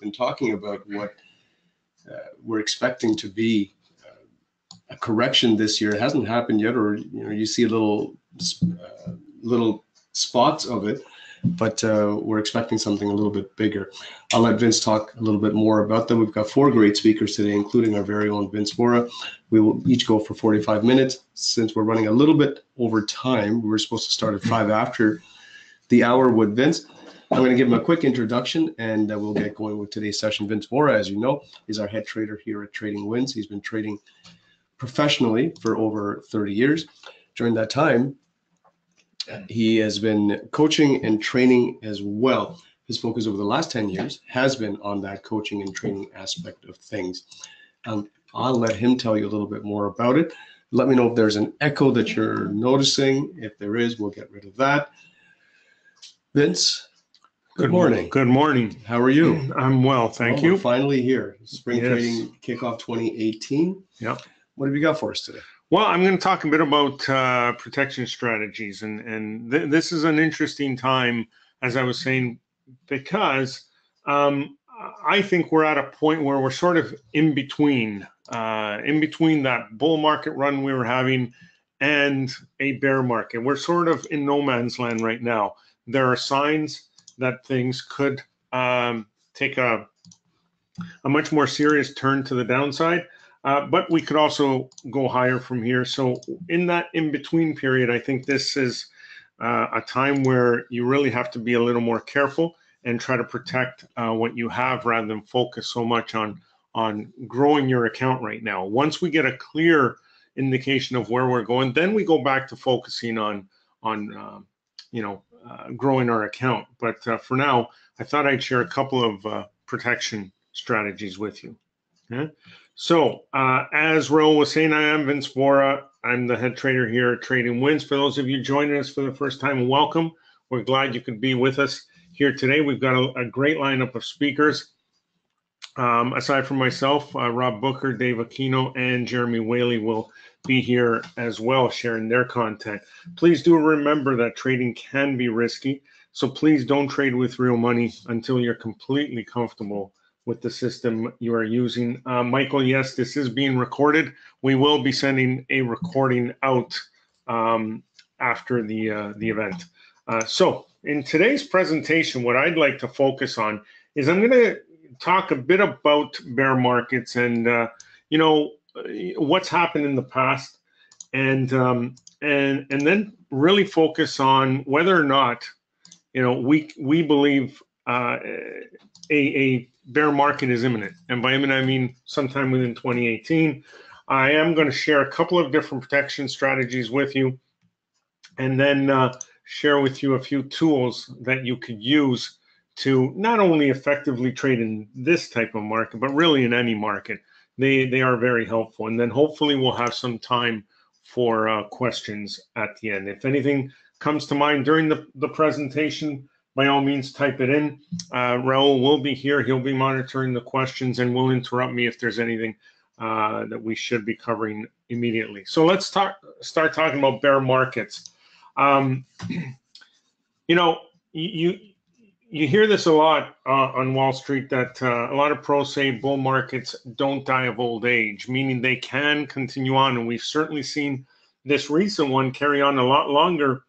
been talking about what uh, we're expecting to be uh, a correction this year. It hasn't happened yet, or you know, you see little uh, little spots of it, but uh, we're expecting something a little bit bigger. I'll let Vince talk a little bit more about them. We've got four great speakers today, including our very own Vince Vora. We will each go for 45 minutes. Since we're running a little bit over time, we were supposed to start at five after the hour with Vince. I'm going to give him a quick introduction and uh, we'll get going with today's session. Vince Vora, as you know, is our head trader here at Trading Wins. He's been trading professionally for over 30 years. During that time, he has been coaching and training as well. His focus over the last 10 years has been on that coaching and training aspect of things. Um, I'll let him tell you a little bit more about it. Let me know if there's an echo that you're noticing. If there is, we'll get rid of that. Vince, good, morning. Good morning. How are you? I'm well, thank you. finally here. Spring yes. trading kickoff 2018. Yeah. What have you got for us today? Well, I'm going to talk a bit about uh, protection strategies, and and th- this is an interesting time, as I was saying, because um, I think we're at a point where we're sort of in between, uh, in between that bull market run we were having and a bear market. We're sort of in no man's land right now. There are signs that things could um, take a a much more serious turn to the downside. Uh, but we could also go higher from here. So in that in between period, I think this is uh, a time where you really have to be a little more careful and try to protect uh, what you have rather than focus so much on on growing your account right now. Once we get a clear indication of where we're going, then we go back to focusing on on um, you know growing our account. But uh, for now, I thought I'd share a couple of uh, protection strategies with you. So, uh, as Raul was saying, I am Vince Vora. I'm the head trader here at Trading Wins. For those of you joining us for the first time, welcome. We're glad you could be with us here today. We've got a, a great lineup of speakers. Um, aside from myself, uh, Rob Booker, Dave Aquino, and Jeremy Whaley will be here as well, sharing their content. Please do remember that trading can be risky. So please don't trade with real money until you're completely comfortable with the system you are using. Uh, Michael, yes, this is being recorded. We will be sending a recording out um, after the uh, the event. Uh, so, in today's presentation, what I'd like to focus on is I'm going to talk a bit about bear markets and uh, you know what's happened in the past, and um, and and then really focus on whether or not you know we we believe uh, a, a bear market is imminent. And by imminent, I mean sometime within 2018. I am going to share a couple of different protection strategies with you and then uh, share with you a few tools that you could use to not only effectively trade in this type of market, but really in any market. They, they are very helpful. And then hopefully we'll have some time for uh, questions at the end. If anything comes to mind during the, the presentation, by all means type it in. Uh, Raul will be here. He'll be monitoring the questions and will interrupt me if there's anything uh, that we should be covering immediately. So let's talk. Start talking about bear markets. Um, you know, you you hear this a lot uh, on Wall Street that uh, a lot of pros say bull markets don't die of old age, meaning they can continue on, and we've certainly seen this recent one carry on a lot longer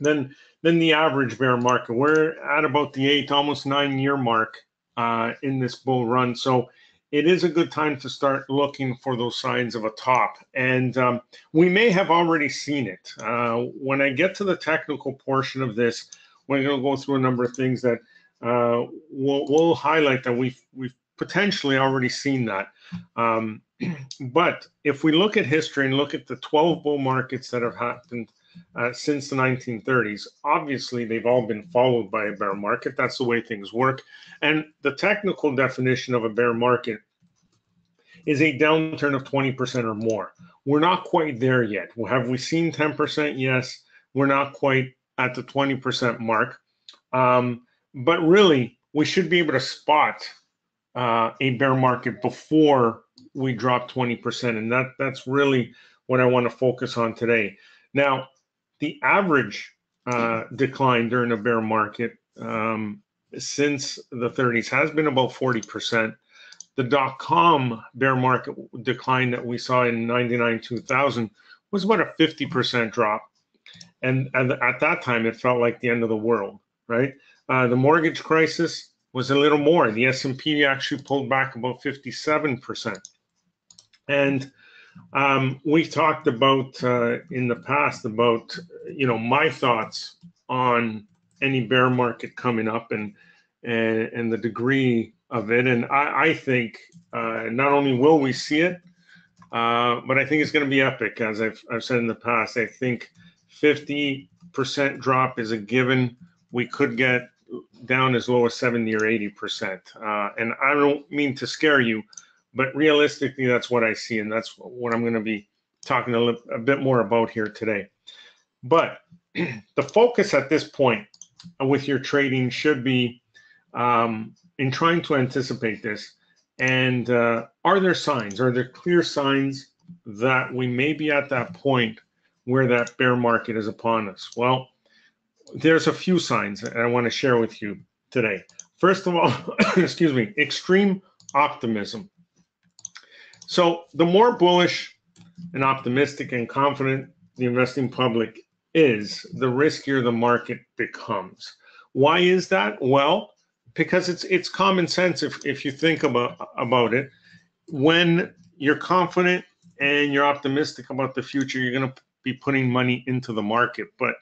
than than the average bear market. We're at about the eight, almost nine year mark uh, in this bull run. So it is a good time to start looking for those signs of a top. And um, we may have already seen it. Uh, when I get to the technical portion of this, we're going to go through a number of things that uh, we'll, we'll, highlight that we've, we've potentially already seen that. Um, but if we look at history and look at the 12 bull markets that have happened uh, since the 1930s. Obviously, they've all been followed by a bear market. That's the way things work. And the technical definition of a bear market is a downturn of 20% or more. We're not quite there yet. Have we seen 10%? Yes. We're not quite at the 20% mark. Um, but really, we should be able to spot uh, a bear market before we drop 20%. And that that's really what I want to focus on today. Now, the average uh, decline during a bear market um, since the 30s has been about 40%. The dot com bear market decline that we saw in 99 2000 was about a 50% drop. And, at that time, it felt like the end of the world, right? Uh, the mortgage crisis was a little more. The S&P actually pulled back about 57%. And um, we talked about uh, in the past about you know my thoughts on any bear market coming up and and, and the degree of it. And I, I think uh, not only will we see it, uh, but I think it's going to be epic. As I've, I've said in the past, I think 50% drop is a given. We could get down as low as 70 or 80%. Uh, and I don't mean to scare you, but realistically, that's what I see. And that's what I'm going to be talking a, a bit more about here today. But the focus at this point with your trading should be um, in trying to anticipate this. And uh, are there signs? Are there clear signs that we may be at that point where that bear market is upon us? Well, there's a few signs that I want to share with you today. First of all, excuse me, extreme optimism. So the more bullish and optimistic and confident the investing public is, the riskier the market becomes. Why is that? Well, because it's it's common sense if, if you think about about it. When you're confident and you're optimistic about the future, you're going to be putting money into the market. But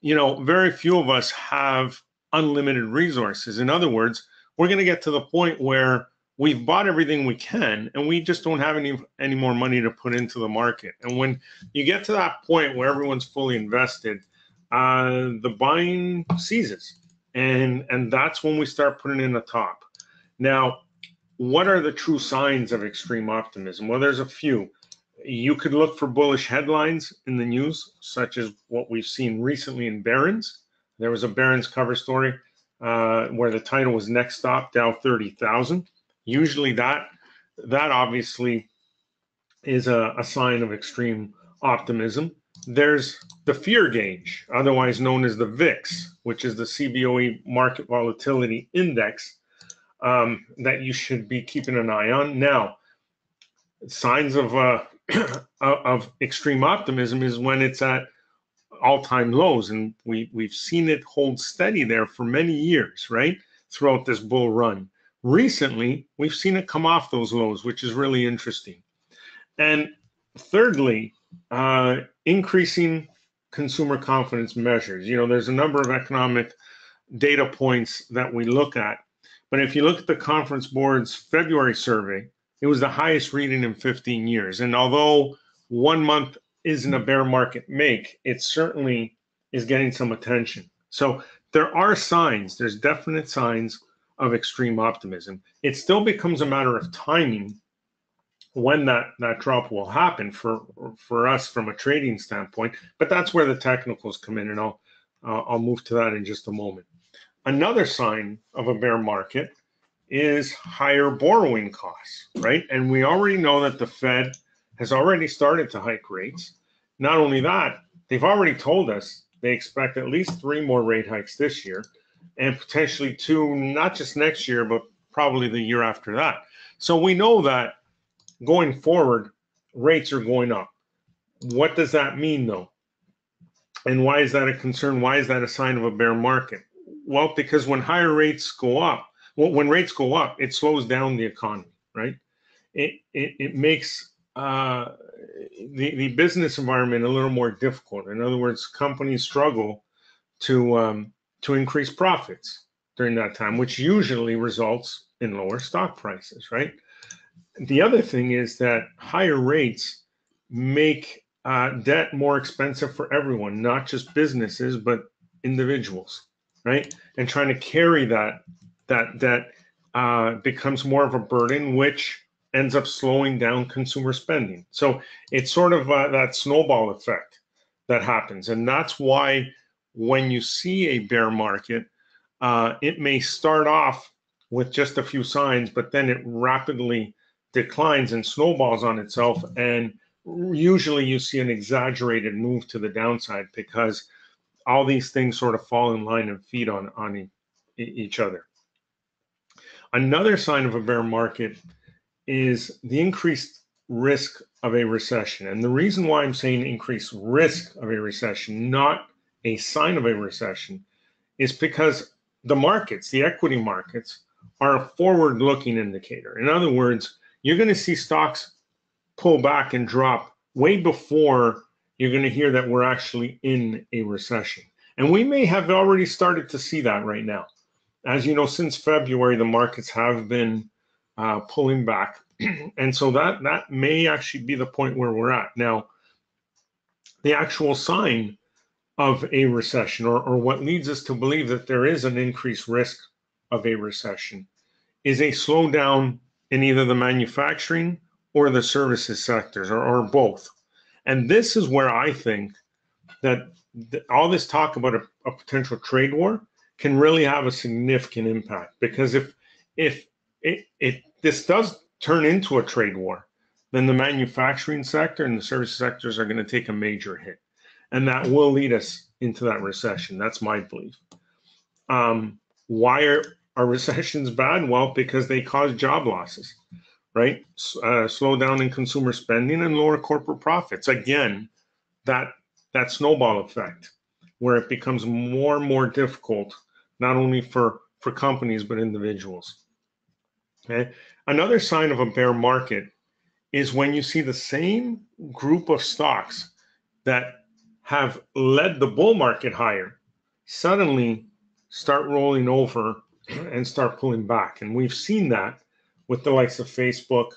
you know, very few of us have unlimited resources. In other words, we're going to get to the point where we've bought everything we can and we just don't have any any more money to put into the market. And when you get to that point where everyone's fully invested uh, the buying ceases. And and that's when we start putting in the top. Now what are the true signs of extreme optimism? Well there's a few you could look for bullish headlines in the news such as what we've seen recently in barron's there was a barron's cover story uh, where the title was next stop dow 30000 Usually that that obviously is a, a sign of extreme optimism. There's the fear gauge, otherwise known as the VIX, which is the CBOE Market Volatility Index, um, that you should be keeping an eye on. Now, signs of uh, of extreme optimism is when it's at all-time lows, and we we've seen it hold steady there for many years, right, throughout this bull run. Recently, we've seen it come off those lows, which is really interesting. And thirdly, uh, increasing consumer confidence measures. You know, there's a number of economic data points that we look at. But if you look at the Conference Board's February survey, it was the highest reading in 15 years. And although one month isn't a bear market make, it certainly is getting some attention. So there are signs, there's definite signs of extreme optimism. It still becomes a matter of timing when that that drop will happen for for us from a trading standpoint. But that's where the technicals come in, and I'll uh, I'll move to that in just a moment. Another sign of a bear market is higher borrowing costs, right? And we already know that the Fed has already started to hike rates. Not only that, they've already told us they expect at least three more rate hikes this year and potentially two, not just next year, but probably the year after that. So we know that going forward, rates are going up. What does that mean, though? And why is that a concern? Why is that a sign of a bear market? Well, because when higher rates go up, when rates go up, it slows down the economy, right? It it, it makes uh, the the business environment a little more difficult. In other words, companies struggle to um, to increase profits during that time, which usually results in lower stock prices, right? The other thing is that higher rates make uh, debt more expensive for everyone, not just businesses, but individuals, right? And trying to carry that that debt uh, becomes more of a burden, which ends up slowing down consumer spending. So it's sort of uh, that snowball effect that happens, and that's why when you see a bear market, uh, it may start off with just a few signs, but then it rapidly declines and snowballs on itself. And usually you see an exaggerated move to the downside because all these things sort of fall in line and feed on, on each other. Another sign of a bear market is the increased risk of a recession. And the reason why I'm saying increased risk of a recession, not a sign of a recession, is because the markets, the equity markets, are a forward looking indicator. In other words, you're going to see stocks pull back and drop way before you're going to hear that we're actually in a recession. And we may have already started to see that right now. As you know, since February, the markets have been uh, pulling back. and so that, that may actually be the point where we're at. Now, the actual sign of a recession, or, or what leads us to believe that there is an increased risk of a recession, is a slowdown in either the manufacturing or the services sectors, or, or both. And this is where I think that the, all this talk about a, a potential trade war can really have a significant impact because if if it, it this does turn into a trade war, then the manufacturing sector and the service sectors are going to take a major hit, and that will lead us into that recession. That's my belief. Um, why are are recessions bad? Well, because they cause job losses, right? Uh, slow down in consumer spending and lower corporate profits. Again, that that snowball effect, where it becomes more and more difficult, not only for for companies but individuals. Okay. Another sign of a bear market is when you see the same group of stocks that have led the bull market higher suddenly start rolling over and start pulling back. And we've seen that with the likes of Facebook,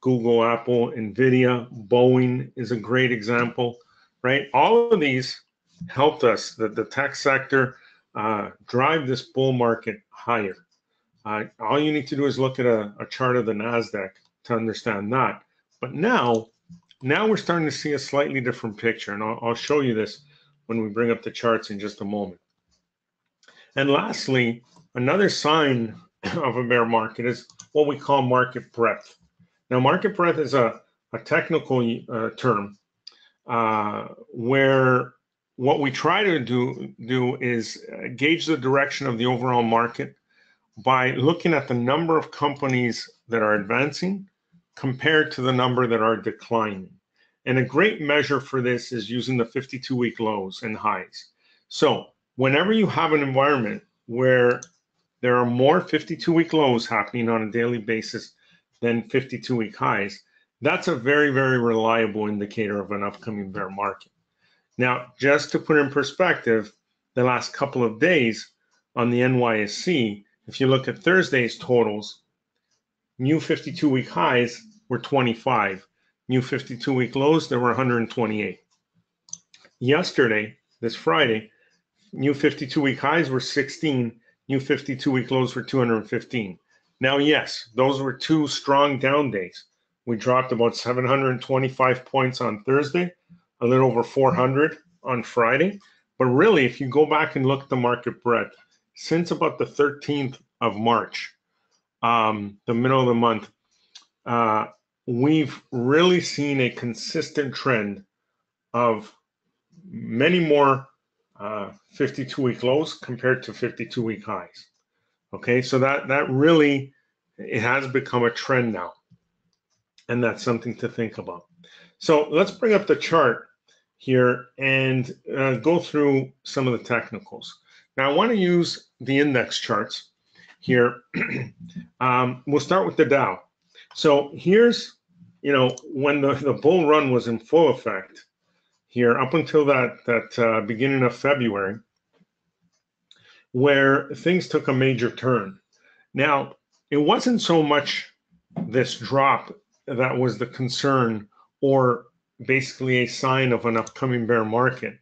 Google, Apple, Nvidia, Boeing is a great example, right? All of these helped us, the, the tech sector, uh, drive this bull market higher. Uh, all you need to do is look at a, a chart of the NASDAQ to understand that. But now, now we're starting to see a slightly different picture. And I'll, I'll show you this when we bring up the charts in just a moment. And lastly, another sign of a bear market is what we call market breadth. Now, market breadth is a, a technical uh, term uh, where what we try to do, do is uh, gauge the direction of the overall market by looking at the number of companies that are advancing compared to the number that are declining. And a great measure for this is using the 52 week lows and highs. So, whenever you have an environment where there are more 52 week lows happening on a daily basis than 52 week highs, that's a very, very reliable indicator of an upcoming bear market. Now, just to put in perspective, the last couple of days on the NYSE, if you look at Thursday's totals, new 52 week highs were 25, new 52 week lows, there were 128. Yesterday, this Friday, new 52 week highs were 16, new 52 week lows were 215. Now, yes, those were two strong down days. We dropped about 725 points on Thursday, a little over 400 on Friday. But really, if you go back and look at the market breadth, since about the 13th of March, um, the middle of the month, uh, we've really seen a consistent trend of many more uh, 52 week lows compared to 52 week highs. Okay, so that that really it has become a trend now, and that's something to think about. So let's bring up the chart here and uh, go through some of the technicals. Now I want to use the index charts here. um, we'll start with the Dow. So here's, you know, when the, the bull run was in full effect here up until that, that uh, beginning of February, where things took a major turn. Now, it wasn't so much this drop that was the concern or basically a sign of an upcoming bear market.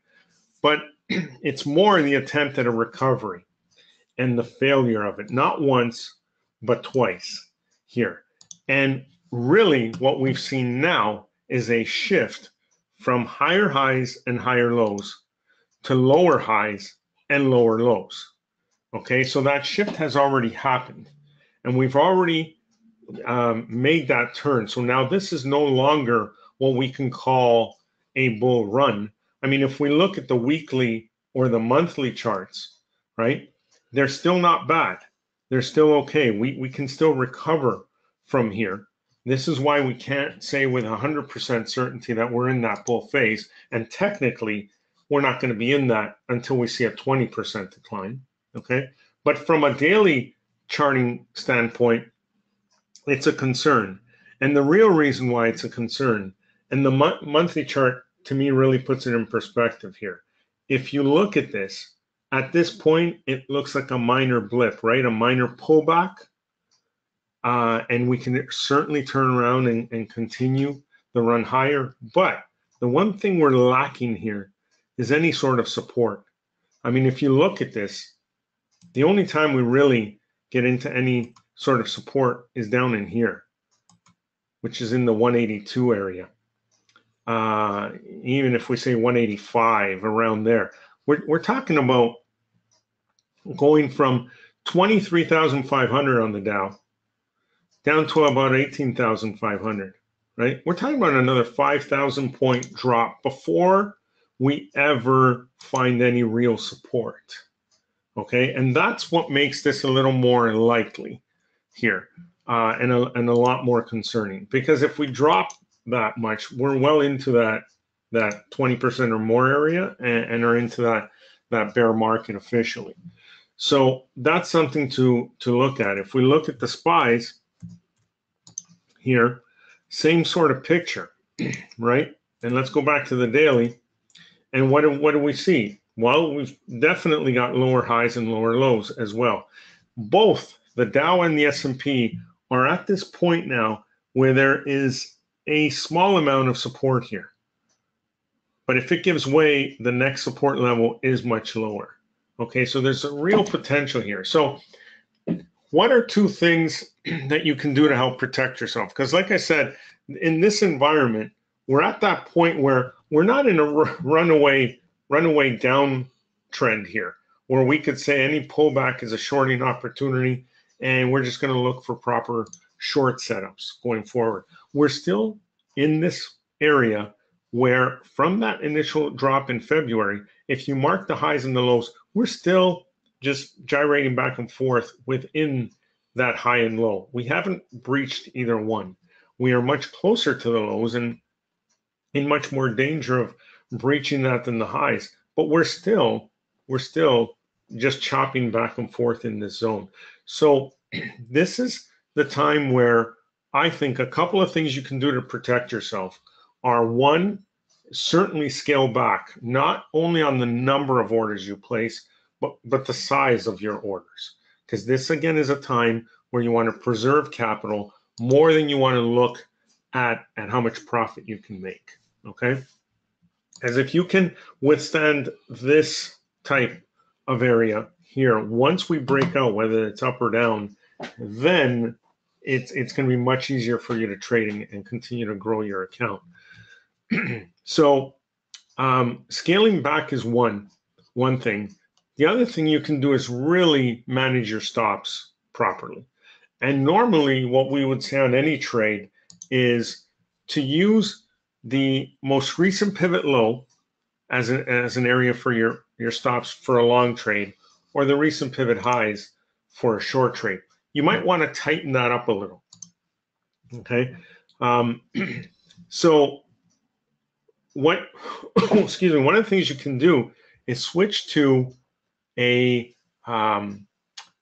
But it's more the attempt at a recovery and the failure of it, not once, but twice here. And really, what we've seen now is a shift from higher highs and higher lows to lower highs and lower lows. Okay, so that shift has already happened, and we've already um, made that turn. So now this is no longer what we can call a bull run. I mean, if we look at the weekly or the monthly charts, right, they're still not bad. They're still okay. We, we can still recover from here. This is why we can't say with 100% certainty that we're in that bull phase. And technically, we're not going to be in that until we see a 20% decline. Okay. But from a daily charting standpoint, it's a concern. And the real reason why it's a concern, and the mo- monthly chart to me really puts it in perspective here. If you look at this, at this point, it looks like a minor blip, right? A minor pullback. Uh, and we can certainly turn around and, and continue the run higher. But the one thing we're lacking here is any sort of support. I mean, if you look at this, the only time we really get into any sort of support is down in here, which is in the 182 area. Uh, even if we say 185 around there, we're, we're talking about going from 23,500 on the Dow down to about 18,500, right? We're talking about another 5,000 point drop before we ever find any real support. Okay, and that's what makes this a little more likely here uh, and, a, and a lot more concerning because if we drop that much, we're well into that that 20% or more area and, and are into that that bear market officially. So that's something to to look at. If we look at the SPYs here, same sort of picture, right? And let's go back to the daily. And what do, what do we see? Well, we've definitely got lower highs and lower lows as well. Both the Dow and the S&P are at this point now where there is a small amount of support here. But if it gives way, the next support level is much lower. Okay, so there's a real potential here. So what are two things that you can do to help protect yourself? Because like I said, in this environment, we're at that point where we're not in a runaway runaway down trend here where we could say any pullback is a shorting opportunity and we're just going to look for proper short setups going forward. We're still in this area where from that initial drop in February, if you mark the highs and the lows, we're still just gyrating back and forth within that high and low. We haven't breached either one. We are much closer to the lows and in much more danger of breaching that than the highs. But we're still we're still just chopping back and forth in this zone. So this is the time where I think a couple of things you can do to protect yourself are one, certainly scale back, not only on the number of orders you place, but but the size of your orders. Because this again is a time where you want to preserve capital more than you want to look at at how much profit you can make. Okay as if you can withstand this type of area here, once we break out, whether it's up or down, then it's it's going to be much easier for you to trade and, and continue to grow your account. so um, scaling back is one one thing. The other thing you can do is really manage your stops properly. And normally, what we would say on any trade is to use the most recent pivot low as an, as an area for your, your stops for a long trade or the recent pivot highs for a short trade. You might want to tighten that up a little. Okay. Um, so what, excuse me, one of the things you can do is switch to a, um,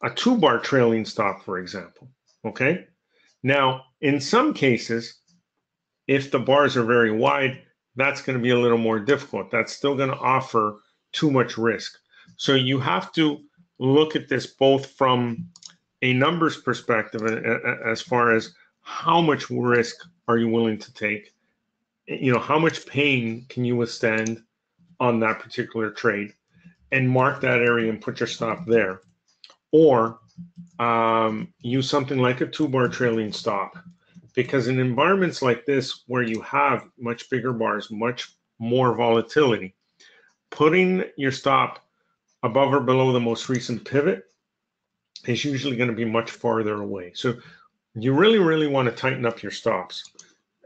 a two bar trailing stop, for example. Okay. Now, in some cases, if the bars are very wide, that's going to be a little more difficult. That's still going to offer too much risk. So you have to look at this both from a numbers perspective uh, uh, uh, as far as how much risk are you willing to take? You know, how much pain can you withstand on that particular trade and mark that area and put your stop there. Or um, use something like a two bar trailing stop because in environments like this where you have much bigger bars much more volatility putting your stop above or below the most recent pivot is usually going to be much farther away so you really really want to tighten up your stops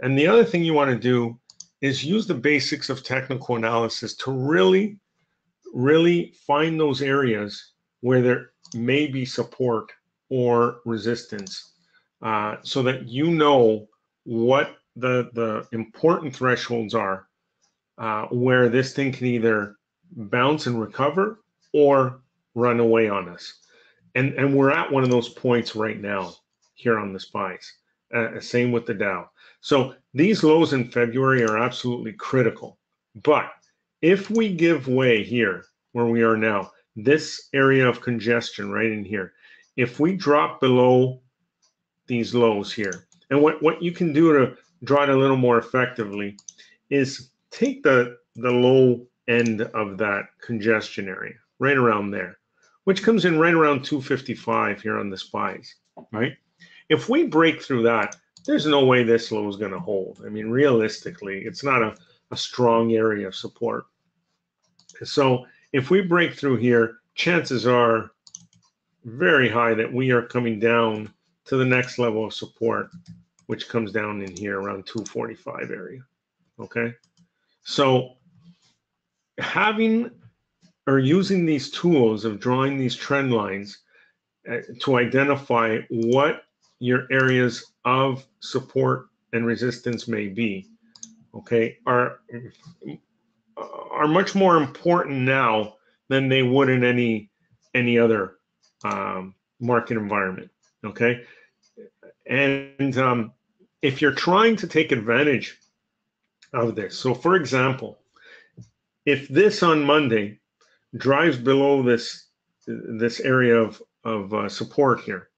and the other thing you want to do is use the basics of technical analysis to really really find those areas where there may be support or resistance uh, so that you know what the, the important thresholds are uh, where this thing can either bounce and recover or run away on us. And, and we're at one of those points right now here on the SPYs. Uh, same with the Dow. So these lows in February are absolutely critical. But if we give way here, where we are now, this area of congestion right in here, if we drop below these lows here, and what, what you can do to draw it a little more effectively is take the, the low end of that congestion area, right around there, which comes in right around 255 here on the SPYs, right? If we break through that, there's no way this low is going to hold. I mean, realistically, it's not a, a strong area of support. So if we break through here, chances are very high that we are coming down to the next level of support, which comes down in here around 245 area. Okay. So having or using these tools of drawing these trend lines uh, to identify what your areas of support and resistance may be, okay, are are much more important now than they would in any any other um, market environment. Okay, and um, if you're trying to take advantage of this, so for example, if this on Monday drives below this this area of of uh, support here,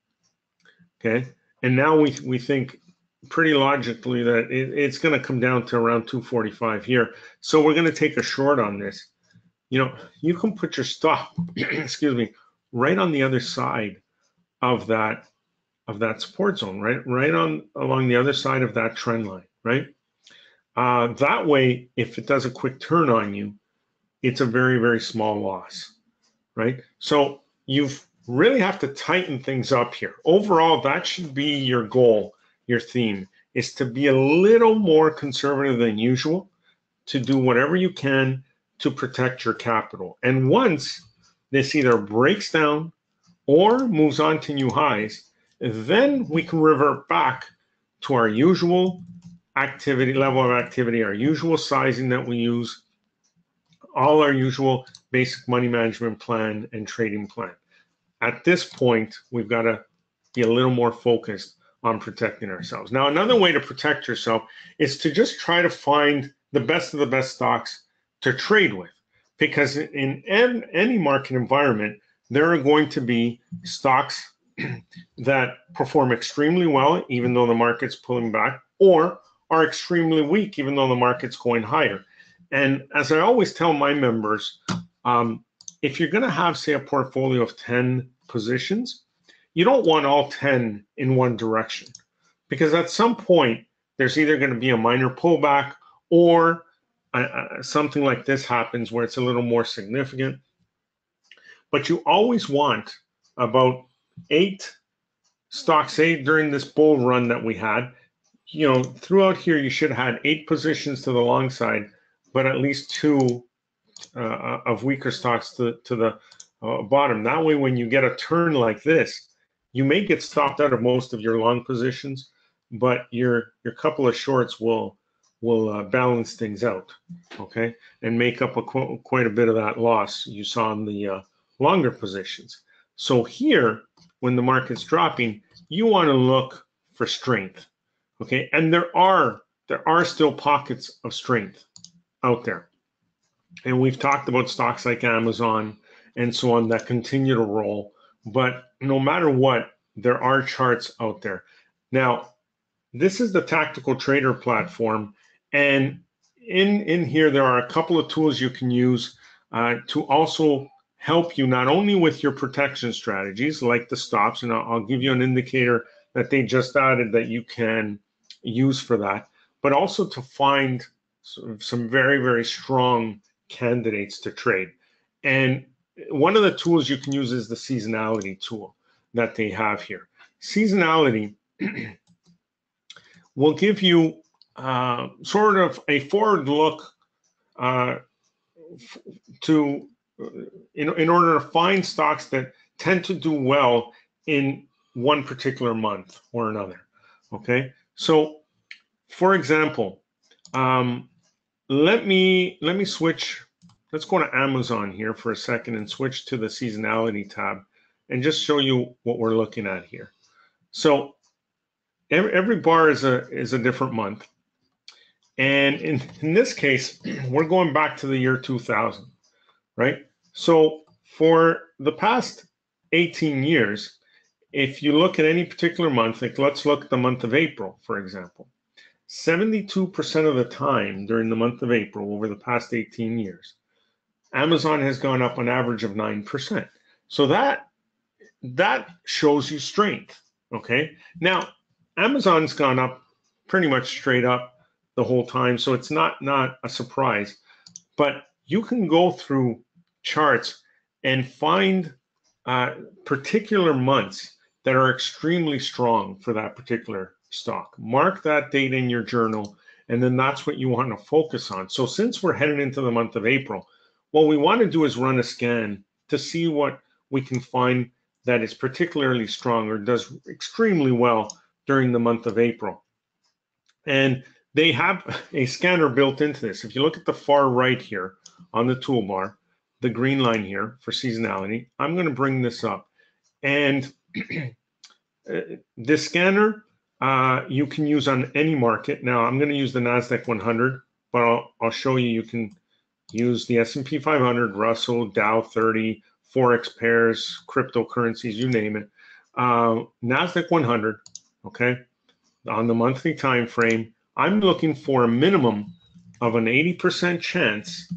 okay, and now we we think pretty logically that it, it's going to come down to around 245 here. So we're going to take a short on this. You know, you can put your stop, excuse me, right on the other side of that of that support zone, right, right on along the other side of that trend line, right. Uh, that way, if it does a quick turn on you, it's a very very small loss, right. So you've really have to tighten things up here. Overall, that should be your goal your theme is to be a little more conservative than usual, to do whatever you can to protect your capital. And once this either breaks down or moves on to new highs, then we can revert back to our usual activity level of activity, our usual sizing that we use, all our usual basic money management plan and trading plan. At this point, we've got to be a little more focused on protecting ourselves. Now, another way to protect yourself is to just try to find the best of the best stocks to trade with. Because in any market environment, there are going to be stocks that perform extremely well, even though the market's pulling back, or are extremely weak, even though the market's going higher. And as I always tell my members, um, if you're going to have, say, a portfolio of 10 positions, you don't want all 10 in one direction. Because at some point there's either going to be a minor pullback or uh, something like this happens where it's a little more significant. But you always want about eight stocks, say during this bull run that we had, you know, throughout here, you should have had eight positions to the long side, but at least two uh, of weaker stocks to, to the uh, bottom. That way, when you get a turn like this, you may get stopped out of most of your long positions, but your your couple of shorts will will uh, balance things out, okay, and make up a qu quite a bit of that loss you saw in the uh, longer positions. So here, when the market's dropping, you want to look for strength, okay, and there are there are still pockets of strength out there, and we've talked about stocks like Amazon and so on that continue to roll but no matter what, there are charts out there. Now, this is the tactical trader platform, and in in here there are a couple of tools you can use uh, to also help you not only with your protection strategies like the stops, and I'll, I'll give you an indicator that they just added that you can use for that, but also to find some, very very strong candidates to trade. And one of the tools you can use is the seasonality tool that they have here. Seasonality will give you uh, sort of a forward look uh, to in, in order to find stocks that tend to do well in one particular month or another. Okay, so for example, um, let me let me switch. Let's go to Amazon here for a second and switch to the seasonality tab and just show you what we're looking at here. So every, every bar is a is a different month. And in, in this case, we're going back to the year 2000, right? So for the past 18 years, if you look at any particular month, like let's look at the month of April, for example, 72% of the time during the month of April over the past 18 years, Amazon has gone up on average of 9%. So that that shows you strength. Okay. Now, Amazon's gone up pretty much straight up the whole time, so it's not not a surprise. But you can go through charts and find uh, particular months that are extremely strong for that particular stock. Mark that date in your journal, and then that's what you want to focus on. So, since we're heading into the month of April, what we want to do is run a scan to see what we can find that is particularly strong or does extremely well during the month of April. And they have a scanner built into this. If you look at the far right here on the toolbar, the green line here for seasonality, I'm going to bring this up. And uh, this scanner uh, you can use on any market. Now I'm going to use the NASDAQ 100, but I'll, I'll show you you can use the S&P 500, Russell, Dow 30, forex pairs, cryptocurrencies, you name it. Uh, Nasdaq 100, okay, on the monthly time frame. I'm looking for a minimum of an 80% chance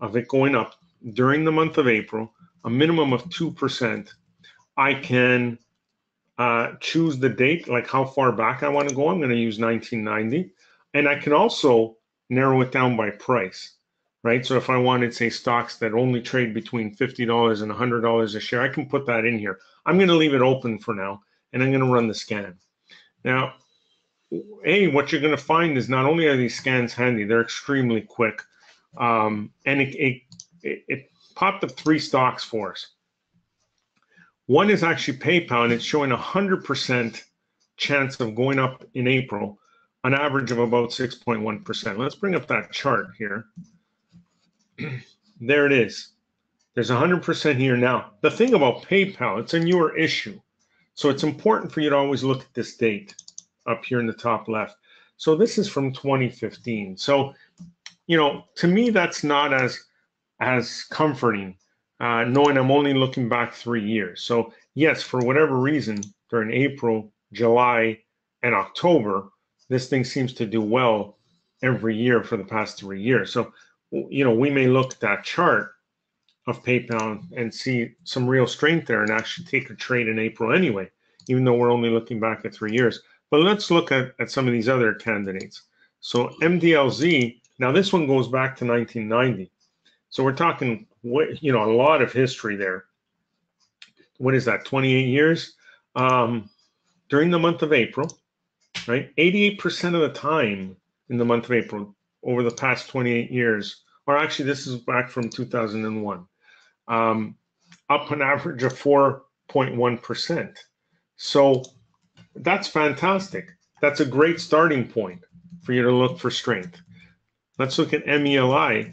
of it going up during the month of April, a minimum of 2%. I can uh, choose the date, like how far back I want to go. I'm going to use 1990. And I can also narrow it down by price right? So if I wanted, say, stocks that only trade between $50 and $100 a share, I can put that in here. I'm going to leave it open for now, and I'm going to run the scan. Now, A, what you're going to find is not only are these scans handy, they're extremely quick. Um, and it, it, it, it popped up three stocks for us. One is actually PayPal, and it's showing a 100% chance of going up in April, an average of about 6.1%. Let's bring up that chart here there it is. There's 100% here now. The thing about PayPal, it's a newer issue. So it's important for you to always look at this date up here in the top left. So this is from 2015. So, you know, to me, that's not as as comforting, uh, knowing I'm only looking back three years. So yes, for whatever reason, during April, July, and October, this thing seems to do well every year for the past three years. So you know, we may look at that chart of PayPal and see some real strength there and actually take a trade in April anyway, even though we're only looking back at three years. But let's look at, at some of these other candidates. So MDLZ, now this one goes back to 1990. So we're talking, you know, a lot of history there. What is that, 28 years? Um, during the month of April, right? 88% of the time in the month of April, over the past 28 years, or actually, this is back from 2001, um, up an average of 4.1%. So that's fantastic. That's a great starting point for you to look for strength. Let's look at MELI.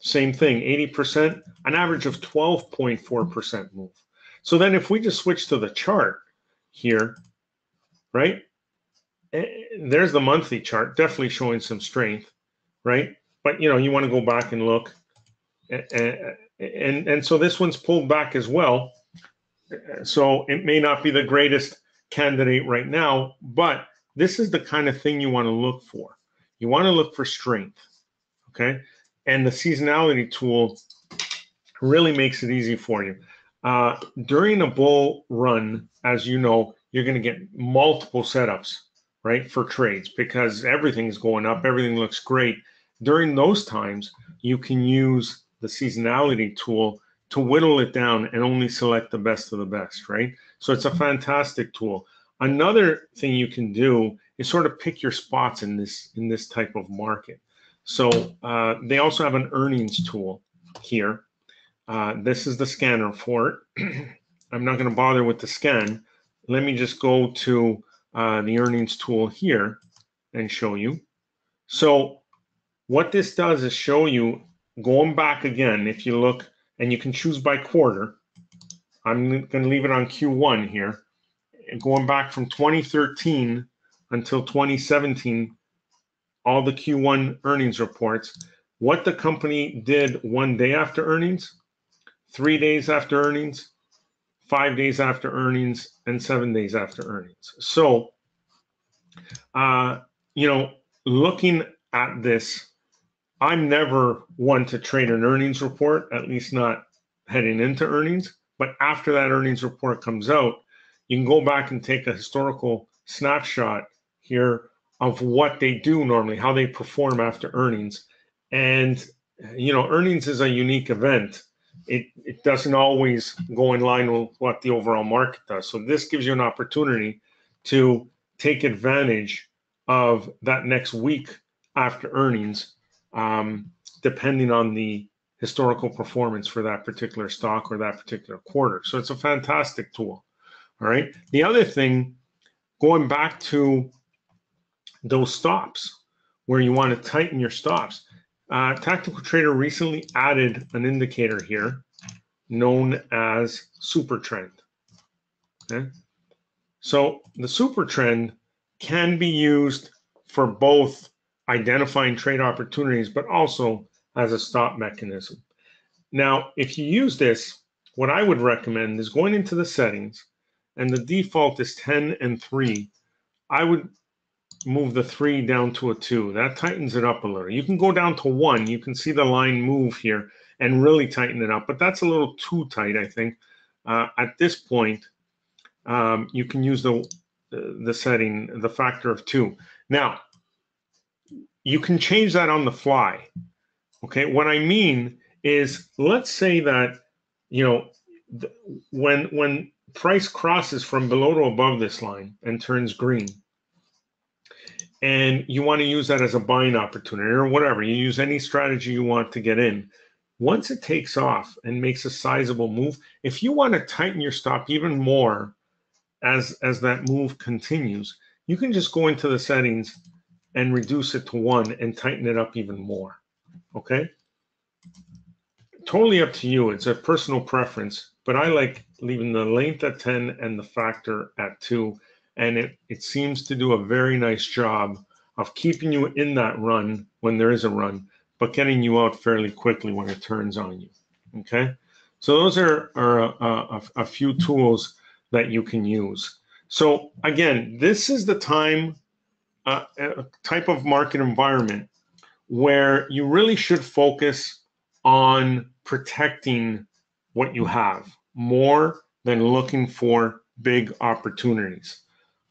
Same thing, 80%, an average of 12.4% move. So then if we just switch to the chart here, right? Eh, there's the monthly chart, definitely showing some strength right? But you know, you want to go back and look, and, and and so this one's pulled back as well. So it may not be the greatest candidate right now, but this is the kind of thing you want to look for. You want to look for strength, okay? And the seasonality tool really makes it easy for you. Uh, during a bull run, as you know, you're going to get multiple setups, right, for trades because everything's going up, everything looks great during those times, you can use the seasonality tool to whittle it down and only select the best of the best, right? So it's a fantastic tool. Another thing you can do is sort of pick your spots in this in this type of market. So uh, they also have an earnings tool here. Uh, this is the scanner for it. I'm not going to bother with the scan. Let me just go to uh, the earnings tool here and show you. So what this does is show you going back again. If you look and you can choose by quarter, I'm going to leave it on Q1 here. And going back from 2013 until 2017, all the Q1 earnings reports, what the company did one day after earnings, three days after earnings, five days after earnings, and seven days after earnings. So, uh, you know, looking at this, I'm never one to trade an earnings report, at least not heading into earnings. But after that earnings report comes out, you can go back and take a historical snapshot here of what they do normally, how they perform after earnings. And, you know, earnings is a unique event. It, it doesn't always go in line with what the overall market does. So this gives you an opportunity to take advantage of that next week after earnings, um, depending on the historical performance for that particular stock or that particular quarter. So it's a fantastic tool. All right. The other thing, going back to those stops where you want to tighten your stops, uh, Tactical Trader recently added an indicator here known as super trend. Okay. So the super trend can be used for both identifying trade opportunities, but also as a stop mechanism. Now, if you use this, what I would recommend is going into the settings and the default is 10 and 3. I would move the 3 down to a 2. That tightens it up a little. You can go down to 1. You can see the line move here and really tighten it up, but that's a little too tight, I think. Uh, at this point, um, you can use the, the setting, the factor of 2. Now, you can change that on the fly. Okay, what I mean is, let's say that you know when when price crosses from below to above this line and turns green, and you want to use that as a buying opportunity or whatever, you use any strategy you want to get in. Once it takes off and makes a sizable move, if you want to tighten your stop even more as as that move continues, you can just go into the settings and reduce it to one and tighten it up even more. Okay. Totally up to you. It's a personal preference, but I like leaving the length at 10 and the factor at two. And it, it seems to do a very nice job of keeping you in that run when there is a run, but getting you out fairly quickly when it turns on you. Okay. So those are, are a, a, a few tools that you can use. So again, this is the time a, a type of market environment where you really should focus on protecting what you have more than looking for big opportunities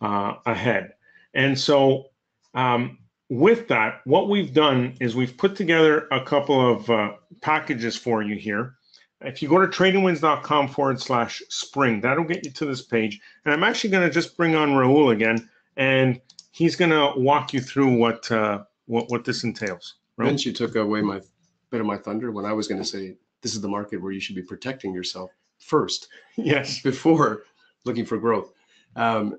uh, ahead. And so, um, with that, what we've done is we've put together a couple of uh, packages for you here. If you go to tradingwins.com forward slash spring, that'll get you to this page. And I'm actually going to just bring on Raul again and he's going to walk you through what uh, what what this entails. Right? Vince, you took away my bit of my thunder when I was going to say this is the market where you should be protecting yourself first. Yes. Before looking for growth. Um,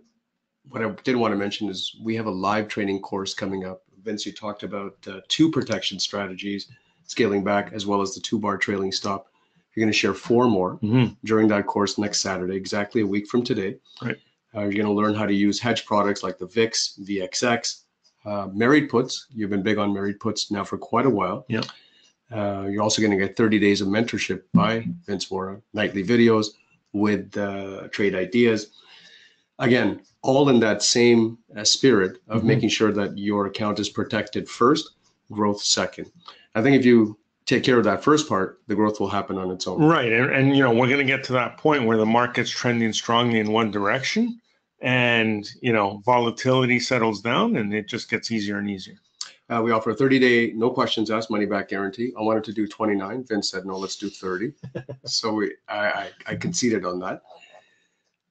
what I did want to mention is we have a live training course coming up. Vince, you talked about uh, two protection strategies, scaling back as well as the two bar trailing stop. You're going to share four more mm-hmm. during that course next Saturday, exactly a week from today. Right. Uh, you're going to learn how to use hedge products like the VIX, VXX, uh, married puts. You've been big on married puts now for quite a while. Yeah. Uh, you're also going to get 30 days of mentorship by Vince Vora, nightly videos with uh, trade ideas. Again, all in that same uh, spirit of mm-hmm. making sure that your account is protected first, growth second. I think if you take care of that first part, the growth will happen on its own. Right. And, and you know, we're going to get to that point where the market's trending strongly in one direction and, you know, volatility settles down and it just gets easier and easier. Uh, we offer a 30 day, no questions asked, money back guarantee. I wanted to do 29. Vince said, no, let's do 30. so we, I, I, I, conceded on that.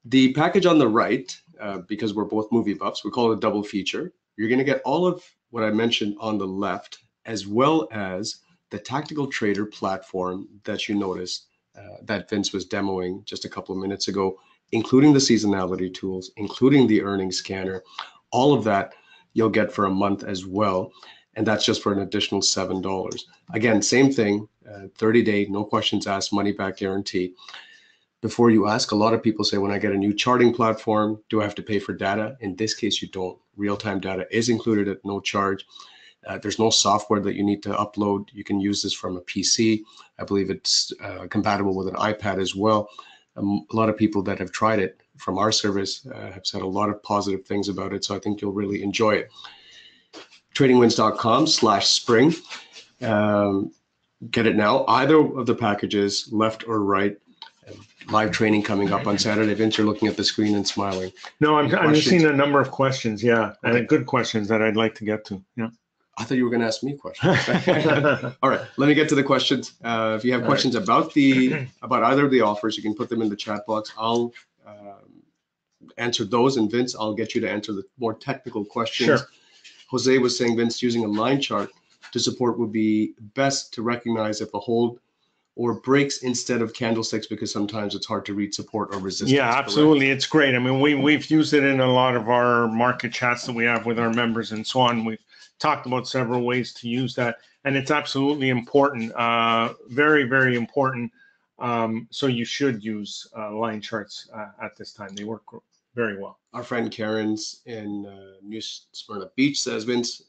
The package on the right, uh, because we're both movie buffs, we call it a double feature. You're going to get all of what I mentioned on the left, as well as the tactical trader platform that you noticed uh, that Vince was demoing just a couple of minutes ago, including the seasonality tools, including the earnings scanner, all of that you'll get for a month as well. And that's just for an additional $7. Again, same thing, uh, 30 day, no questions asked, money back guarantee. Before you ask, a lot of people say, when I get a new charting platform, do I have to pay for data? In this case, you don't. Real time data is included at no charge. Uh, there's no software that you need to upload. You can use this from a PC. I believe it's uh, compatible with an iPad as well. Um, a lot of people that have tried it from our service uh, have said a lot of positive things about it. So I think you'll really enjoy it. Tradingwins.com slash spring. Um, get it now. Either of the packages, left or right. Live training coming up on Saturday. Vince, you're looking at the screen and smiling. No, I'm, I'm just seeing a number of questions. Yeah, Okay. and good questions that I'd like to get to. Yeah. I thought you were going to ask me questions. All right, let me get to the questions. Uh, if you have All right. questions about the about either of the offers, you can put them in the chat box. I'll um, answer those, and Vince, I'll get you to answer the more technical questions. Sure. Jose was saying Vince using a line chart to support would be best to recognize if a hold or breaks instead of candlesticks because sometimes it's hard to read support or resistance. Yeah, correct? absolutely. It's great. I mean, we, we've used it in a lot of our market chats that we have with our members and so on. We've talked about several ways to use that, and it's absolutely important, uh, very, very important. Um, so you should use uh, line charts uh, at this time. They work very well. Our friend Karen's in uh, New Smyrna Beach says, Vince,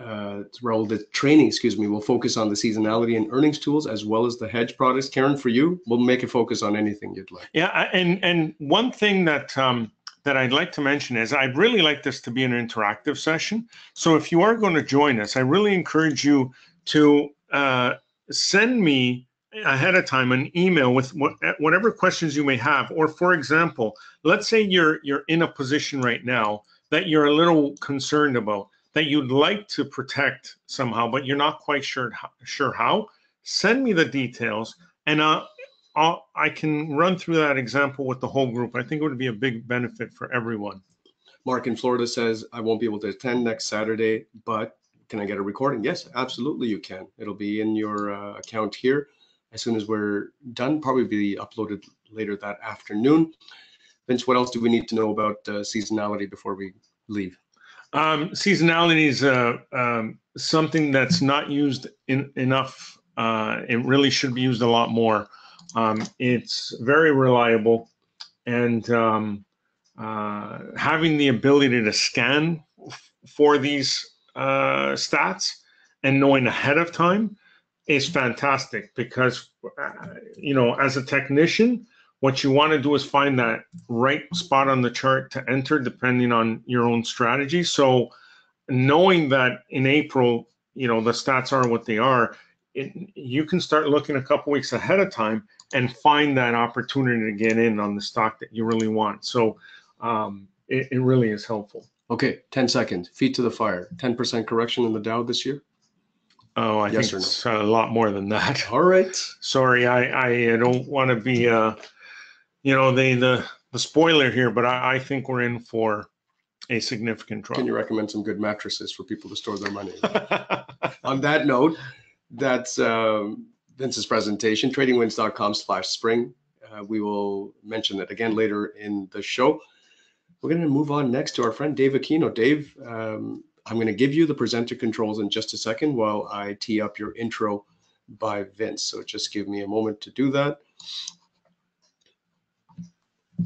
uh, Raul, the training, excuse me, will focus on the seasonality and earnings tools as well as the hedge products. Karen, for you, we'll make a focus on anything you'd like. Yeah, and and one thing that um, that I'd like to mention is I'd really like this to be an interactive session. So if you are going to join us, I really encourage you to uh, send me ahead of time an email with what, whatever questions you may have. Or for example, let's say you're you're in a position right now that you're a little concerned about that you'd like to protect somehow, but you're not quite sure sure how. Send me the details, and uh, I'll, I can run through that example with the whole group. I think it would be a big benefit for everyone. Mark in Florida says, I won't be able to attend next Saturday, but can I get a recording? Yes, absolutely you can. It'll be in your uh, account here as soon as we're done, probably be uploaded later that afternoon. Vince, what else do we need to know about uh, seasonality before we leave? Um, seasonality is uh, um, something that's not used in, enough. Uh, it really should be used a lot more. Um, it's very reliable, and um, uh, having the ability to scan f- for these uh, stats and knowing ahead of time is fantastic because uh, you know as a technician what you want to do is find that right spot on the chart to enter depending on your own strategy so knowing that in april you know the stats are what they are it, you can start looking a couple weeks ahead of time and find that opportunity to get in on the stock that you really want so um, it, it really is helpful Okay, 10 seconds. Feet to the fire. 10% correction in the Dow this year? oh i Yes think no? it's a lot more than that All right. sorry i i don't want to be uh you know the the the spoiler here but i i think we're in for a significant drop Can you recommend some good mattresses for people to store their money? On that note, that's um, Vince's presentation, tradingwins.com slash spring. Uh, we will mention that again later in the show. We're going to move on next to our friend Dave Aquino. Dave, um, I'm going to give you the presenter controls in just a second while I tee up your intro by Vince. So just give me a moment to do that.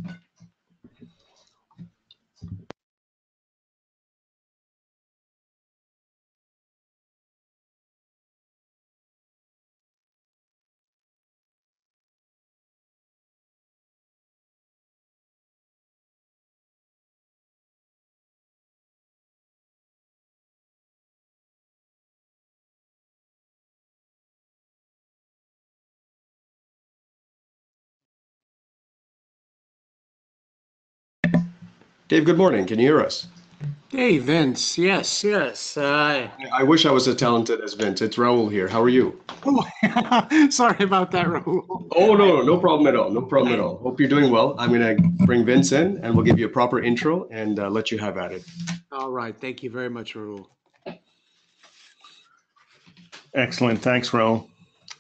Thank you. Dave, good morning. Can you hear us? Hey, Vince. Yes, yes. Uh, I wish I was as talented as Vince. It's Raul here. How are you? oh, sorry about that, Raul. Oh, no, no problem at all. No problem at all. Hope you're doing well. I'm going to bring Vince in and we'll give you a proper intro and uh, let you have at it. All right. Thank you very much, Raul. excellent thanks Ro.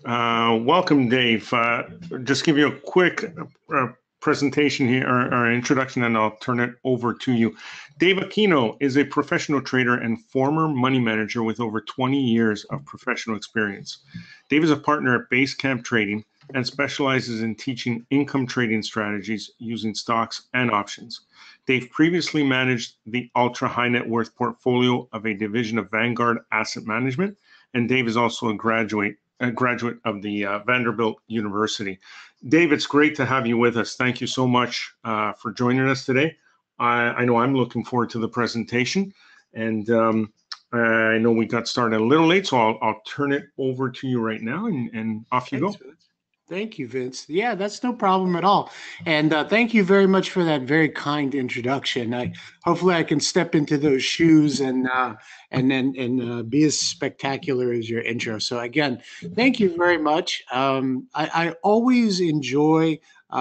Uh, welcome, Dave. Uh, just give you a quick uh, presentation here or, or, introduction, and I'll turn it over to you. Dave Aquino is a professional trader and former money manager with over 20 years of professional experience. Dave is a partner at Basecamp Trading and specializes in teaching income trading strategies using stocks and options. Dave previously managed the ultra high net worth portfolio of a division of Vanguard Asset Management, and Dave is also a graduate a graduate of the uh, Vanderbilt University. Dave, it's great to have you with us. Thank you so much uh, for joining us today. I, I, know I'm looking forward to the presentation, and um, I know we got started a little late, so I'll, I'll turn it over to you right now, and, and off you Thanks, go. Thank you, Vince. Yeah, that's no problem at all. And uh, thank you very much for that very kind introduction. I hopefully I can step into those shoes and uh, and then and uh, be as spectacular as your intro. So again, thank you very much. Um, I, I, always enjoy uh,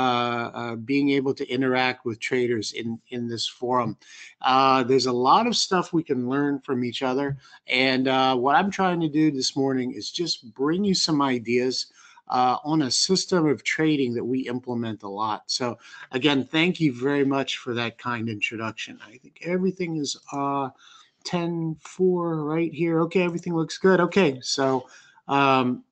uh, being able to interact with traders in in this forum. Uh, there's a lot of stuff we can learn from each other, and what I'm trying to do this morning is just bring you some ideas uh, on a system of trading that we implement a lot. So again, thank you very much for that kind introduction. I think everything is uh, 10 4 right here. Okay, everything looks good. Okay, so um,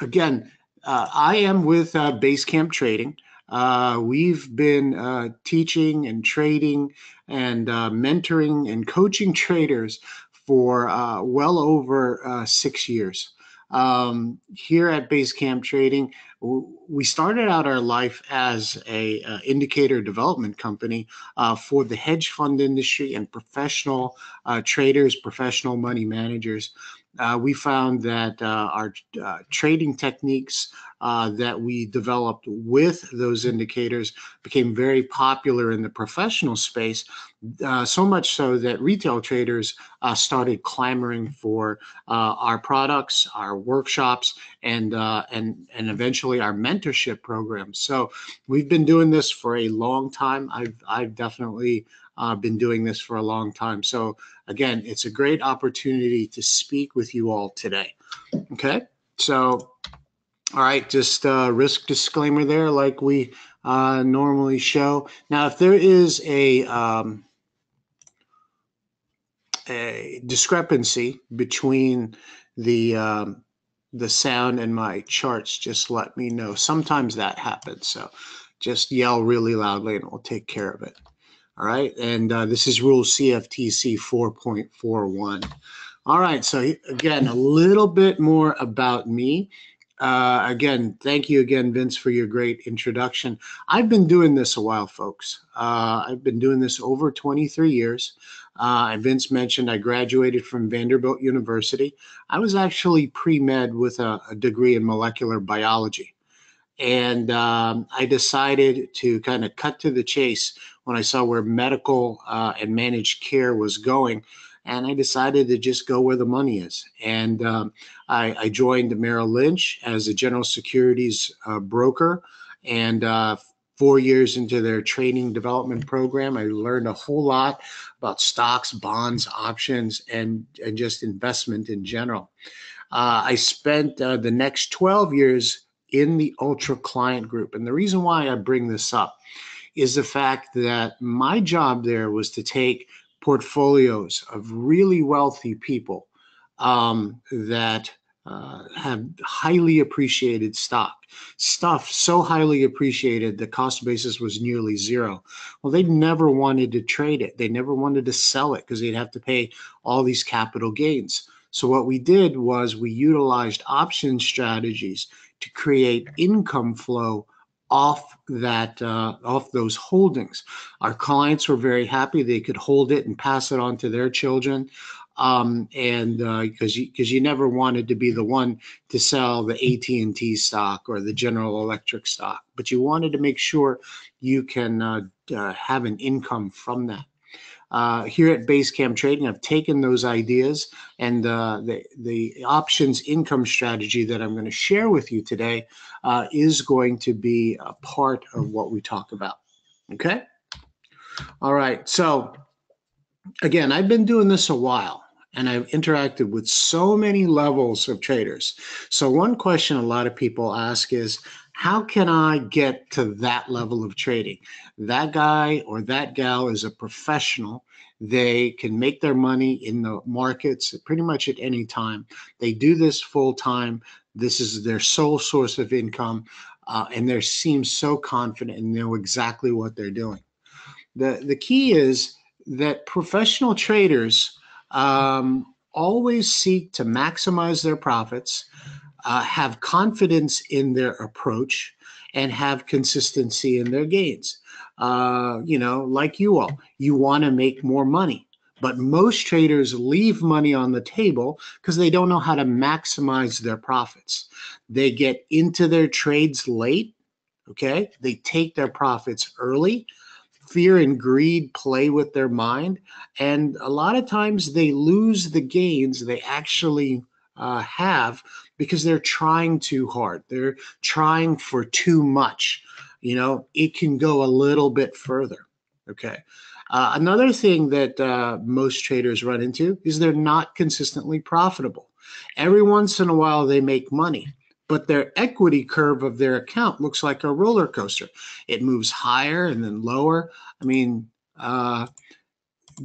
again, uh, I am with uh, Basecamp Trading. Uh, we've been uh, teaching and trading and uh, mentoring and coaching traders for uh, well over uh, six years. Um, here at Basecamp Trading, we started out our life as a uh, indicator development company uh, for the hedge fund industry and professional uh, traders, professional money managers. Uh, we found that uh, our uh, trading techniques uh, that we developed with those indicators became very popular in the professional space, uh, so much so that retail traders uh, started clamoring for our products, our workshops, and and and eventually our mentorship programs. So we've been doing this for a long time. I've I've definitely uh, been doing this for a long time. So again, it's a great opportunity to speak with you all today. Okay, so all right, just uh, risk disclaimer there, like we uh, normally show. Now, if there is a um, a discrepancy between the um, the sound and my charts, just let me know. Sometimes that happens, so just yell really loudly and we'll take care of it. All right, and uh, this is rule CFTC 4.41. All right, so again, a little bit more about me. Uh, again, thank you again, Vince, for your great introduction. I've been doing this a while, folks. Uh, I've been doing this over 23 years. Uh, Vince mentioned I graduated from Vanderbilt University. I was actually pre-med with a, a degree in molecular biology. And um, I decided to kind of cut to the chase when I saw where medical uh, and managed care was going. And I decided to just go where the money is. And um, I, I, joined Merrill Lynch as a general securities uh, broker. And uh, four years into their training development program, I learned a whole lot about stocks, bonds, options, and, and just investment in general. Uh, I spent uh, the next 12 years in the ultra client group. And the reason why I bring this up is the fact that my job there was to take portfolios of really wealthy people um, that uh, have highly appreciated stock stuff so highly appreciated the cost basis was nearly zero. Well they never wanted to trade it. They never wanted to sell it because they'd have to pay all these capital gains. So what we did was we utilized option strategies to create income flow off that uh, off those holdings. Our clients were very happy; they could hold it and pass it on to their children. Um, and because uh, you because you never wanted to be the one to sell the AT and T stock or the General Electric stock, but you wanted to make sure you can uh, uh have an income from that uh, here at Basecamp Trading, I've taken those ideas and uh, the, the options income strategy that I'm going to share with you today uh, is going to be a part of what we talk about. Okay. All right. So again, I've been doing this a while and I've interacted with so many levels of traders. So, one question a lot of people ask is, how can I get to that level of trading? That guy or that gal is a professional. They can make their money in the markets pretty much at any time. They do this full time. This is their sole source of income, uh, and they seem so confident and know exactly what they're doing. The, the key is that professional traders um, always seek to maximize their profits, uh, have confidence in their approach, and have consistency in their gains. Uh, you know, like you all, you want to make more money. But most traders leave money on the table because they don't know how to maximize their profits. They get into their trades late, okay? They take their profits early fear and greed play with their mind. And a lot of times they lose the gains they actually uh, have because they're trying too hard. They're trying for too much. You know, it can go a little bit further. Okay. Uh, another thing that uh, most traders run into is they're not consistently profitable. Every once in a while, they make money but their equity curve of their account looks like a roller coaster. It moves higher and then lower. I mean, uh,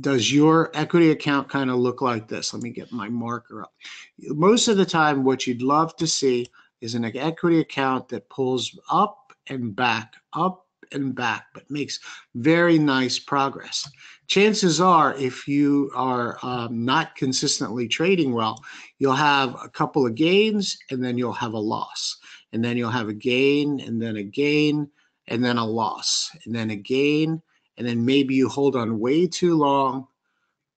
does your equity account kind of look like this? Let me get my marker up. Most of the time, what you'd love to see is an equity account that pulls up and back, up and back, but makes very nice progress. Chances are, if you are um, not consistently trading well, you'll have a couple of gains and then you'll have a loss. And then you'll have a gain and then a gain and then a loss and then a gain. And then maybe you hold on way too long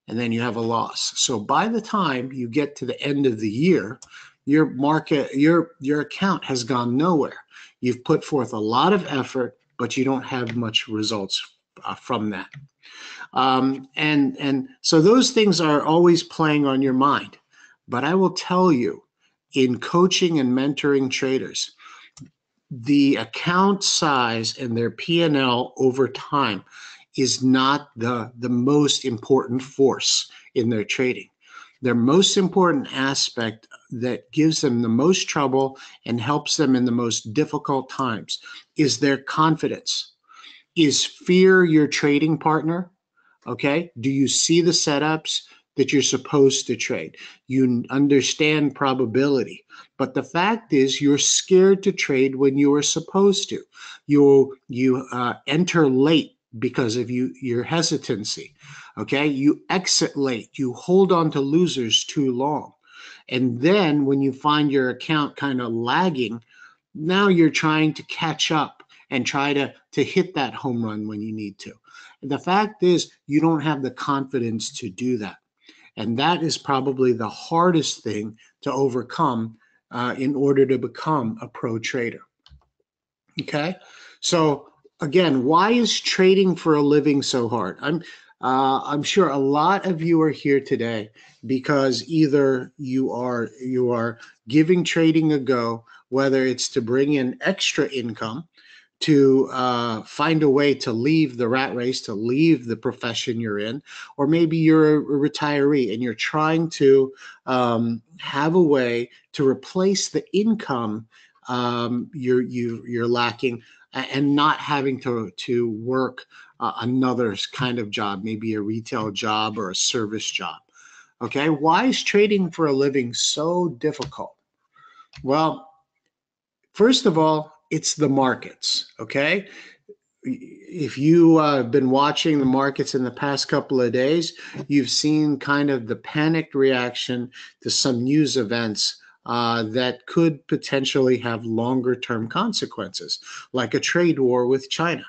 and then you have a loss. So by the time you get to the end of the year, your market, your your account has gone nowhere. You've put forth a lot of effort but you don't have much results uh, from that. Um, and and so those things are always playing on your mind. But I will tell you, in coaching and mentoring traders, the account size and their P&L over time is not the, the most important force in their trading. Their most important aspect that gives them the most trouble and helps them in the most difficult times is their confidence. Is fear your trading partner? Okay. Do you see the setups that you're supposed to trade? You understand probability. But the fact is, you're scared to trade when you are supposed to. You you uh, enter late because of you your hesitancy. Okay, you exit late. You hold on to losers too long. And then when you find your account kind of lagging, now you're trying to catch up and try to, to hit that home run when you need to. And the fact is, you don't have the confidence to do that. And that is probably the hardest thing to overcome uh, in order to become a pro trader. Okay. So, again, why is trading for a living so hard? I'm uh, I'm sure a lot of you are here today because either you are you are giving trading a go, whether it's to bring in extra income, to uh, find a way to leave the rat race, to leave the profession you're in, or maybe you're a retiree and you're trying to um, have a way to replace the income um, you're you, you're lacking and not having to to work uh, another kind of job, maybe a retail job or a service job. Okay, why is trading for a living so difficult? Well, first of all, it's the markets. Okay, if you uh, have been watching the markets in the past couple of days, you've seen kind of the panicked reaction to some news events uh, that could potentially have longer term consequences, like a trade war with China.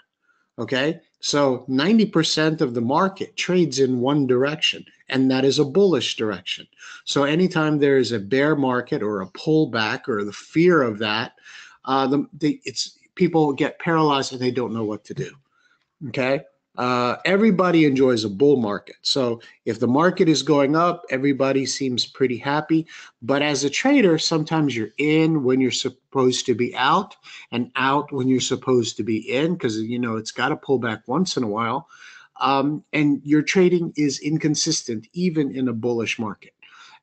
Okay. So 90% of the market trades in one direction, and that is a bullish direction. So anytime there is a bear market or a pullback or the fear of that, uh, the, the, it's people get paralyzed and they don't know what to do. Okay. Uh, everybody enjoys a bull market. So if the market is going up, everybody seems pretty happy. But as a trader, sometimes you're in when you're supposed to be out and out when you're supposed to be in because, you know, it's got to pull back once in a while. um, and your trading is inconsistent even in a bullish market.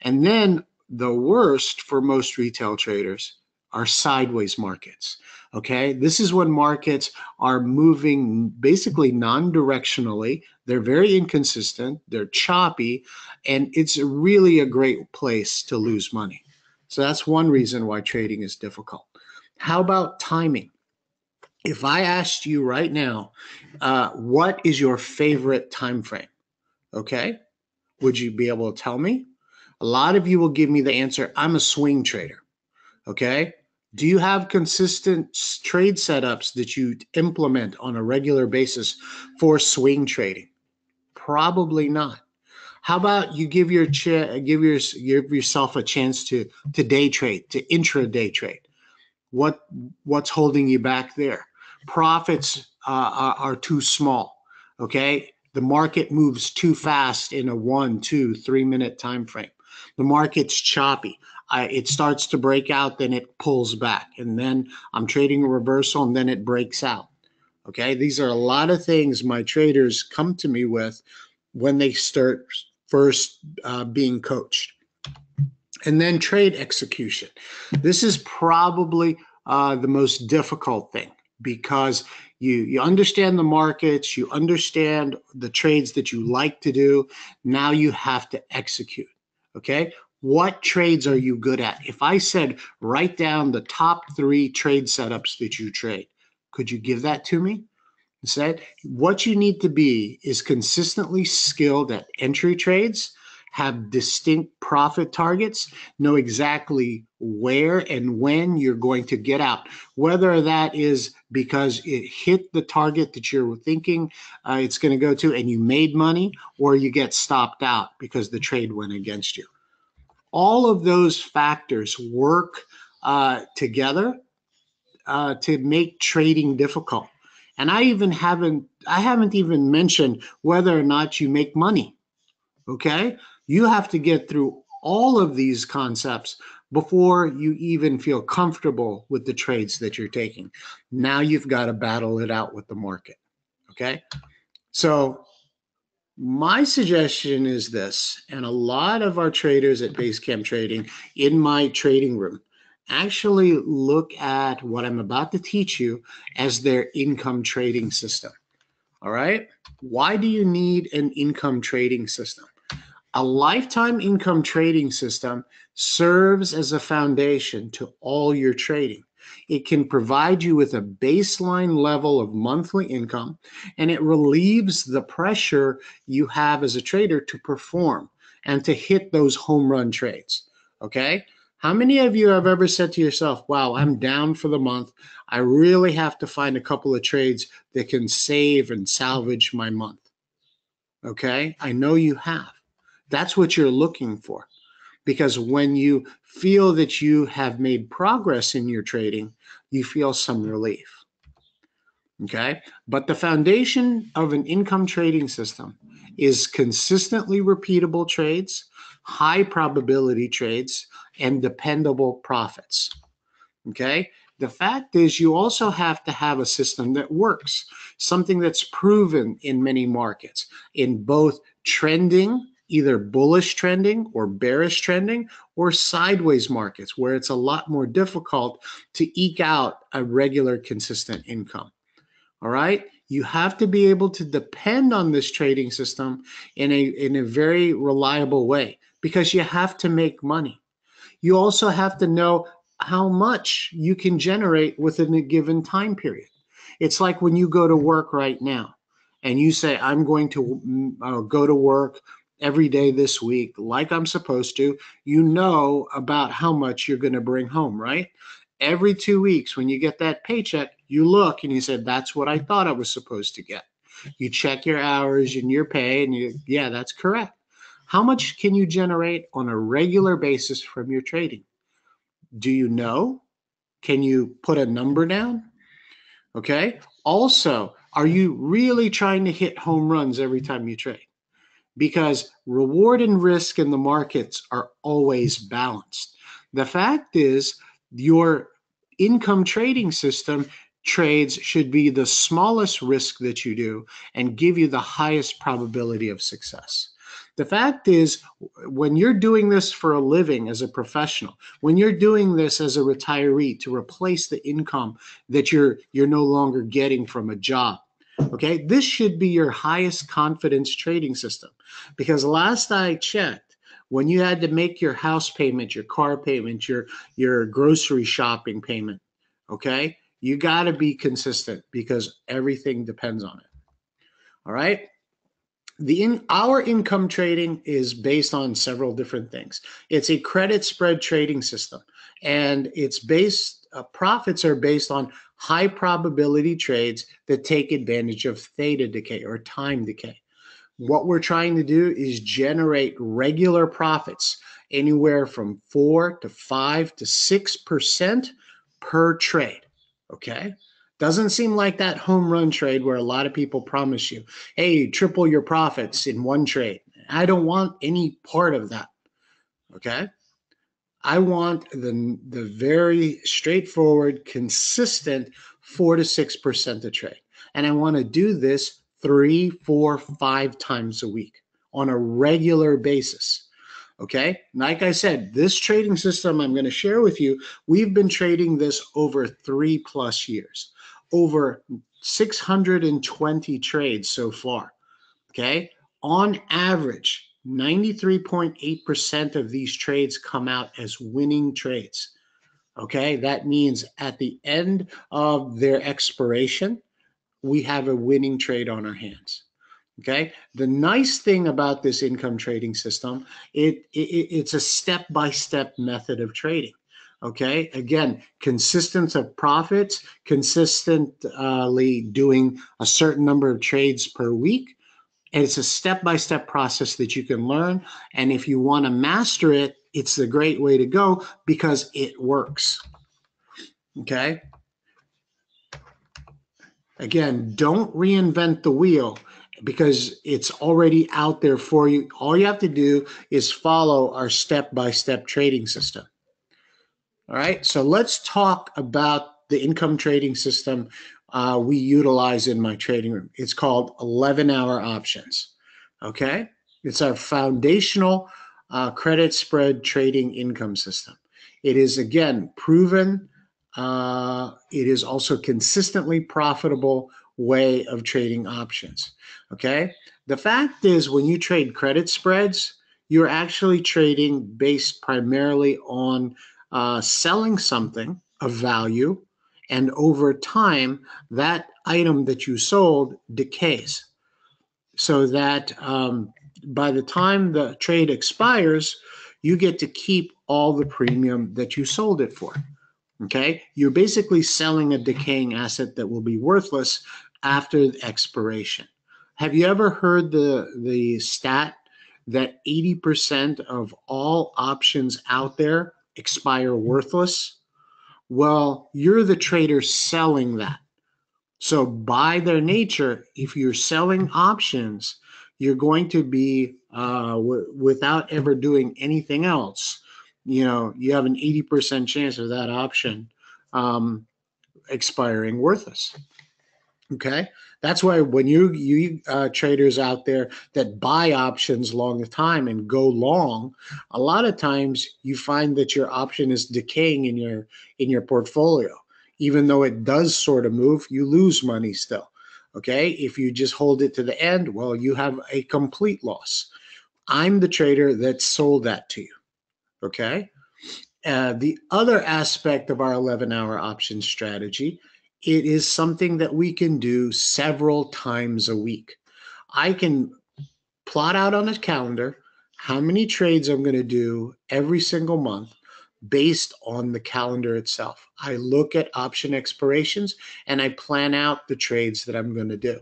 And then the worst for most retail traders are sideways markets. Okay, this is when markets are moving basically non directionally. They're very inconsistent, they're choppy, and it's really a great place to lose money. So that's one reason why trading is difficult. How about timing? If I asked you right now, uh, what is your favorite time frame? Okay, would you be able to tell me? A lot of you will give me the answer I'm a swing trader. Okay, do you have consistent trade setups that you implement on a regular basis for swing trading? Probably not. How about you give your give your give yourself a chance to to day trade, to intraday trade? What what's holding you back there? Profits uh, are, are too small. Okay, the market moves too fast in a one, two, three minute time frame. The market's choppy. It starts to break out, then it pulls back, and then I'm trading a reversal, and then it breaks out. Okay, these are a lot of things my traders come to me with when they start first uh, being coached. And then trade execution. This is probably uh, the most difficult thing because you you understand the markets, you understand the trades that you like to do. Now you have to execute. Okay, what trades are you good at? If I said write down the top three trade setups that you trade, could you give that to me? Said what you need to be is consistently skilled at entry trades, have distinct profit targets, know exactly where and when you're going to get out, whether that is because it hit the target that you're thinking uh, it's going to go to and you made money, or you get stopped out because the trade went against you all of those factors work uh, together uh, to make trading difficult. And I even haven't I haven't even mentioned whether or not you make money. Okay? You have to get through all of these concepts before you even feel comfortable with the trades that you're taking. Now you've got to battle it out with the market. Okay? So my suggestion is this, and a lot of our traders at Basecamp Trading in my trading room actually look at what I'm about to teach you as their income trading system. All right. Why do you need an income trading system? A lifetime income trading system serves as a foundation to all your trading. It can provide you with a baseline level of monthly income and it relieves the pressure you have as a trader to perform and to hit those home run trades. Okay. How many of you have ever said to yourself, wow, I'm down for the month. I really have to find a couple of trades that can save and salvage my month? Okay. I know you have. That's what you're looking for because when you feel that you have made progress in your trading, you feel some relief. Okay. But the foundation of an income trading system is consistently repeatable trades, high probability trades, and dependable profits. Okay. The fact is, you also have to have a system that works, something that's proven in many markets, in both trending either bullish trending or bearish trending or sideways markets where it's a lot more difficult to eke out a regular consistent income. All right? You have to be able to depend on this trading system in a in a very reliable way because you have to make money. You also have to know how much you can generate within a given time period. It's like when you go to work right now and you say, I'm going to mm, uh, go to work every day this week like I'm supposed to, you know about how much you're going to bring home, right? Every two weeks, when you get that paycheck, you look and you said, That's what I thought I was supposed to get. You check your hours and your pay, and you, yeah, that's correct. How much can you generate on a regular basis from your trading? Do you know? Can you put a number down? Okay. Also, are you really trying to hit home runs every time you trade? Because reward and risk in the markets are always balanced. The fact is, your income trading system trades should be the smallest risk that you do and give you the highest probability of success. The fact is, when you're doing this for a living as a professional, when you're doing this as a retiree to replace the income that you're you're no longer getting from a job, okay, this should be your highest confidence trading system. Because last I checked, when you had to make your house payment, your car payment, your your grocery shopping payment, okay, you got to be consistent because everything depends on it. All right the in our income trading is based on several different things. It's a credit spread trading system, and it's based uh, profits are based on high probability trades that take advantage of theta decay or time decay. What we're trying to do is generate regular profits anywhere from four to five to six percent per trade. Okay. Doesn't seem like that home run trade where a lot of people promise you, hey, triple your profits in one trade. I don't want any part of that. Okay. I want the, the very straightforward, consistent four to six percent of trade. And I want to do this three, four, five times a week on a regular basis. Okay. Like I said, this trading system I'm going to share with you, we've been trading this over three plus years over 620 trades so far. Okay. On average, 93.8% of these trades come out as winning trades. Okay. That means at the end of their expiration, we have a winning trade on our hands. Okay. The nice thing about this income trading system, it, it it's a step by step method of trading. Okay, again, consistent of profits, consistently doing a certain number of trades per week. And it's a step by step process that you can learn. And if you want to master it, it's the great way to go because it works. Okay. Again, don't reinvent the wheel because it's already out there for you. All you have to do is follow our step by step trading system. All right, so let's talk about the income trading system uh, we utilize in my trading room. It's called 11 hour options. Okay, it's our foundational uh, credit spread trading income system. It is again proven. Uh, it is also consistently profitable way of trading options. Okay, the fact is when you trade credit spreads, you're actually trading based primarily on uh, selling something of value, and over time, that item that you sold decays. So that um, by the time the trade expires, you get to keep all the premium that you sold it for. Okay, you're basically selling a decaying asset that will be worthless after the expiration. Have you ever heard the the stat that 80% of all options out there expire worthless. Well, you're the trader selling that. So, by their nature, if you're selling options, you're going to be uh, without ever doing anything else. You know, you have an 80% chance of that option um, expiring worthless. Okay, that's why when you you uh, traders out there that buy options long the time and go long, a lot of times you find that your option is decaying in your in your portfolio. Even though it does sort of move, you lose money still. Okay, if you just hold it to the end, well, you have a complete loss. I'm the trader that sold that to you. Okay. Uh, the other aspect of our 11 hour option strategy it is something that we can do several times a week. I can plot out on a calendar how many trades I'm going to do every single month based on the calendar itself. I look at option expirations and I plan out the trades that I'm going to do.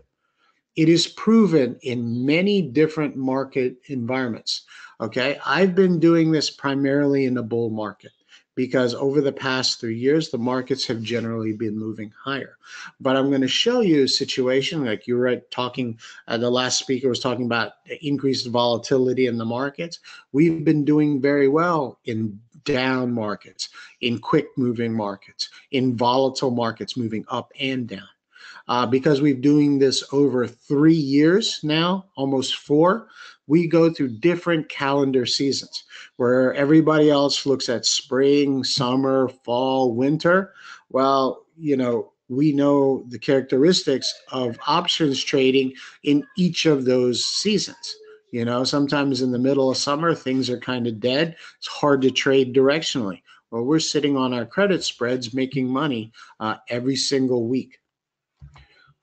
It is proven in many different market environments. Okay. I've been doing this primarily in a bull market because over the past three years, the markets have generally been moving higher. But I'm going to show you a situation like you were talking, uh, the last speaker was talking about increased volatility in the markets. We've been doing very well in down markets, in quick moving markets, in volatile markets moving up and down. Uh, because we've doing this over three years now, almost four, we go through different calendar seasons where everybody else looks at spring, summer, fall, winter. Well, you know, we know the characteristics of options trading in each of those seasons. You know, sometimes in the middle of summer, things are kind of dead. It's hard to trade directionally. Well, we're sitting on our credit spreads making money uh, every single week.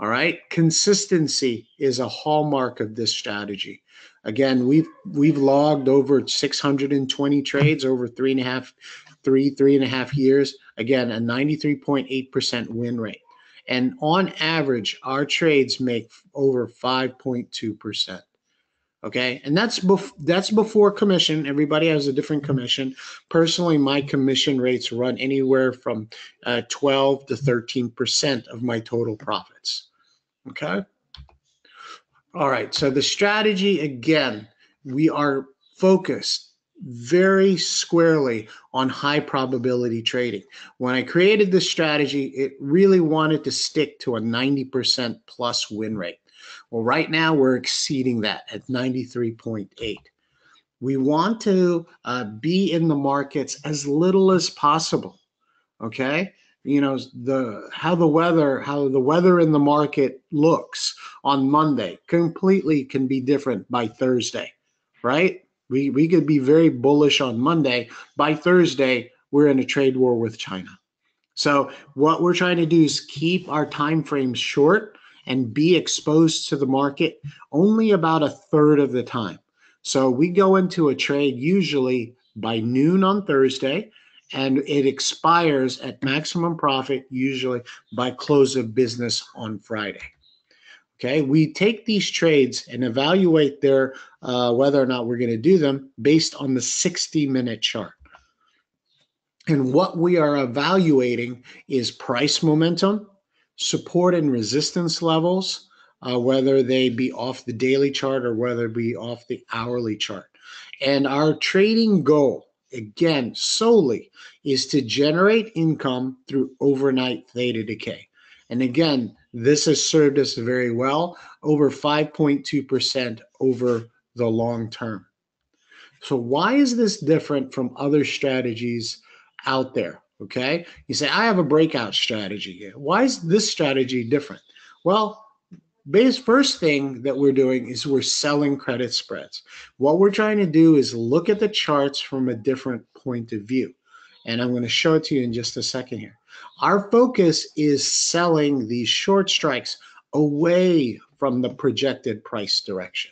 All right, consistency is a hallmark of this strategy. Again, we've we've logged over 620 trades over three and a half, three three and a half years. Again, a 93.8% win rate, and on average, our trades make over 5.2%. Okay, and that's bef- that's before commission. Everybody has a different commission. Personally, my commission rates run anywhere from uh, 12 to 13 percent of my total profits. Okay. All right. So the strategy again, we are focused very squarely on high probability trading. When I created this strategy, it really wanted to stick to a 90% plus win rate. Well, right now we're exceeding that at 93.8. We want to uh, be in the markets as little as possible. Okay you know the how the weather how the weather in the market looks on monday completely can be different by thursday right? We we could be very bullish on monday. By thursday we're in a trade war with china. So what we're trying to do is keep our time frames short and be exposed to the market only about a third of the time. So we go into a trade usually by noon on thursday and it expires at maximum profit usually by close of business on Friday. Okay, we take these trades and evaluate their uh, whether or not we're going to do them based on the 60 minute chart. And what we are evaluating is price momentum, support and resistance levels, uh, whether they be off the daily chart or whether it be off the hourly chart. And our trading goal again, solely is to generate income through overnight theta decay. And again, this has served us very well, over 5.2% over the long term. So, why is this different from other strategies out there? Okay. You say, I have a breakout strategy. Here. Why is this strategy different? Well, base first thing that we're doing is we're selling credit spreads. What we're trying to do is look at the charts from a different point of view. And I'm going to show it to you in just a second here. Our focus is selling these short strikes away from the projected price direction.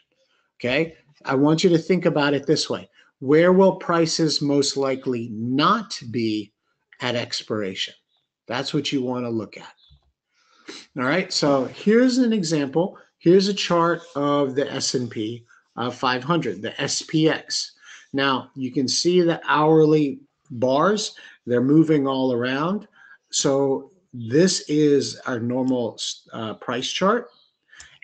Okay. I want you to think about it this way. Where will prices most likely not be at expiration? That's what you want to look at. All right, so here's an example. Here's a chart of the S&P uh, 500, the SPX. Now you can see the hourly bars, they're moving all around. So this is our normal uh, price chart,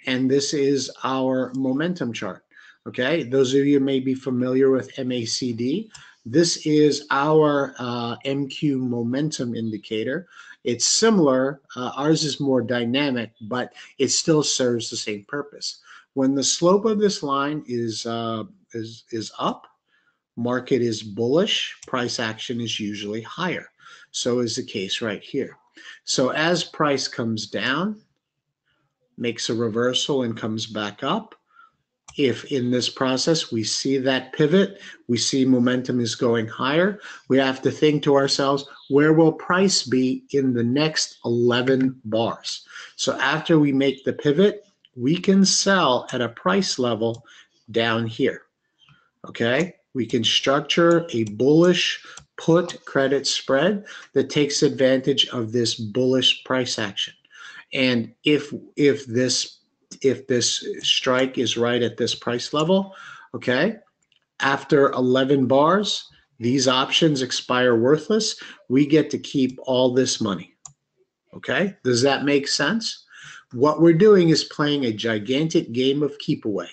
and this is our momentum chart. Okay, those of you may be familiar with MACD. This is our uh, MQ momentum indicator. It's similar. Uh, ours is more dynamic, but it still serves the same purpose. When the slope of this line is uh, is is up, market is bullish. Price action is usually higher. So is the case right here. So as price comes down, makes a reversal and comes back up, if in this process we see that pivot, we see momentum is going higher, we have to think to ourselves, where will price be in the next 11 bars? So after we make the pivot, we can sell at a price level down here. Okay, we can structure a bullish put credit spread that takes advantage of this bullish price action. And if if this if this strike is right at this price level, okay, after 11 bars, these options expire worthless. We get to keep all this money. Okay, does that make sense? What we're doing is playing a gigantic game of keep away.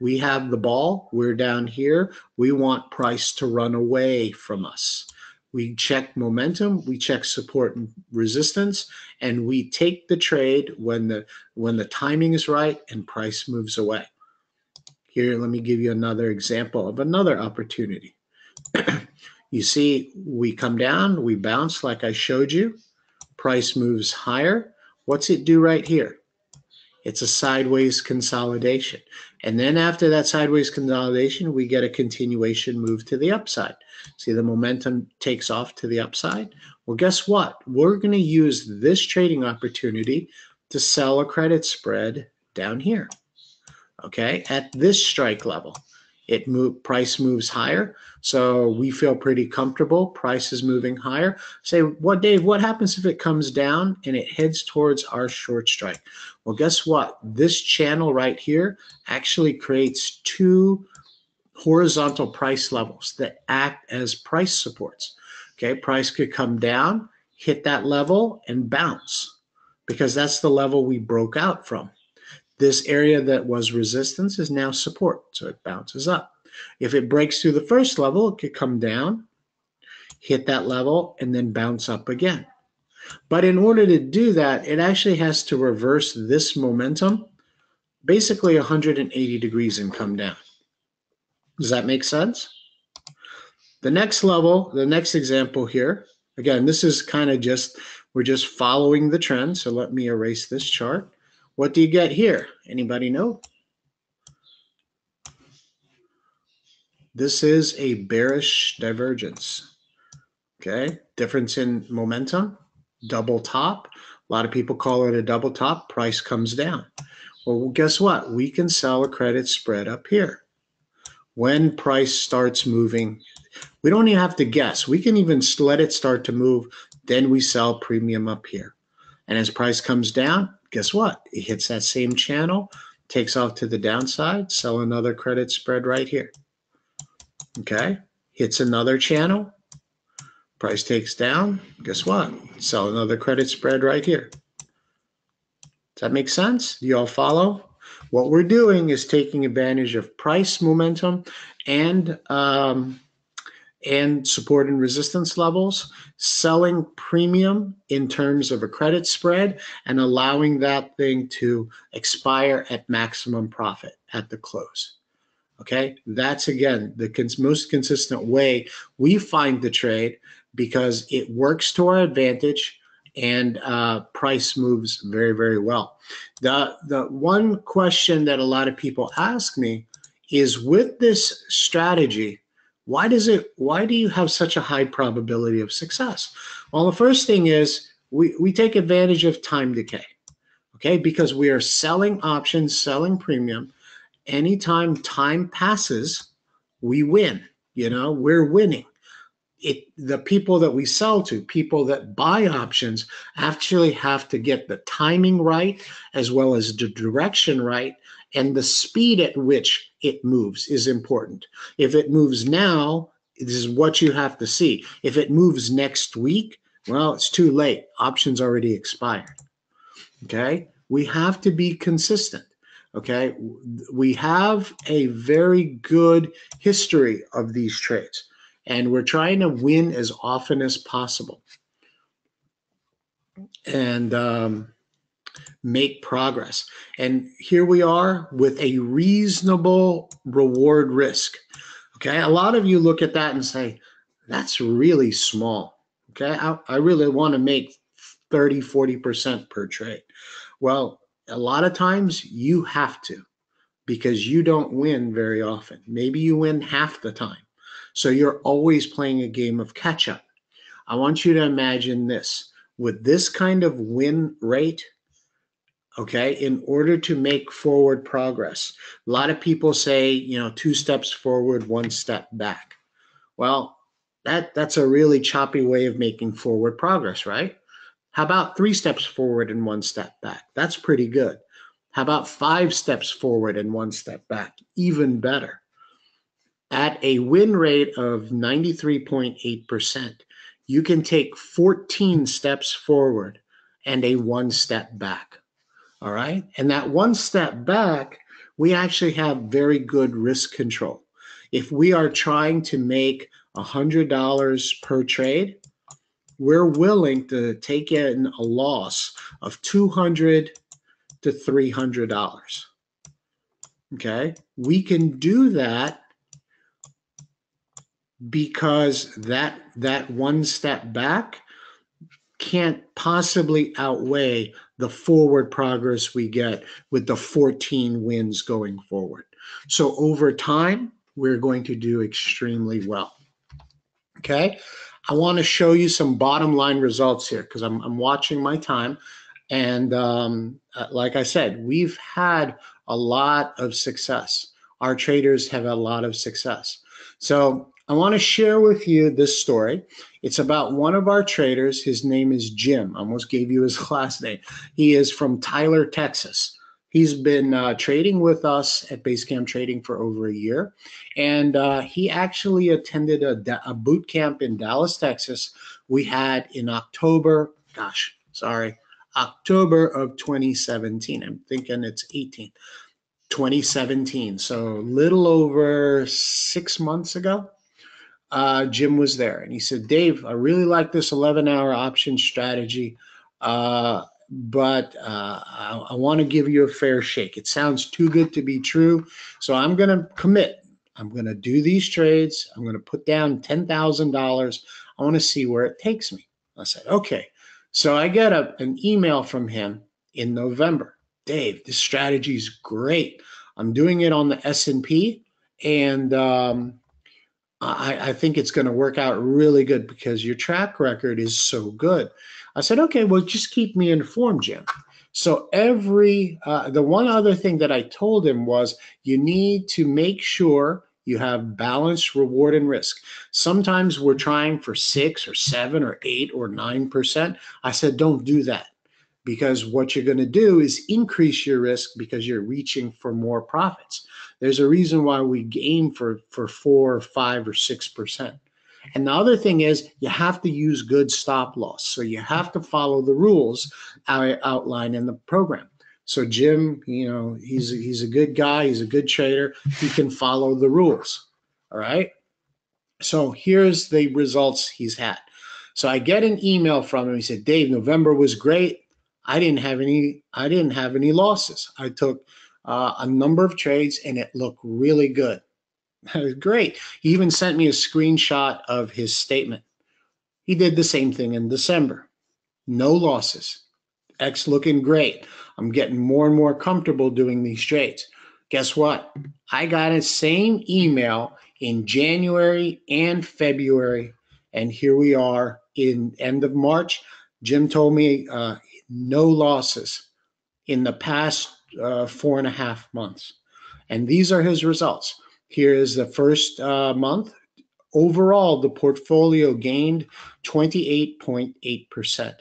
We have the ball, we're down here. We want price to run away from us. We check momentum, we check support and resistance, and we take the trade when the when the timing is right and price moves away. Here, let me give you another example of another opportunity. you see, we come down, we bounce like I showed you. Price moves higher. What's it do right here? It's a sideways consolidation. And then after that sideways consolidation, we get a continuation move to the upside. See the momentum takes off to the upside? Well, guess what? We're going to use this trading opportunity to sell a credit spread down here. Okay, at this strike level, it move price moves higher. So we feel pretty comfortable. Price is moving higher. Say, what, Dave, what happens if it comes down and it heads towards our short strike? Well, guess what? This channel right here actually creates two horizontal price levels that act as price supports. Okay, price could come down, hit that level, and bounce because that's the level we broke out from. This area that was resistance is now support, so it bounces up. If it breaks through the first level, it could come down, hit that level, and then bounce up again. But in order to do that, it actually has to reverse this momentum, basically 180 degrees and come down. Does that make sense? The next level, the next example here, again, this is kind of just, we're just following the trend. So let me erase this chart. What do you get here? Anybody know? This is a bearish divergence. Okay, difference in momentum, double top. A lot of people call it a double top. Price comes down. Well, guess what? We can sell a credit spread up here when price starts moving. We don't even have to guess. We can even let it start to move. Then we sell premium up here. And as price comes down, guess what? It hits that same channel, takes off to the downside, sell another credit spread right here. Okay, hits another channel, price takes down, guess what? Sell another credit spread right here. Does that make sense? Do you all follow? What we're doing is taking advantage of price momentum and um, and support and resistance levels, selling premium in terms of a credit spread, and allowing that thing to expire at maximum profit at the close. Okay, that's again the cons most consistent way we find the trade because it works to our advantage and uh, price moves very, very well. The, the one question that a lot of people ask me is with this strategy, why does it, why do you have such a high probability of success? Well, the first thing is we, we take advantage of time decay, okay? Because we are selling options, selling premium. Anytime time passes, we win, you know, we're winning it the people that we sell to, people that buy options, actually have to get the timing right as well as the direction right. And the speed at which it moves is important. If it moves now, this is what you have to see. If it moves next week, well, it's too late. Options already expired. Okay. We have to be consistent. Okay. We have a very good history of these trades and we're trying to win as often as possible and um, make progress. And here we are with a reasonable reward risk. Okay, a lot of you look at that and say, that's really small. Okay, I, I really want to make 30, 40% per trade. Well, a lot of times you have to because you don't win very often. Maybe you win half the time. So you're always playing a game of catch up. I want you to imagine this with this kind of win rate, okay, in order to make forward progress. A lot of people say, you know, two steps forward, one step back. Well, that that's a really choppy way of making forward progress, right? How about three steps forward and one step back? That's pretty good. How about five steps forward and one step back? Even better at a win rate of 93.8%, you can take 14 steps forward and a one step back. All right. And that one step back we actually have very good risk control. If we are trying to make $100 per trade, we're willing to take in a loss of 200 to $300. Okay, we can do that because that that one step back can't possibly outweigh the forward progress we get with the 14 wins going forward. So over time, we're going to do extremely well. Okay, I want to show you some bottom line results here because I'm, I'm watching my time. And um, uh, like I said, we've had a lot of success. Our traders have a lot of success. So I want to share with you this story. It's about one of our traders. His name is Jim. I almost gave you his last name. He is from Tyler, Texas. He's been uh, trading with us at Basecamp Trading for over a year. And uh, he actually attended a, a boot camp in Dallas, Texas. We had in October, gosh, sorry, October of 2017. I'm thinking it's 18. 2017. So little over six months ago uh, Jim was there and he said, Dave, I really like this 11 hour option strategy, uh, but uh, I, I want to give you a fair shake. It sounds too good to be true. So I'm going to commit. I'm going to do these trades. I'm going to put down $10,000. I want to see where it takes me. I said, okay. So I get a, an email from him in November. Dave, this strategy is great. I'm doing it on the S&P and um, I, I think it's going to work out really good because your track record is so good. I said, okay, well, just keep me informed, Jim. So every uh, the one other thing that I told him was you need to make sure you have balanced reward and risk. Sometimes we're trying for six or seven or eight or nine percent. I said, don't do that because what you're going to do is increase your risk because you're reaching for more profits. There's a reason why we aim for for four or five or six percent. And the other thing is you have to use good stop loss. So you have to follow the rules I outlined in the program. So Jim, you know, he's he's a good guy, he's a good trader. He can follow the rules. All right. So here's the results he's had. So I get an email from him. He said, Dave, November was great. I didn't have any, I didn't have any losses. I took uh, a number of trades and it looked really good. That was great. He even sent me a screenshot of his statement. He did the same thing in December. No losses. X looking great. I'm getting more and more comfortable doing these trades. Guess what? I got a same email in January and February, and here we are in end of March. Jim told me uh, no losses in the past uh, four and a half months. And these are his results. Here is the first uh, month. Overall, the portfolio gained 28.8%.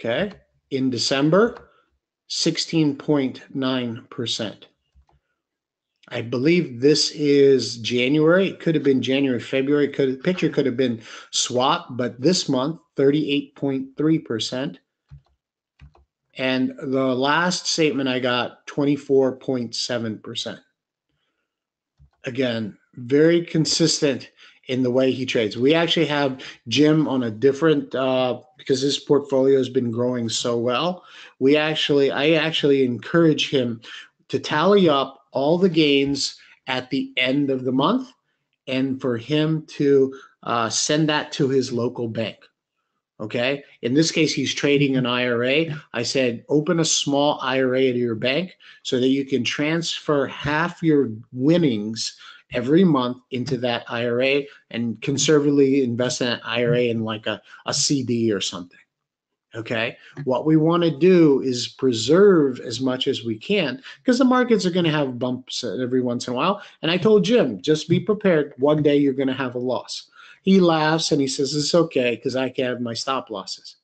Okay. In December, 16.9%. I believe this is January. It could have been January, February. Could picture could have been swap, but this month, 38.3%. And the last statement I got 24.7%. Again, very consistent in the way he trades. We actually have Jim on a different uh, because his portfolio has been growing so well. We actually, I actually encourage him to tally up all the gains at the end of the month and for him to uh, send that to his local bank. Okay. In this case, he's trading an IRA. I said, open a small IRA at your bank so that you can transfer half your winnings every month into that IRA and conservatively invest in an IRA in like a, a CD or something. Okay. What we want to do is preserve as much as we can because the markets are going to have bumps every once in a while. And I told Jim, just be prepared. One day you're going to have a loss he laughs and he says it's okay because I can have my stop losses.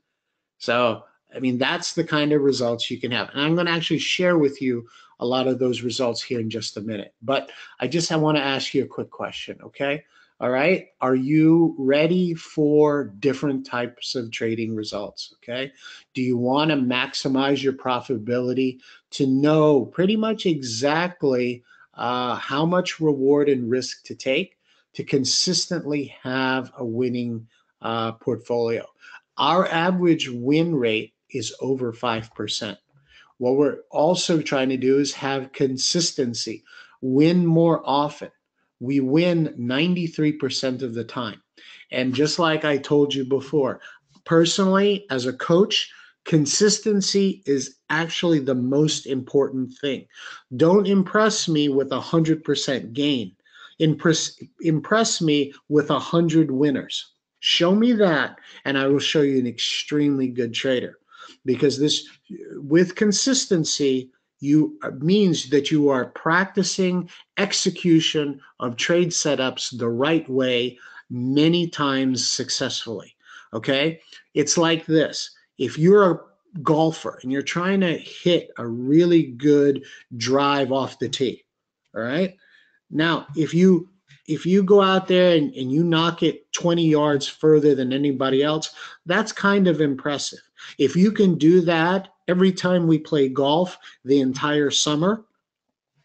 So, I mean, that's the kind of results you can have. And I'm going to actually share with you a lot of those results here in just a minute. But I just I want to ask you a quick question, okay? All right. Are you ready for different types of trading results? Okay. Do you want to maximize your profitability to know pretty much exactly uh, how much reward and risk to take to consistently have a winning uh, portfolio? Our average win rate is over 5%. What we're also trying to do is have consistency, win more often. We win 93% of the time. And just like I told you before, personally, as a coach, consistency is actually the most important thing. Don't impress me with a 100% gain. Impress, impress me with a 100 winners. Show me that, and I will show you an extremely good trader. Because this with consistency you uh, means that you are practicing execution of trade setups the right way many times successfully okay? It's like this. If you're a golfer and you're trying to hit a really good drive off the tee all right now if you if you go out there and, and you knock it 20 yards further than anybody else that's kind of impressive if you can do that every time we play golf the entire summer,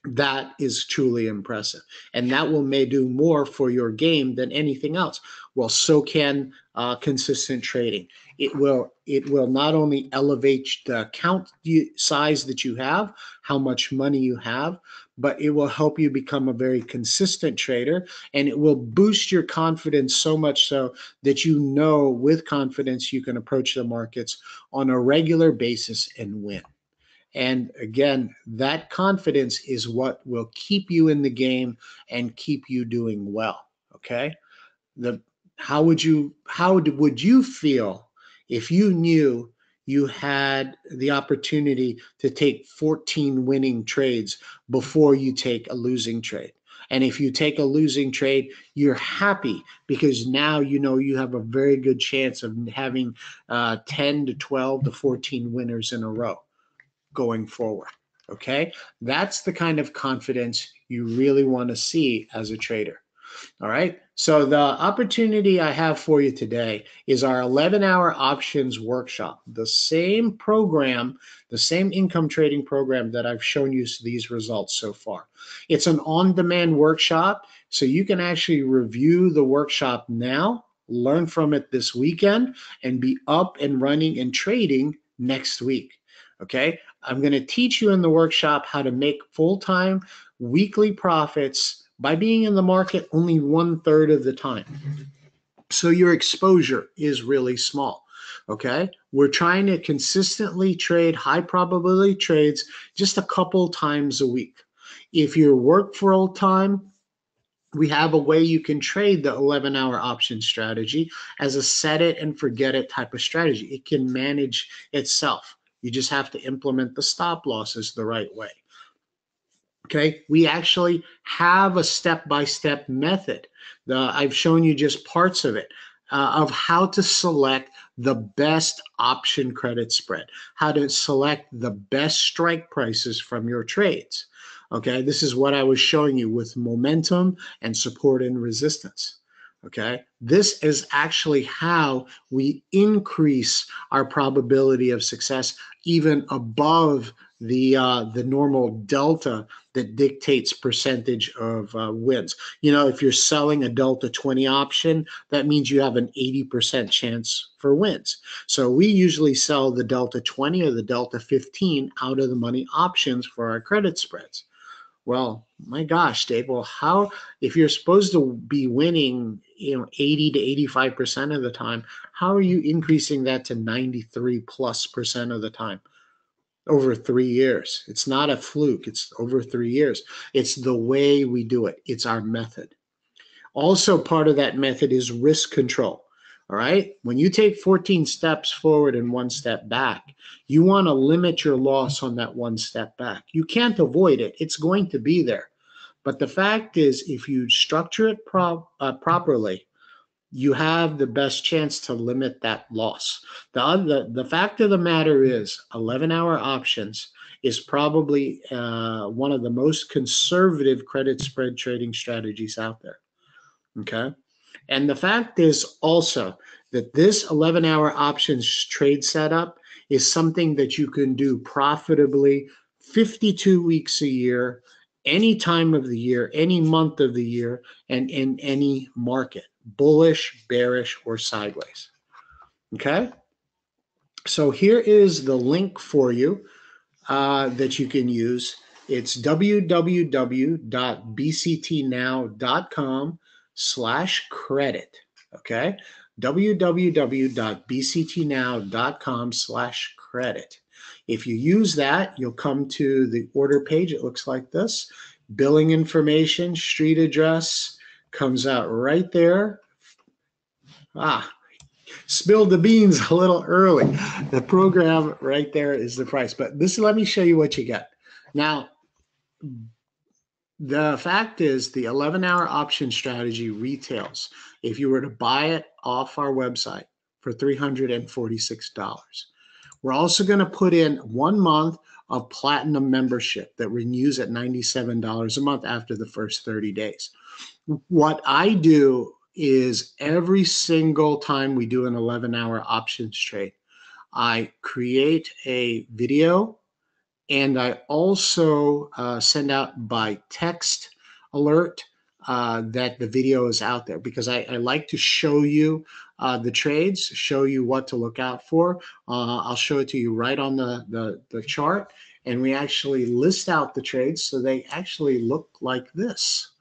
that is truly impressive. And that will may do more for your game than anything else. Well, so can uh, consistent trading. It will it will not only elevate the account size that you have, how much money you have, but it will help you become a very consistent trader and it will boost your confidence so much so that you know with confidence you can approach the markets on a regular basis and win. And again, that confidence is what will keep you in the game and keep you doing well. Okay. The how would you how would you feel if you knew you had the opportunity to take 14 winning trades before you take a losing trade. And if you take a losing trade, you're happy because now you know you have a very good chance of having uh, 10 to 12 to 14 winners in a row going forward. Okay. That's the kind of confidence you really want to see as a trader. All right. So the opportunity I have for you today is our 11 hour options workshop, the same program, the same income trading program that I've shown you these results so far. It's an on demand workshop. So you can actually review the workshop now, learn from it this weekend, and be up and running and trading next week. Okay. I'm going to teach you in the workshop how to make full time weekly profits by being in the market only one third of the time. So your exposure is really small. Okay. We're trying to consistently trade high probability trades just a couple times a week. If you work full time, we have a way you can trade the 11 hour option strategy as a set it and forget it type of strategy. It can manage itself. You just have to implement the stop losses the right way. Okay, we actually have a step-by-step method. The, I've shown you just parts of it uh, of how to select the best option credit spread, how to select the best strike prices from your trades. Okay, this is what I was showing you with momentum and support and resistance. Okay, this is actually how we increase our probability of success even above the uh, the normal delta that dictates percentage of uh, wins. You know, if you're selling a delta 20 option, that means you have an 80% chance for wins. So we usually sell the delta 20 or the delta 15 out of the money options for our credit spreads. Well, my gosh, Dave, well, how, if you're supposed to be winning, you know, 80 to 85% of the time, how are you increasing that to 93 plus percent of the time? Over three years. It's not a fluke, it's over three years. It's the way we do it, it's our method. Also, part of that method is risk control. All right. When you take 14 steps forward and one step back, you want to limit your loss on that one step back. You can't avoid it, it's going to be there. But the fact is, if you structure it pro- uh, properly, you have the best chance to limit that loss. The, other, the fact of the matter is 11 hour options is probably uh, one of the most conservative credit spread trading strategies out there. Okay. And the fact is also that this 11 hour options trade setup is something that you can do profitably 52 weeks a year, any time of the year, any month of the year, and in any market, bullish, bearish, or sideways. Okay? So here is the link for you uh, that you can use. It's www.bctnow.com slash credit. Okay? www.bctnow.com slash credit. If you use that, you'll come to the order page. It looks like this. Billing information, street address comes out right there. Ah, spilled the beans a little early. The program right there is the price. But this, let me show you what you get. Now, the fact is the 11 hour option strategy retails if you were to buy it off our website for $346. We're also going to put in one month of platinum membership that renews at $97 a month after the first 30 days. What I do is every single time we do an 11 hour options trade, I create a video and I also uh, send out by text alert uh, that the video is out there because I, I like to show you uh, the trades, show you what to look out for. Uh, I'll show it to you right on the, the, the chart. And we actually list out the trades so they actually look like this.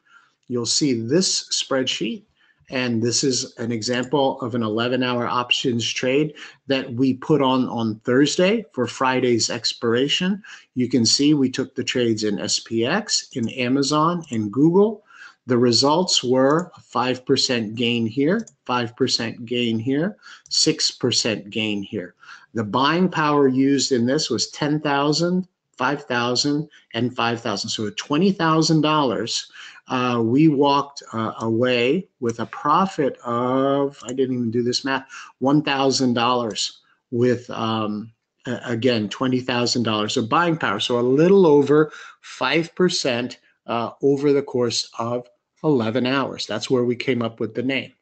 You'll see this spreadsheet and this is an example of an 11 hour options trade that we put on on Thursday for Friday's expiration. You can see we took the trades in SPX, in Amazon, and Google. The results were 5% gain here, 5% gain here, 6% gain here. The buying power used in this was 10,000, 5,000, and 5,000. So $20,000 uh, we walked uh, away with a profit of, I didn't even do this math, $1,000 with, um, again, $20,000 of buying power. So a little over 5% uh, over the course of 11 hours. That's where we came up with the name.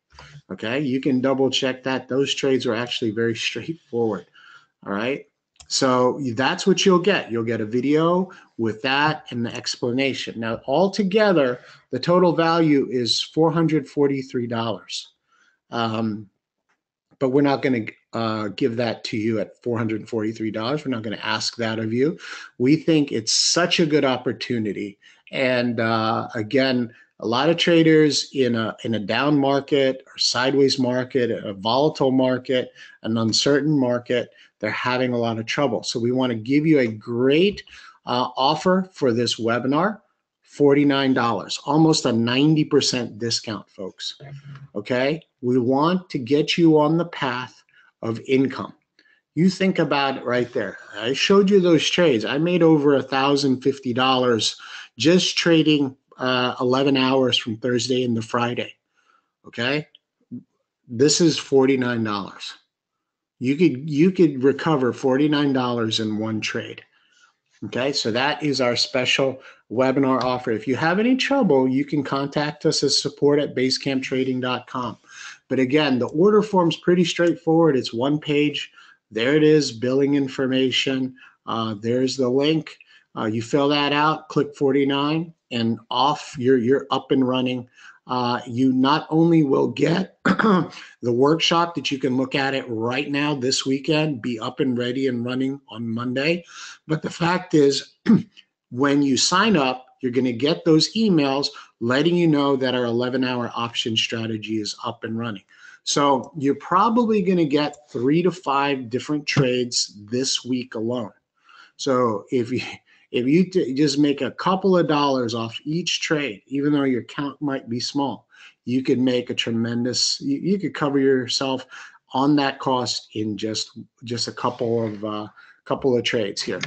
Okay, you can double check that. Those trades are actually very straightforward. All right. So that's what you'll get. You'll get a video with that and the explanation. Now, altogether, the total value is $443. Um, but we're not going to uh, give that to you at $443. We're not going to ask that of you. We think it's such a good opportunity. And uh, again, a lot of traders in a in a down market or sideways market, a volatile market, an uncertain market, they're having a lot of trouble. So we want to give you a great uh, offer for this webinar. $49, almost a 90% discount, folks. Okay. We want to get you on the path of income. You think about it right there. I showed you those trades. I made over a $1,050 just trading uh, 11 hours from Thursday into Friday. Okay. This is $49 you could you could recover $49 in one trade. Okay, so that is our special webinar offer. If you have any trouble, you can contact us at support at basecamptrading.com. But again, the order form is pretty straightforward. It's one page. There it is, billing information. Uh, there's the link. Uh, you fill that out, click 49, and off. You're you're up and running uh, you not only will get the workshop that you can look at it right now this weekend, be up and ready and running on Monday, but the fact is, when you sign up, you're going to get those emails letting you know that our 11 hour option strategy is up and running. So you're probably going to get three to five different trades this week alone. So if you if you t- just make a couple of dollars off each trade, even though your count might be small, you could make a tremendous. You, you could cover yourself on that cost in just just a couple of uh, couple of trades here.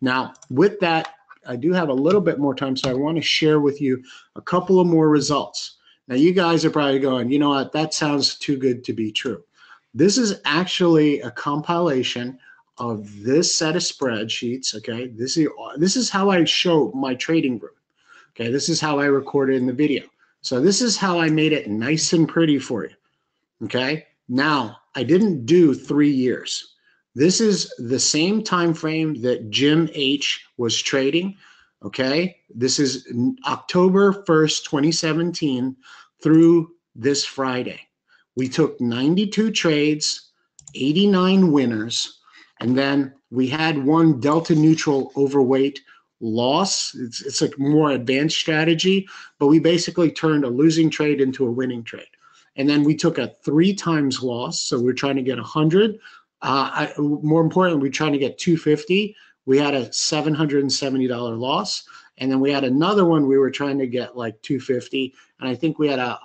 Now, with that, I do have a little bit more time, so I want to share with you a couple of more results. Now, you guys are probably going, you know what? That sounds too good to be true. This is actually a compilation of this set of spreadsheets. Okay, this is this is how I show my trading room. Okay, this is how I recorded in the video. So this is how I made it nice and pretty for you. Okay. Now I didn't do three years. This is the same time frame that Jim H was trading. Okay. This is October 1st, 2017 through this Friday. We took 92 trades, 89 winners, and then we had one delta neutral overweight loss. It's, it's a more advanced strategy, but we basically turned a losing trade into a winning trade. And then we took a three times loss. So we're trying to get 100. Uh, I, more importantly, we're trying to get 250. We had a $770 loss. And then we had another one we were trying to get like 250. And I think we had a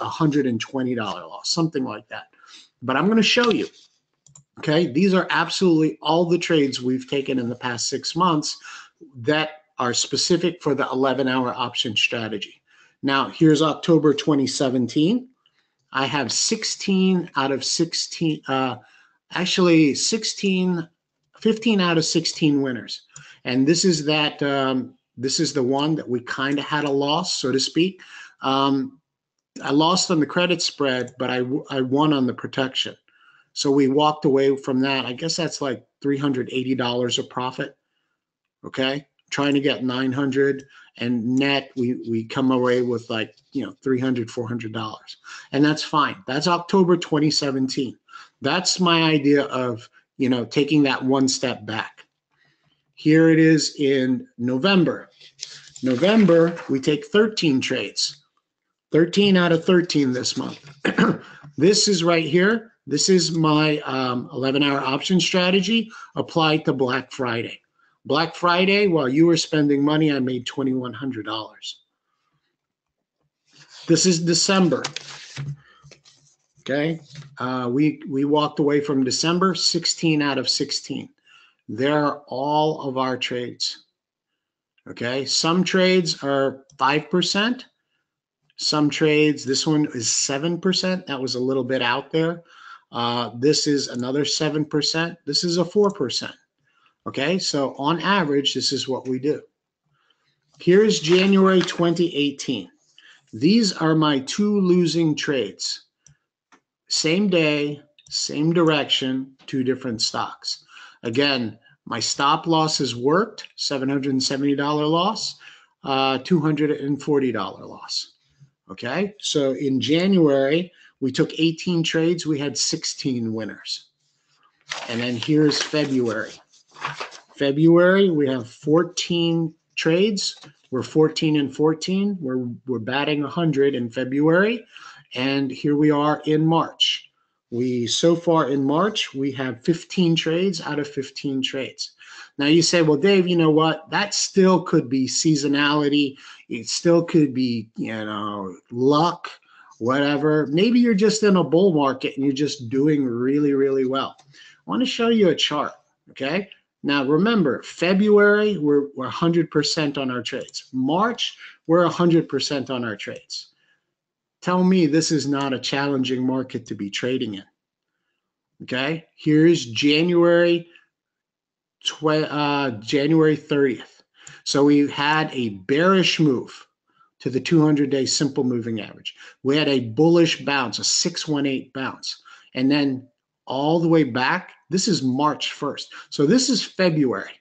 $120 loss, something like that. But I'm going to show you. Okay, these are absolutely all the trades we've taken in the past six months that are specific for the 11 hour option strategy. Now, here's October 2017. I have 16 out of 16, uh, actually 16, 15 out of 16 winners. And this is that, um, this is the one that we kind of had a loss, so to speak. Um, I lost on the credit spread, but I, I won on the protection. So we walked away from that. I guess that's like $380 of profit. Okay. Trying to get 900 and net, we, we come away with like, you know, $300, $400. And that's fine. That's October 2017. That's my idea of, you know, taking that one step back. Here it is in November. November, we take 13 trades. 13 out of 13 this month. this is right here. This is my um, 11 hour option strategy applied to Black Friday. Black Friday, while you were spending money, I made $2,100. This is December. Okay, uh, we we walked away from December 16 out of 16. There are all of our trades. Okay, some trades are 5%, some trades, this one is 7%. That was a little bit out there. Uh, this is another 7%. This is a 4%. Okay, so on average, this is what we do. Here's January 2018. These are my two losing trades. Same day, same direction, two different stocks. Again, my stop losses worked, $770 loss, uh, $240 loss. Okay, so in January, we took 18 trades, we had 16 winners. And then here's February. February, we have 14 trades. We're 14 and 14. We're, we're batting 100 in February. And here we are in March. We, so far in March, we have 15 trades out of 15 trades. Now you say, well, Dave, you know what? That still could be seasonality. It still could be, you know, luck, whatever. Maybe you're just in a bull market and you're just doing really, really well. I want to show you a chart. Okay. Now remember, February, we're, we're 100% on our trades. March, we're 100% on our trades. Tell me this is not a challenging market to be trading in. Okay. Here's January uh, January 30th. So we had a bearish move to the 200 day simple moving average. We had a bullish bounce, a 618 bounce. And then all the way back, this is March 1st. So this is February.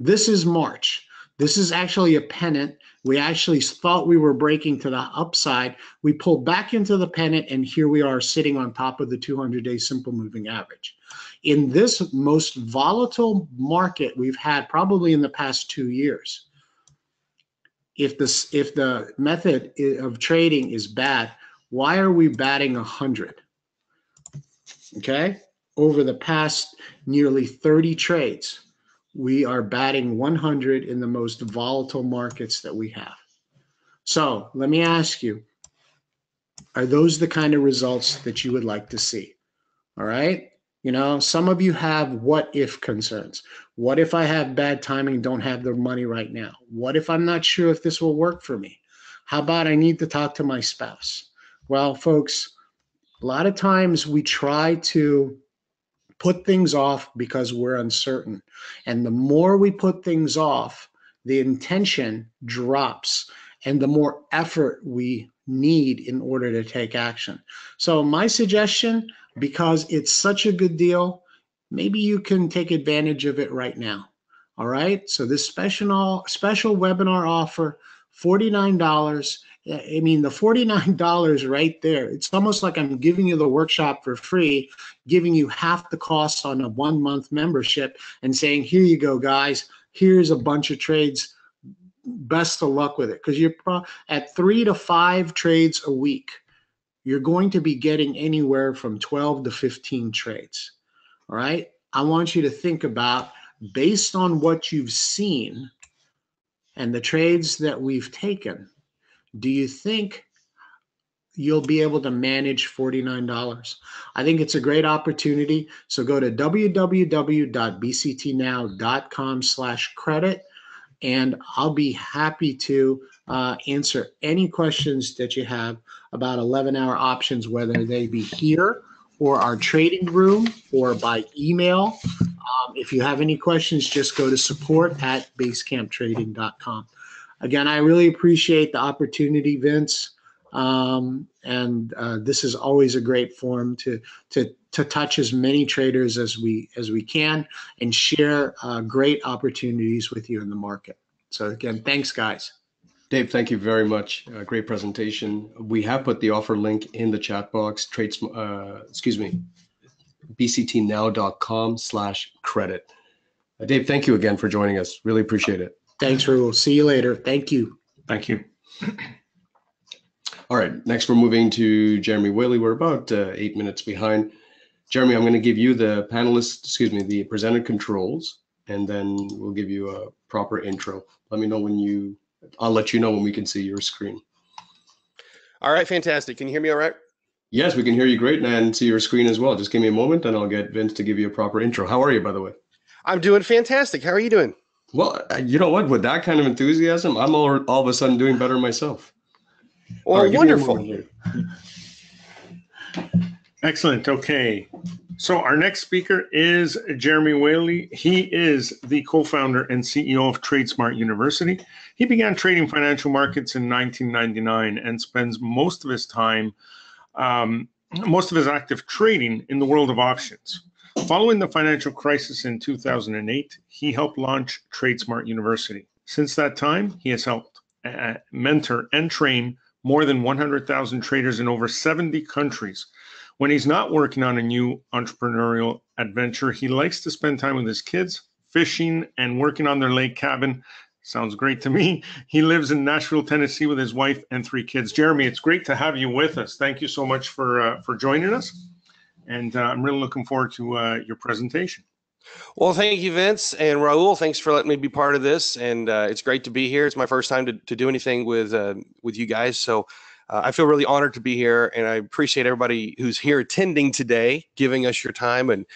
This is March. This is actually a pennant. We actually thought we were breaking to the upside. We pulled back into the pennant, and here we are sitting on top of the 200 day simple moving average in this most volatile market we've had probably in the past two years, if this if the method of trading is bad, why are we batting 100? Okay, over the past nearly 30 trades, we are batting 100 in the most volatile markets that we have. So let me ask you, are those the kind of results that you would like to see? All right. You know, some of you have what if concerns. What if I have bad timing, don't have the money right now? What if I'm not sure if this will work for me? How about I need to talk to my spouse? Well, folks, a lot of times we try to put things off because we're uncertain. And the more we put things off, the intention drops and the more effort we need in order to take action. So my suggestion, because it's such a good deal, maybe you can take advantage of it right now. All right. So this special special webinar offer, $49. I mean, the $49 right there, it's almost like I'm giving you the workshop for free, giving you half the cost on a one month membership and saying, here you go, guys. Here's a bunch of trades. Best of luck with it. Because you're at three to five trades a week, you're going to be getting anywhere from 12 to 15 trades. All right. I want you to think about based on what you've seen and the trades that we've taken, do you think you'll be able to manage $49? I think it's a great opportunity. So go to www.bctnow.com slash credit and I'll be happy to uh, answer any questions that you have about 11 hour options, whether they be here or our trading room or by email. Um, if you have any questions, just go to support at basecamptrading.com. Again, I really appreciate the opportunity, Vince. Um, and uh, this is always a great forum to, to, to touch as many traders as we, as we can and share uh, great opportunities with you in the market. So again, thanks guys. Dave, thank you very much. Uh, great presentation. We have put the offer link in the chat box. Trades, uh, excuse me, bctnow.com slash credit. Uh, Dave, thank you again for joining us. Really appreciate it. Thanks, Rahul. See you later. Thank you. Thank you. All right, next we're moving to Jeremy Whaley. We're about uh, eight minutes behind. Jeremy, I'm going to give you the panelist, excuse me, the presenter controls, and then we'll give you a proper intro. Let me know when you, I'll let you know when we can see your screen. All right, fantastic. Can you hear me all right? Yes, we can hear you great and see your screen as well. Just give me a moment and I'll get Vince to give you a proper intro. How are you, by the way? I'm doing fantastic. How are you doing? Well, uh, you know what? With that kind of enthusiasm, I'm all, all of a sudden doing better myself. Well, All right, give me a wonderful. moment. Excellent. Okay. So our next speaker is Jeremy Whaley. He is the co-founder and CEO of TradeSmart University. He began trading financial markets in 1999 and spends most of his time, um, most of his active trading in the world of options. Following the financial crisis in 2008, he helped launch TradeSmart University. Since that time, he has helped uh, mentor and train more than 100,000 traders in over 70 countries. When he's not working on a new entrepreneurial adventure, he likes to spend time with his kids, fishing, and working on their lake cabin. Sounds great to me. He lives in Nashville, Tennessee, with his wife and three kids. Jeremy, it's great to have you with us. Thank you so much for uh, for joining us, and uh, I'm really looking forward to uh, your presentation. Well, thank you, Vince and Raul. Thanks for letting me be part of this, and uh, it's great to be here. It's my first time to, to do anything with uh, with you guys, so uh, I feel really honored to be here, and I appreciate everybody who's here attending today, giving us your time and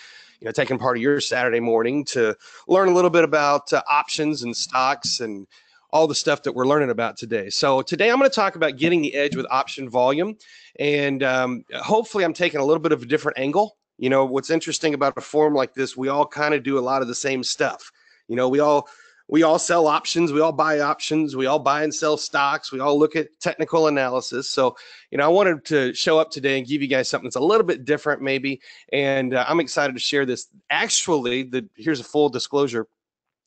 you know taking part of your Saturday morning to learn a little bit about uh, options and stocks and all the stuff that we're learning about today. So today I'm going to talk about getting the edge with option volume, and um, hopefully I'm taking a little bit of a different angle. You know, what's interesting about a forum like this, we all kind of do a lot of the same stuff. You know, we all we all sell options, we all buy options, we all buy and sell stocks, we all look at technical analysis. So, you know, I wanted to show up today and give you guys something that's a little bit different, maybe. And uh, I'm excited to share this. Actually, the here's a full disclosure.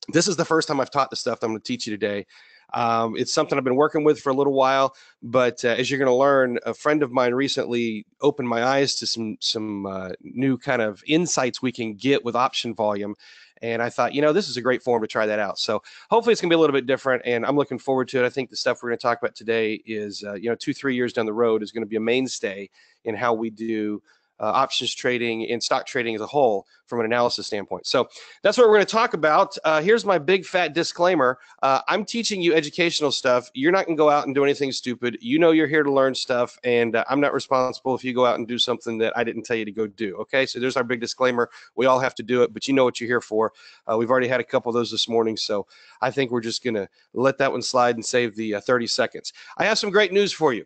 This is the first time I've taught the stuff that I'm going to teach you today. Um, it's something I've been working with for a little while, but uh, as you're going to learn, a friend of mine recently opened my eyes to some some uh, new kind of insights we can get with option volume. And I thought, you know, this is a great forum to try that out. So hopefully it's going to be a little bit different, and I'm looking forward to it. I think the stuff we're going to talk about today is, uh, you know, two three years down the road is going to be a mainstay in how we do options trading and stock trading as a whole from an analysis standpoint. So that's what we're going to talk about. Uh, here's my big fat disclaimer. Uh, I'm teaching you educational stuff. You're not going to go out and do anything stupid. You know you're here to learn stuff, and uh, I'm not responsible if you go out and do something that I didn't tell you to go do. Okay, so there's our big disclaimer. We all have to do it, but you know what you're here for. Uh, we've already had a couple of those this morning, so I think we're just going to let that one slide and save the uh, 30 seconds. I have some great news for you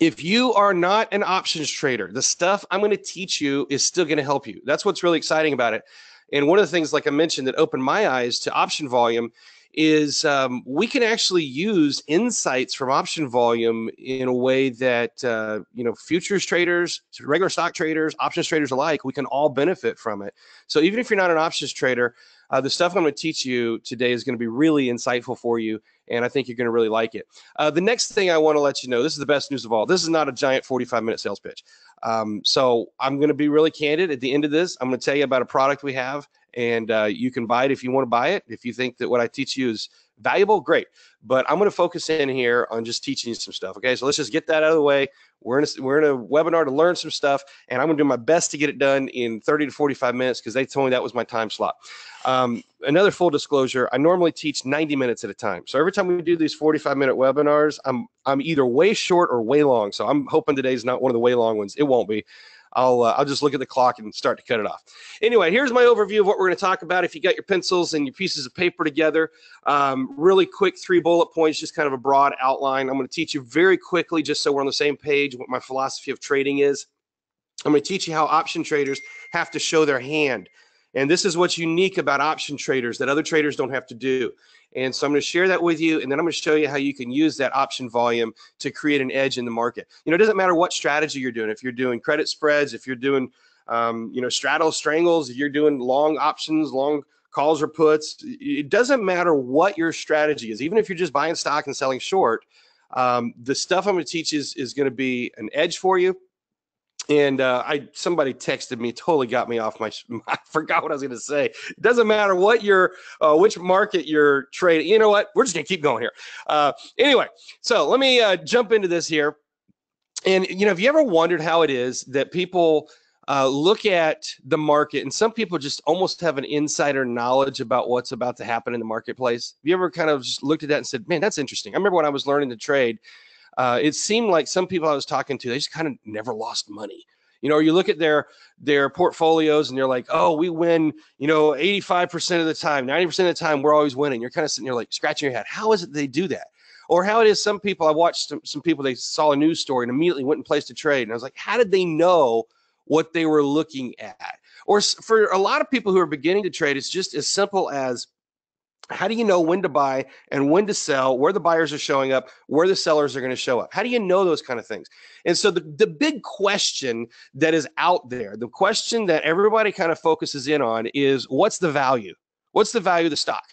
if you are not an options trader, the stuff I'm going to teach you is still going to help you. That's what's really exciting about it. And one of the things, like I mentioned, that opened my eyes to option volume is um, we can actually use insights from option volume in a way that uh, you know futures traders, regular stock traders, options traders alike, we can all benefit from it. So even if you're not an options trader, uh, the stuff I'm going to teach you today is going to be really insightful for you, and I think you're going to really like it. Uh, the next thing I want to let you know, this is the best news of all. This is not a giant 45 minute sales pitch. Um, so I'm going to be really candid at the end of this. I'm going to tell you about a product we have and uh, you can buy it if you want to buy it. If you think that what I teach you is valuable, great. But I'm going to focus in here on just teaching you some stuff. Okay, so let's just get that out of the way. We're in a, we're in a webinar to learn some stuff, and I'm going to do my best to get it done in 30 to 45 minutes because they told me that was my time slot. Um, another full disclosure: I normally teach 90 minutes at a time. So every time we do these 45 minute webinars, I'm I'm either way short or way long. So I'm hoping today's not one of the way long ones. It won't be. I'll uh, I'll just look at the clock and start to cut it off. Anyway, here's my overview of what we're going to talk about. If you got your pencils and your pieces of paper together, um, really quick three bullet points, just kind of a broad outline. I'm going to teach you very quickly, just so we're on the same page, what my philosophy of trading is. I'm going to teach you how option traders have to show their hand. And this is what's unique about option traders that other traders don't have to do. And so I'm going to share that with you, and then I'm going to show you how you can use that option volume to create an edge in the market. You know, it doesn't matter what strategy you're doing. If you're doing credit spreads, if you're doing, um, you know, straddle strangles, if you're doing long options, long calls or puts, it doesn't matter what your strategy is. Even if you're just buying stock and selling short, um, the stuff I'm going to teach is is going to be an edge for you and uh, I somebody texted me, totally got me off my. I forgot what I was going to say. It doesn't matter what your, uh, which market you're trading. You know what? We're just going to keep going here. Uh, anyway, so let me uh, jump into this here. And you know, have you ever wondered how it is that people uh, look at the market, and some people just almost have an insider knowledge about what's about to happen in the marketplace? Have you ever kind of just looked at that and said, "Man, that's interesting"? I remember when I was learning to trade uh, it seemed like some people I was talking to, they just kind of never lost money. You know, you look at their their portfolios and they're like, oh, we win, you know, 85% of the time, 90% of the time, we're always winning. You're kind of sitting there like scratching your head. How is it they do that? Or how it is some people, I watched some, some people, they saw a news story and immediately went and placed a trade. And I was like, how did they know what they were looking at? Or for a lot of people who are beginning to trade, it's just as simple as how do you know when to buy and when to sell, where the buyers are showing up, where the sellers are going to show up? How do you know those kind of things? And so the, the big question that is out there, the question that everybody kind of focuses in on is what's the value? What's the value of the stock?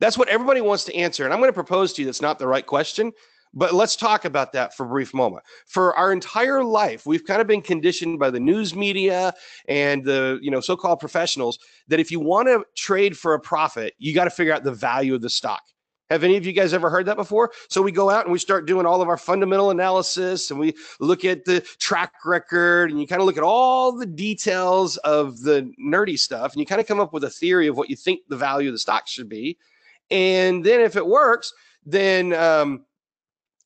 That's what everybody wants to answer. And I'm going to propose to you that's not the right question. But let's talk about that for a brief moment. For our entire life, we've kind of been conditioned by the news media and the you know so-called professionals that if you want to trade for a profit, you got to figure out the value of the stock. Have any of you guys ever heard that before? So we go out and we start doing all of our fundamental analysis and we look at the track record and you kind of look at all the details of the nerdy stuff and you kind of come up with a theory of what you think the value of the stock should be. And then if it works, then um,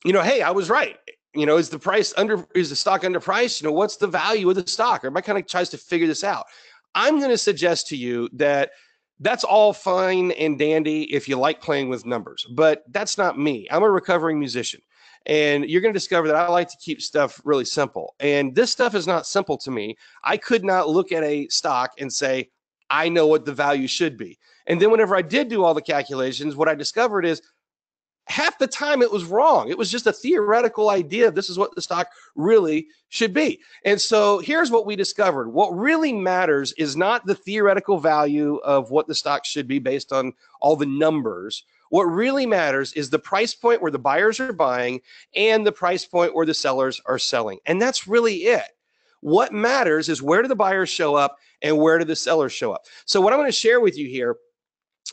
you know, hey, I was right. You know, is the price under is the stock underpriced? You know, what's the value of the stock? Everybody kind of tries to figure this out. I'm going to suggest to you that that's all fine and dandy if you like playing with numbers, but that's not me. I'm a recovering musician. And you're going to discover that I like to keep stuff really simple. And this stuff is not simple to me. I could not look at a stock and say, I know what the value should be. And then whenever I did do all the calculations, what I discovered is half the time it was wrong. It was just a theoretical idea. This is what the stock really should be. And so here's what we discovered. What really matters is not the theoretical value of what the stock should be based on all the numbers. What really matters is the price point where the buyers are buying and the price point where the sellers are selling. And that's really it. What matters is where do the buyers show up and where do the sellers show up. So what I'm going to share with you here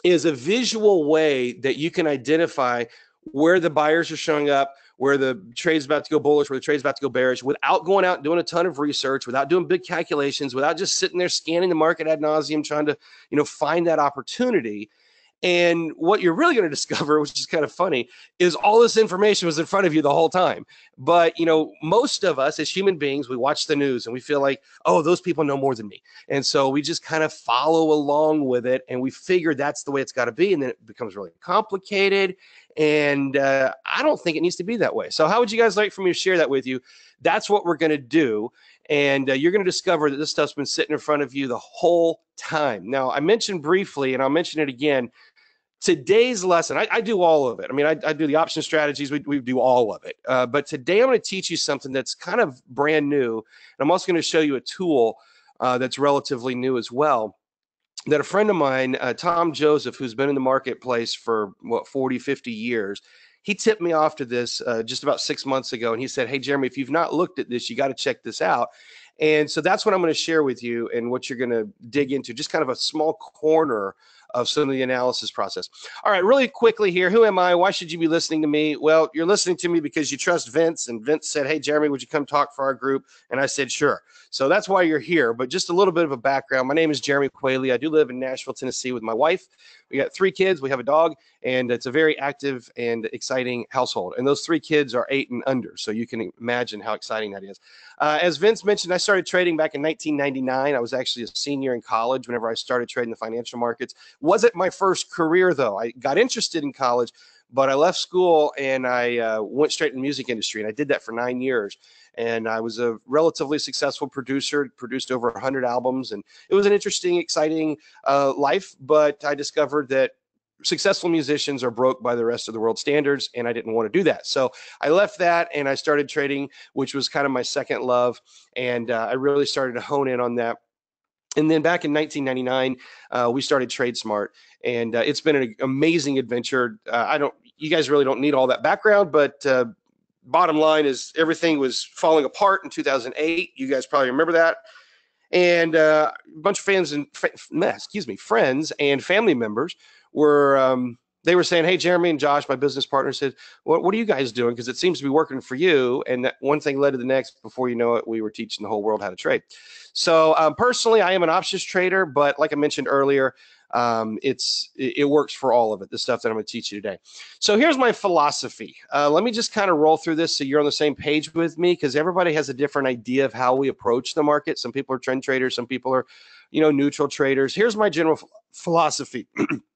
is a visual way that you can identify where the buyers are showing up, where the trade's about to go bullish, where the trade's about to go bearish, without going out and doing a ton of research, without doing big calculations, without just sitting there scanning the market ad nauseum, trying to, you know, find that opportunity. And what you're really going to discover, which is kind of funny, is all this information was in front of you the whole time. But, you know, most of us as human beings, we watch the news and we feel like, oh, those people know more than me. And so we just kind of follow along with it and we figure that's the way it's got to be. And then it becomes really complicated. And uh, I don't think it needs to be that way. So, how would you guys like for me to share that with you? That's what we're going to do. And uh, you're going to discover that this stuff's been sitting in front of you the whole time. Now, I mentioned briefly, and I'll mention it again today's lesson, I, I, do all of it. I mean, I, I do the option strategies, we, we do all of it. Uh, but today I'm going to teach you something that's kind of brand new. And I'm also going to show you a tool uh, that's relatively new as well. That a friend of mine, uh, Tom Joseph, who's been in the marketplace for what 40, 50 years, he tipped me off to this uh, just about six months ago. And he said, Hey, Jeremy, if you've not looked at this, you got to check this out. And so that's what I'm going to share with you and what you're going to dig into, just kind of a small corner of some of the analysis process. All right, really quickly here. Who am I? Why should you be listening to me? Well, you're listening to me because you trust Vince, and Vince said, Hey, Jeremy, would you come talk for our group? And I said, Sure. So that's why you're here. But just a little bit of a background. My name is Jeremy Whaley. I do live in Nashville, Tennessee with my wife. We got three kids, we have a dog, and it's a very active and exciting household. And those three kids are eight and under. So you can imagine how exciting that is. Uh, as Vince mentioned, I started trading back in 1999. I was actually a senior in college whenever I started trading the financial markets. Wasn't my first career, though. I got interested in college but I left school and I uh, went straight in the music industry, and I did that for nine years. And I was a relatively successful producer, produced over 100 albums, and it was an interesting, exciting uh, life. But I discovered that successful musicians are broke by the rest of the world standards and i didn't want to do that so i left that and i started trading which was kind of my second love and uh, i really started to hone in on that and then back in 1999 uh, we started tradesmart and uh, it's been an amazing adventure. Uh, i don't you guys really don't need all that background but uh, bottom line is everything was falling apart in 2008 you guys probably remember that. And uh, a bunch of fans and excuse me friends and family members were um, they were saying, "Hey, Jeremy and Josh, my business partner, said, what, what are you guys doing? Because it seems to be working for you." And that one thing led to the next. Before you know it, we were teaching the whole world how to trade. So um, personally, I am an options trader, but like I mentioned earlier, um, it's it, it, works for all of it. The stuff that I'm going to teach you today. So here's my philosophy. Uh, let me just kind of roll through this so you're on the same page with me, because everybody has a different idea of how we approach the market. Some people are trend traders, some people are, you know, neutral traders. Here's my general philosophy.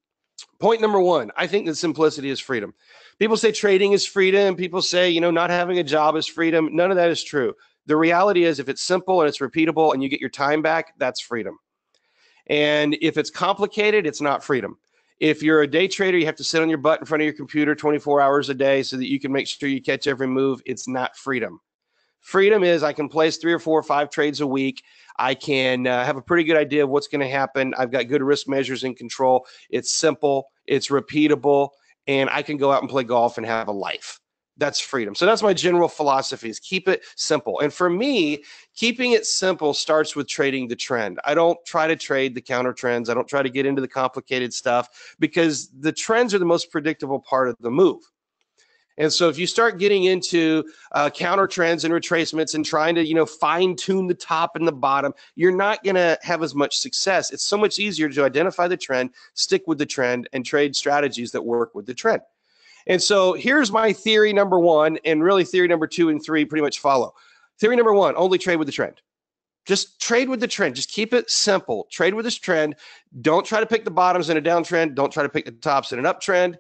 Point number one, I think that simplicity is freedom. People say trading is freedom. People say, you know, not having a job is freedom. None of that is true. The reality is, if it's simple and it's repeatable and you get your time back, that's freedom. And if it's complicated, it's not freedom. If you're a day trader, you have to sit on your butt in front of your computer 24 hours a day so that you can make sure you catch every move. It's not freedom. Freedom is I can place three or four or five trades a week. I can uh, have a pretty good idea of what's going to happen. I've got good risk measures in control. It's simple, it's repeatable, and I can go out and play golf and have a life. That's freedom. So that's my general philosophy is keep it simple. And for me, keeping it simple starts with trading the trend. I don't try to trade the counter trends. I don't try to get into the complicated stuff because the trends are the most predictable part of the move. And so if you start getting into uh, counter trends and retracements and trying to, you know, fine tune the top and the bottom, you're not going to have as much success. It's so much easier to identify the trend, stick with the trend, and trade strategies that work with the trend. And so here's my theory number one, and really theory number two and three pretty much follow. Theory number one: only trade with the trend. Just trade with the trend. Just keep it simple. Trade with this trend. Don't try to pick the bottoms in a downtrend. Don't try to pick the tops in an uptrend.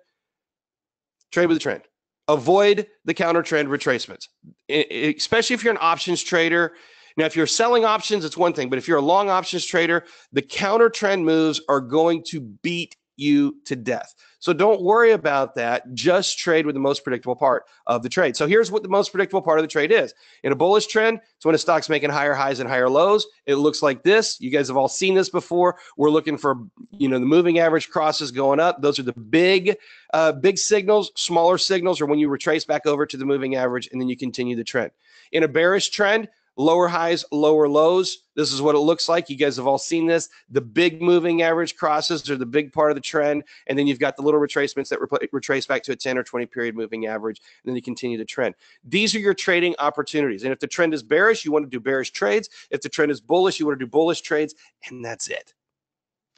Trade with the trend avoid the counter trend retracements, especially if you're an options trader. Now, if you're selling options, it's one thing, but if you're a long options trader, the counter trend moves are going to beat you to death. So don't worry about that. Just trade with the most predictable part of the trade. So here's what the most predictable part of the trade is. In a bullish trend, it's when a stock's making higher highs and higher lows. It looks like this. You guys have all seen this before. We're looking for, you know, the moving average crosses going up. Those are the big, uh, big signals. Smaller signals are when you retrace back over to the moving average and then you continue the trend. In a bearish trend, lower highs, lower lows. This is what it looks like. You guys have all seen this. The big moving average crosses are the big part of the trend. And then you've got the little retracements that retrace back to a 10 or 20 period moving average. And then you continue the trend. These are your trading opportunities. And if the trend is bearish, you want to do bearish trades. If the trend is bullish, you want to do bullish trades. And that's it.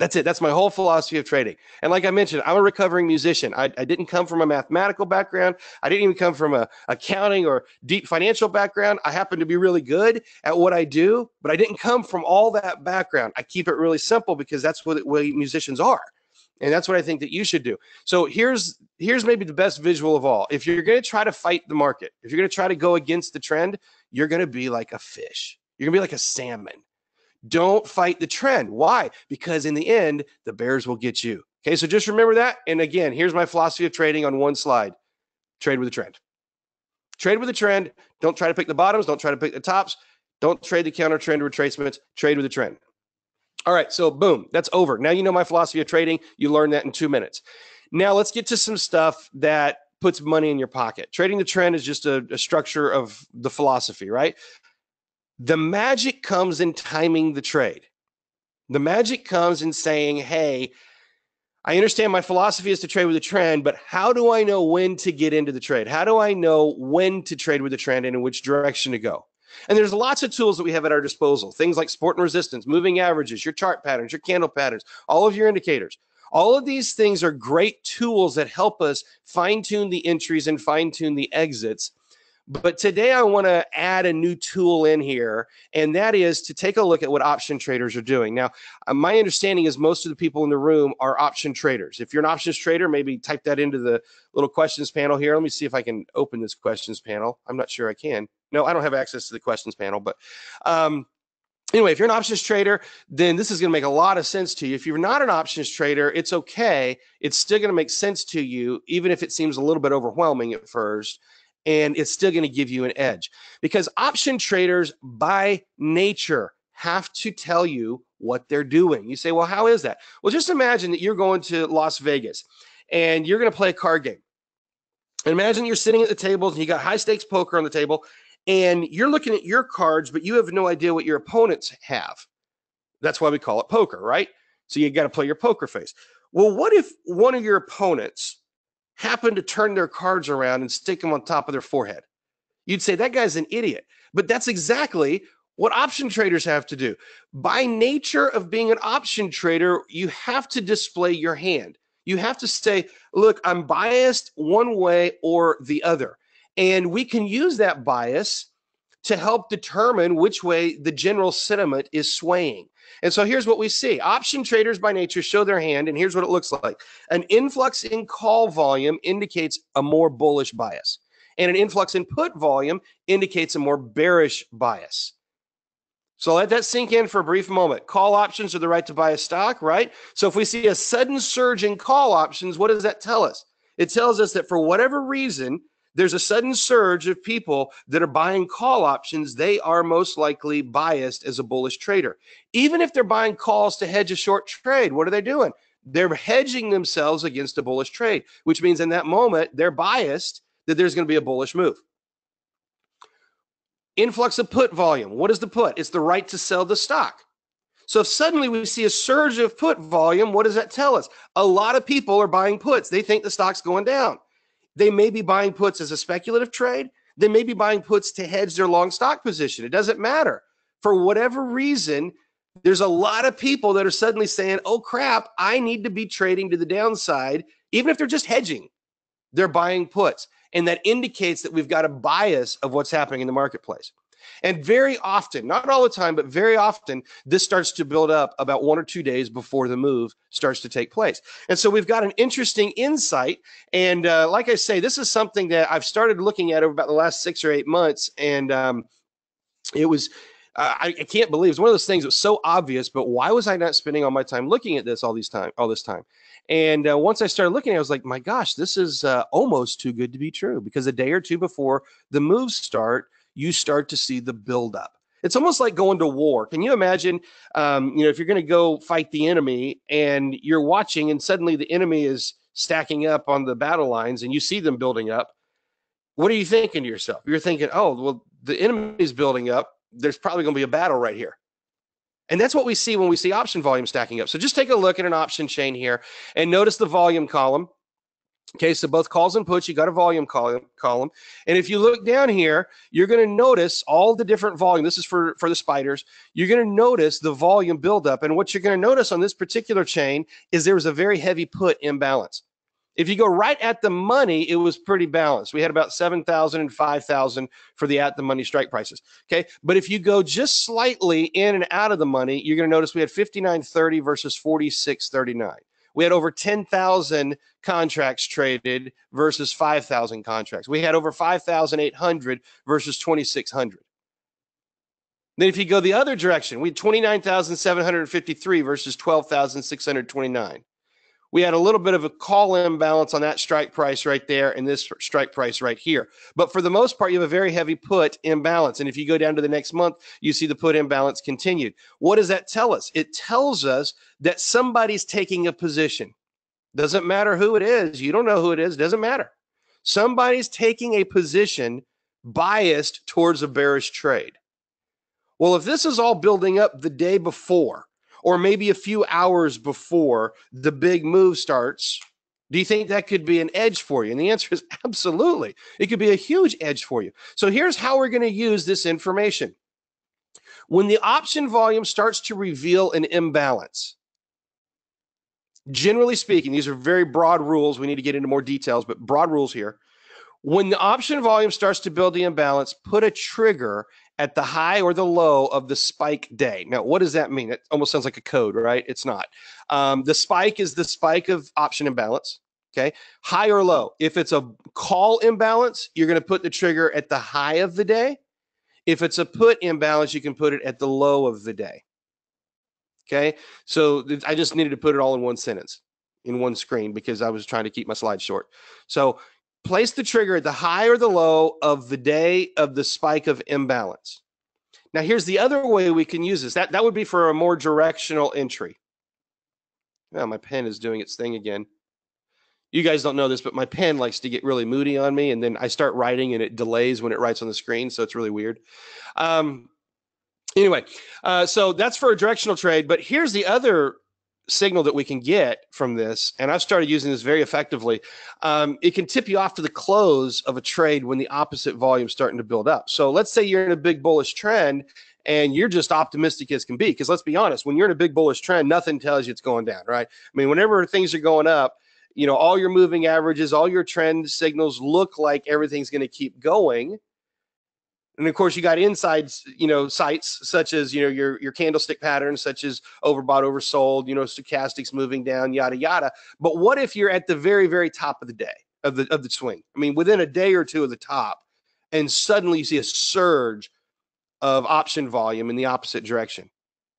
That's it. That's my whole philosophy of trading. And like I mentioned, I'm a recovering musician. I, I didn't come from a mathematical background. I didn't even come from a accounting or deep financial background. I happen to be really good at what I do, but I didn't come from all that background. I keep it really simple because that's what, what musicians are. And that's what I think that you should do. So here's here's maybe the best visual of all. If you're going to try to fight the market, if you're going to try to go against the trend, you're going to be like a fish. You're going to be like a salmon. Don't fight the trend. Why? Because in the end, the bears will get you. Okay, so just remember that. And again, here's my philosophy of trading on one slide trade with a trend. Trade with a trend. Don't try to pick the bottoms. Don't try to pick the tops. Don't trade the counter trend retracements. Trade with a trend. All right, so boom, that's over. Now you know my philosophy of trading. You learn that in two minutes. Now let's get to some stuff that puts money in your pocket. Trading the trend is just a, a structure of the philosophy, right? The magic comes in timing the trade. The magic comes in saying, hey, I understand my philosophy is to trade with a trend, but how do I know when to get into the trade? How do I know when to trade with the trend and in which direction to go? And there's lots of tools that we have at our disposal. Things like support and resistance, moving averages, your chart patterns, your candle patterns, all of your indicators. All of these things are great tools that help us fine tune the entries and fine tune the exits but today I want to add a new tool in here, and that is to take a look at what option traders are doing. Now, uh, my understanding is most of the people in the room are option traders. If you're an options trader, maybe type that into the little questions panel here. Let me see if I can open this questions panel. I'm not sure I can. No, I don't have access to the questions panel, but um, anyway, if you're an options trader, then this is going to make a lot of sense to you. If you're not an options trader, it's okay. It's still going to make sense to you, even if it seems a little bit overwhelming at first and it's still going to give you an edge because option traders by nature have to tell you what they're doing. You say, well, how is that? Well, just imagine that you're going to Las Vegas and you're going to play a card game. And imagine you're sitting at the tables and you got high stakes poker on the table and you're looking at your cards, but you have no idea what your opponents have. That's why we call it poker, right? So you got to play your poker face. Well, what if one of your opponents happen to turn their cards around and stick them on top of their forehead. You'd say that guy's an idiot. But that's exactly what option traders have to do. By nature of being an option trader, you have to display your hand. You have to say, look, I'm biased one way or the other. And we can use that bias to help determine which way the general sentiment is swaying. And so here's what we see. Option traders by nature show their hand, and here's what it looks like. An influx in call volume indicates a more bullish bias, and an influx in put volume indicates a more bearish bias. So let that sink in for a brief moment. Call options are the right to buy a stock, right? So if we see a sudden surge in call options, what does that tell us? It tells us that for whatever reason, there's a sudden surge of people that are buying call options, they are most likely biased as a bullish trader. Even if they're buying calls to hedge a short trade, what are they doing? They're hedging themselves against a bullish trade, which means in that moment, they're biased that there's going to be a bullish move. Influx of put volume. What is the put? It's the right to sell the stock. So if suddenly we see a surge of put volume, what does that tell us? A lot of people are buying puts. They think the stock's going down. They may be buying puts as a speculative trade. They may be buying puts to hedge their long stock position. It doesn't matter. For whatever reason, there's a lot of people that are suddenly saying, oh crap, I need to be trading to the downside, even if they're just hedging. They're buying puts. And that indicates that we've got a bias of what's happening in the marketplace. And very often, not all the time, but very often, this starts to build up about one or two days before the move starts to take place. And so we've got an interesting insight. And uh, like I say, this is something that I've started looking at over about the last six or eight months. And um, it was, uh, I, I, can't believe it's one of those things that's so obvious, but why was I not spending all my time looking at this all these time, all this time? And uh, once I started looking, I was like, my gosh, this is uh, almost too good to be true because a day or two before the moves start, you start to see the buildup. It's almost like going to war. Can you imagine, um, you know, if you're going to go fight the enemy and you're watching and suddenly the enemy is stacking up on the battle lines and you see them building up, what are you thinking to yourself? You're thinking, oh, well, the enemy is building up. There's probably going to be a battle right here. And that's what we see when we see option volume stacking up. So just take a look at an option chain here and notice the volume column. Okay, so both calls and puts, you got a volume column. column. And if you look down here, you're going to notice all the different volume. This is for, for the spiders. You're going to notice the volume buildup. And what you're going to notice on this particular chain is there was a very heavy put imbalance. If you go right at the money, it was pretty balanced. We had about 7,000 and 5,000 for the at the money strike prices. Okay. But if you go just slightly in and out of the money, you're going to notice we had 59.30 versus 46.39 we had over 10,000 contracts traded versus 5,000 contracts. We had over 5,800 versus 2,600. Then if you go the other direction, we had 29,753 versus 12,629. We had a little bit of a call imbalance on that strike price right there and this strike price right here. But for the most part, you have a very heavy put imbalance. And if you go down to the next month, you see the put imbalance continued. What does that tell us? It tells us that somebody's taking a position. Doesn't matter who it is. You don't know who it is. Doesn't matter. Somebody's taking a position biased towards a bearish trade. Well, if this is all building up the day before, or maybe a few hours before the big move starts, do you think that could be an edge for you? And the answer is absolutely. It could be a huge edge for you. So here's how we're going to use this information. When the option volume starts to reveal an imbalance, generally speaking, these are very broad rules. We need to get into more details, but broad rules here. When the option volume starts to build the imbalance, put a trigger at the high or the low of the spike day. Now, what does that mean? It almost sounds like a code, right? It's not. Um, the spike is the spike of option imbalance. Okay. High or low. If it's a call imbalance, you're going to put the trigger at the high of the day. If it's a put imbalance, you can put it at the low of the day. Okay. So I just needed to put it all in one sentence, in one screen, because I was trying to keep my slides short. So place the trigger at the high or the low of the day of the spike of imbalance. Now, here's the other way we can use this. That, that would be for a more directional entry. Now, my pen is doing its thing again. You guys don't know this, but my pen likes to get really moody on me, and then I start writing, and it delays when it writes on the screen, so it's really weird. Um, anyway, uh, so that's for a directional trade. But here's the other signal that we can get from this, and I've started using this very effectively, um, it can tip you off to the close of a trade when the opposite volume is starting to build up. So let's say you're in a big bullish trend and you're just optimistic as can be. Because let's be honest, when you're in a big bullish trend, nothing tells you it's going down, right? I mean, whenever things are going up, you know, all your moving averages, all your trend signals look like everything's going to keep going and of course, you got inside, you know, sites such as, you know, your, your candlestick patterns, such as overbought, oversold, you know, stochastics moving down, yada, yada. But what if you're at the very, very top of the day of the, of the swing? I mean, within a day or two of the top, and suddenly you see a surge of option volume in the opposite direction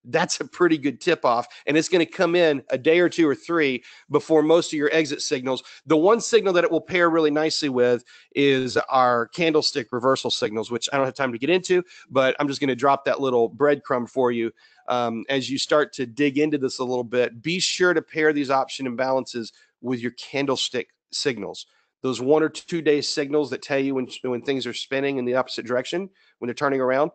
that's a pretty good tip off. And it's going to come in a day or two or three before most of your exit signals. The one signal that it will pair really nicely with is our candlestick reversal signals, which I don't have time to get into, but I'm just going to drop that little breadcrumb for you. Um, as you start to dig into this a little bit, be sure to pair these option imbalances with your candlestick signals. Those one or two day signals that tell you when, when things are spinning in the opposite direction, when they're turning around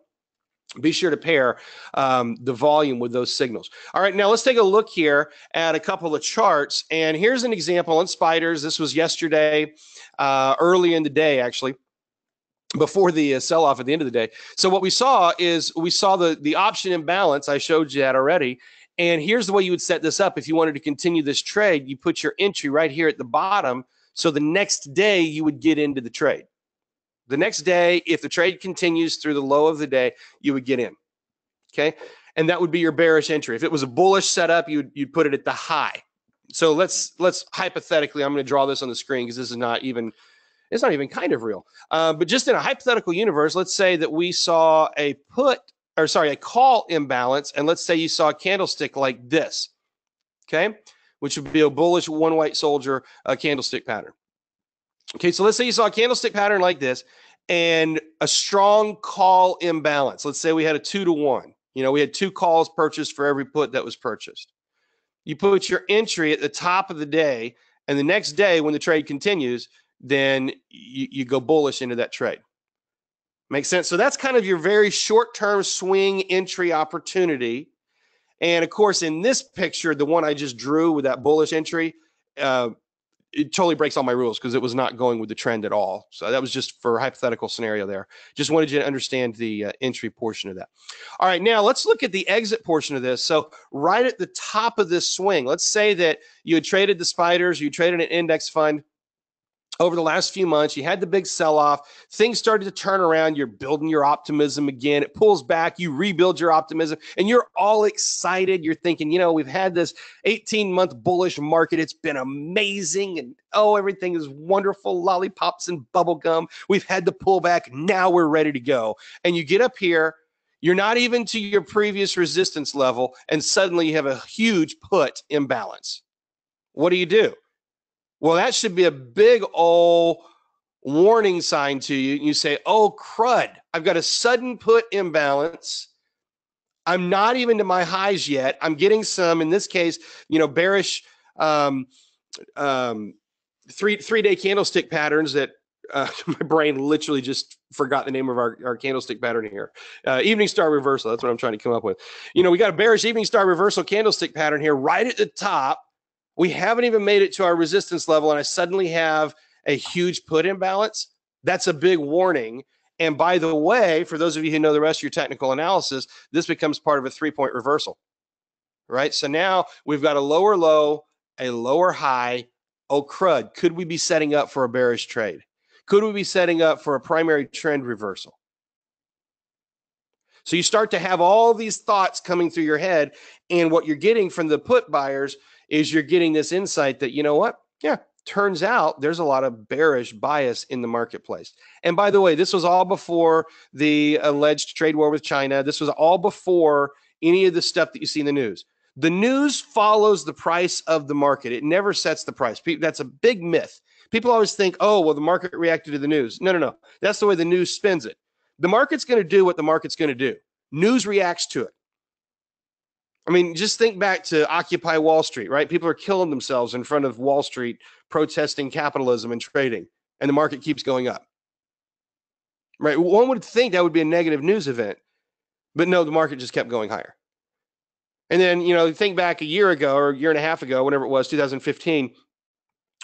be sure to pair um, the volume with those signals. All right, now let's take a look here at a couple of charts. And here's an example on spiders. This was yesterday, uh, early in the day, actually, before the uh, sell off at the end of the day. So what we saw is we saw the, the option imbalance. I showed you that already. And here's the way you would set this up. If you wanted to continue this trade, you put your entry right here at the bottom. So the next day you would get into the trade. The next day, if the trade continues through the low of the day, you would get in. Okay. And that would be your bearish entry. If it was a bullish setup, you'd, you'd put it at the high. So let's let's hypothetically, I'm going to draw this on the screen because this is not even it's not even kind of real. Uh, but just in a hypothetical universe, let's say that we saw a put or sorry, a call imbalance, and let's say you saw a candlestick like this, okay, which would be a bullish one white soldier uh, candlestick pattern. Okay, so let's say you saw a candlestick pattern like this and a strong call imbalance. Let's say we had a two to one. You know, we had two calls purchased for every put that was purchased. You put your entry at the top of the day, and the next day when the trade continues, then you, you go bullish into that trade. Makes sense? So that's kind of your very short term swing entry opportunity. And of course, in this picture, the one I just drew with that bullish entry, uh, it totally breaks all my rules because it was not going with the trend at all. So that was just for hypothetical scenario there. Just wanted you to understand the uh, entry portion of that. All right, now let's look at the exit portion of this. So right at the top of this swing, let's say that you had traded the spiders, you traded an index fund, over the last few months. You had the big sell off. Things started to turn around. You're building your optimism again. It pulls back. You rebuild your optimism and you're all excited. You're thinking, you know, we've had this 18 month bullish market. It's been amazing. And oh, everything is wonderful. Lollipops and bubblegum. We've had the pullback. Now we're ready to go. And you get up here. You're not even to your previous resistance level. And suddenly you have a huge put imbalance. what do you do? Well, that should be a big old warning sign to you. You say, oh, crud, I've got a sudden put imbalance. I'm not even to my highs yet. I'm getting some, in this case, you know, bearish um, um, three three day candlestick patterns that uh, my brain literally just forgot the name of our, our candlestick pattern here. Uh, evening star reversal. That's what I'm trying to come up with. You know, we got a bearish evening star reversal candlestick pattern here right at the top. We haven't even made it to our resistance level, and I suddenly have a huge put imbalance. That's a big warning. And by the way, for those of you who know the rest of your technical analysis, this becomes part of a three point reversal, right? So now we've got a lower low, a lower high. Oh, crud. Could we be setting up for a bearish trade? Could we be setting up for a primary trend reversal? So you start to have all these thoughts coming through your head. And what you're getting from the put buyers is you're getting this insight that, you know what? Yeah, turns out there's a lot of bearish bias in the marketplace. And by the way, this was all before the alleged trade war with China. This was all before any of the stuff that you see in the news. The news follows the price of the market. It never sets the price. That's a big myth. People always think, oh, well, the market reacted to the news. No, no, no. That's the way the news spins it. The market's going to do what the market's going to do. News reacts to it. I mean, just think back to Occupy Wall Street, right? People are killing themselves in front of Wall Street protesting capitalism and trading, and the market keeps going up. Right? One would think that would be a negative news event, but no, the market just kept going higher. And then, you know, think back a year ago or a year and a half ago, whenever it was, 2015,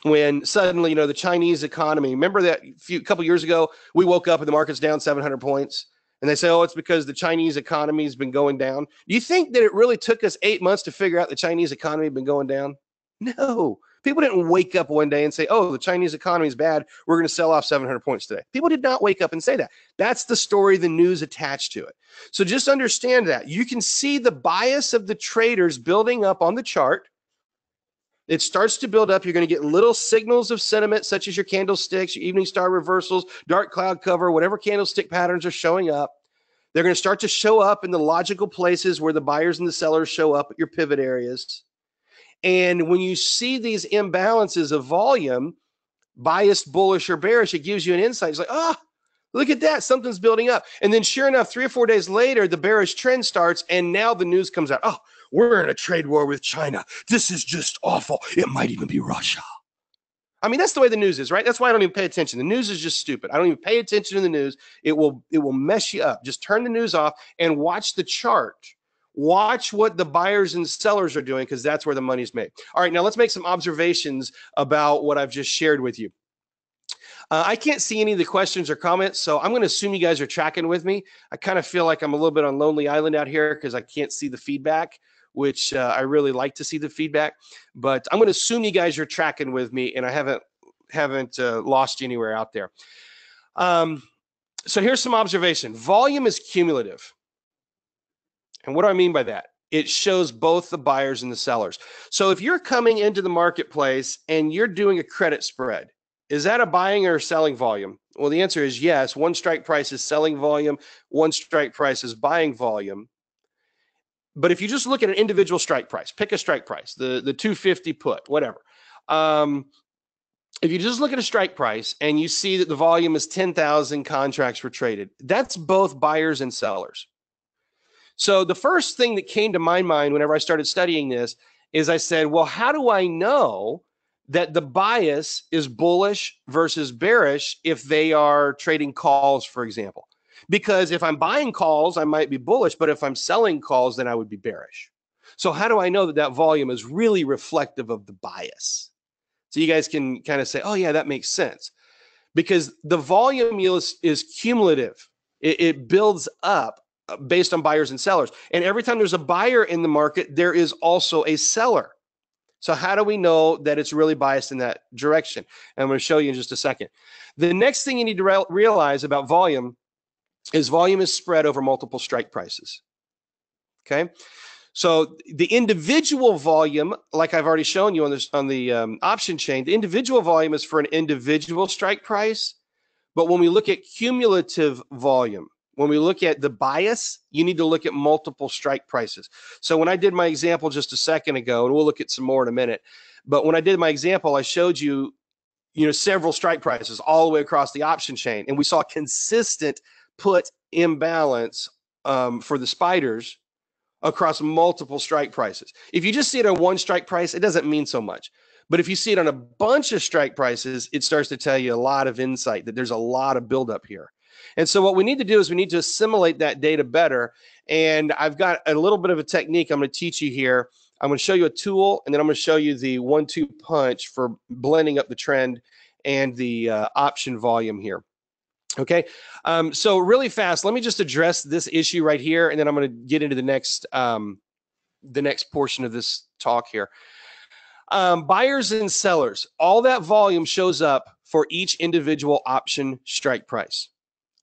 when suddenly, you know, the Chinese economy, remember that a few couple years ago, we woke up and the market's down 700 points and they say, oh, it's because the Chinese economy has been going down. Do you think that it really took us eight months to figure out the Chinese economy had been going down? No. People didn't wake up one day and say, oh, the Chinese economy is bad. We're going to sell off 700 points today. People did not wake up and say that. That's the story, the news attached to it. So just understand that. You can see the bias of the traders building up on the chart it starts to build up. You're going to get little signals of sentiment, such as your candlesticks, your evening star reversals, dark cloud cover, whatever candlestick patterns are showing up. They're going to start to show up in the logical places where the buyers and the sellers show up at your pivot areas. And when you see these imbalances of volume, biased, bullish, or bearish, it gives you an insight. It's like, oh, look at that. Something's building up. And then, sure enough, three or four days later, the bearish trend starts. And now the news comes out. Oh, we're in a trade war with China. This is just awful. It might even be Russia. I mean, that's the way the news is, right? That's why I don't even pay attention. The news is just stupid. I don't even pay attention to the news. It will it will mess you up. Just turn the news off and watch the chart. Watch what the buyers and sellers are doing because that's where the money's made. All right, now let's make some observations about what I've just shared with you. Uh, I can't see any of the questions or comments, so I'm going to assume you guys are tracking with me. I kind of feel like I'm a little bit on Lonely Island out here because I can't see the feedback which uh, I really like to see the feedback. But I'm going to assume you guys are tracking with me, and I haven't haven't uh, lost you anywhere out there. Um, so here's some observation. Volume is cumulative. And what do I mean by that? It shows both the buyers and the sellers. So if you're coming into the marketplace and you're doing a credit spread, is that a buying or selling volume? Well, the answer is yes. One strike price is selling volume, one strike price is buying volume. But if you just look at an individual strike price, pick a strike price, the, the 250 put, whatever. Um, if you just look at a strike price and you see that the volume is 10,000 contracts were traded, that's both buyers and sellers. So the first thing that came to my mind whenever I started studying this is I said, well, how do I know that the bias is bullish versus bearish if they are trading calls, for example? Because if I'm buying calls, I might be bullish, but if I'm selling calls, then I would be bearish. So how do I know that that volume is really reflective of the bias? So you guys can kind of say, oh yeah, that makes sense. Because the volume is, is cumulative. It, it builds up uh, based on buyers and sellers. And every time there's a buyer in the market, there is also a seller. So how do we know that it's really biased in that direction? And I'm going to show you in just a second. The next thing you need to re realize about volume is volume is spread over multiple strike prices. Okay. So the individual volume, like I've already shown you on this on the um, option chain, the individual volume is for an individual strike price. But when we look at cumulative volume, when we look at the bias, you need to look at multiple strike prices. So when I did my example just a second ago, and we'll look at some more in a minute, But when I did my example, I showed you, you know, several strike prices all the way across the option chain, and we saw consistent put imbalance um, for the spiders across multiple strike prices. If you just see it on one strike price, it doesn't mean so much. But if you see it on a bunch of strike prices, it starts to tell you a lot of insight that there's a lot of buildup here. And so what we need to do is we need to assimilate that data better. And I've got a little bit of a technique I'm going to teach you here. I'm going to show you a tool, and then I'm going to show you the one-two punch for blending up the trend and the uh, option volume here. Okay, um, so really fast, let me just address this issue right here, and then I'm going to get into the next um, the next portion of this talk here. Um, buyers and sellers, all that volume shows up for each individual option strike price.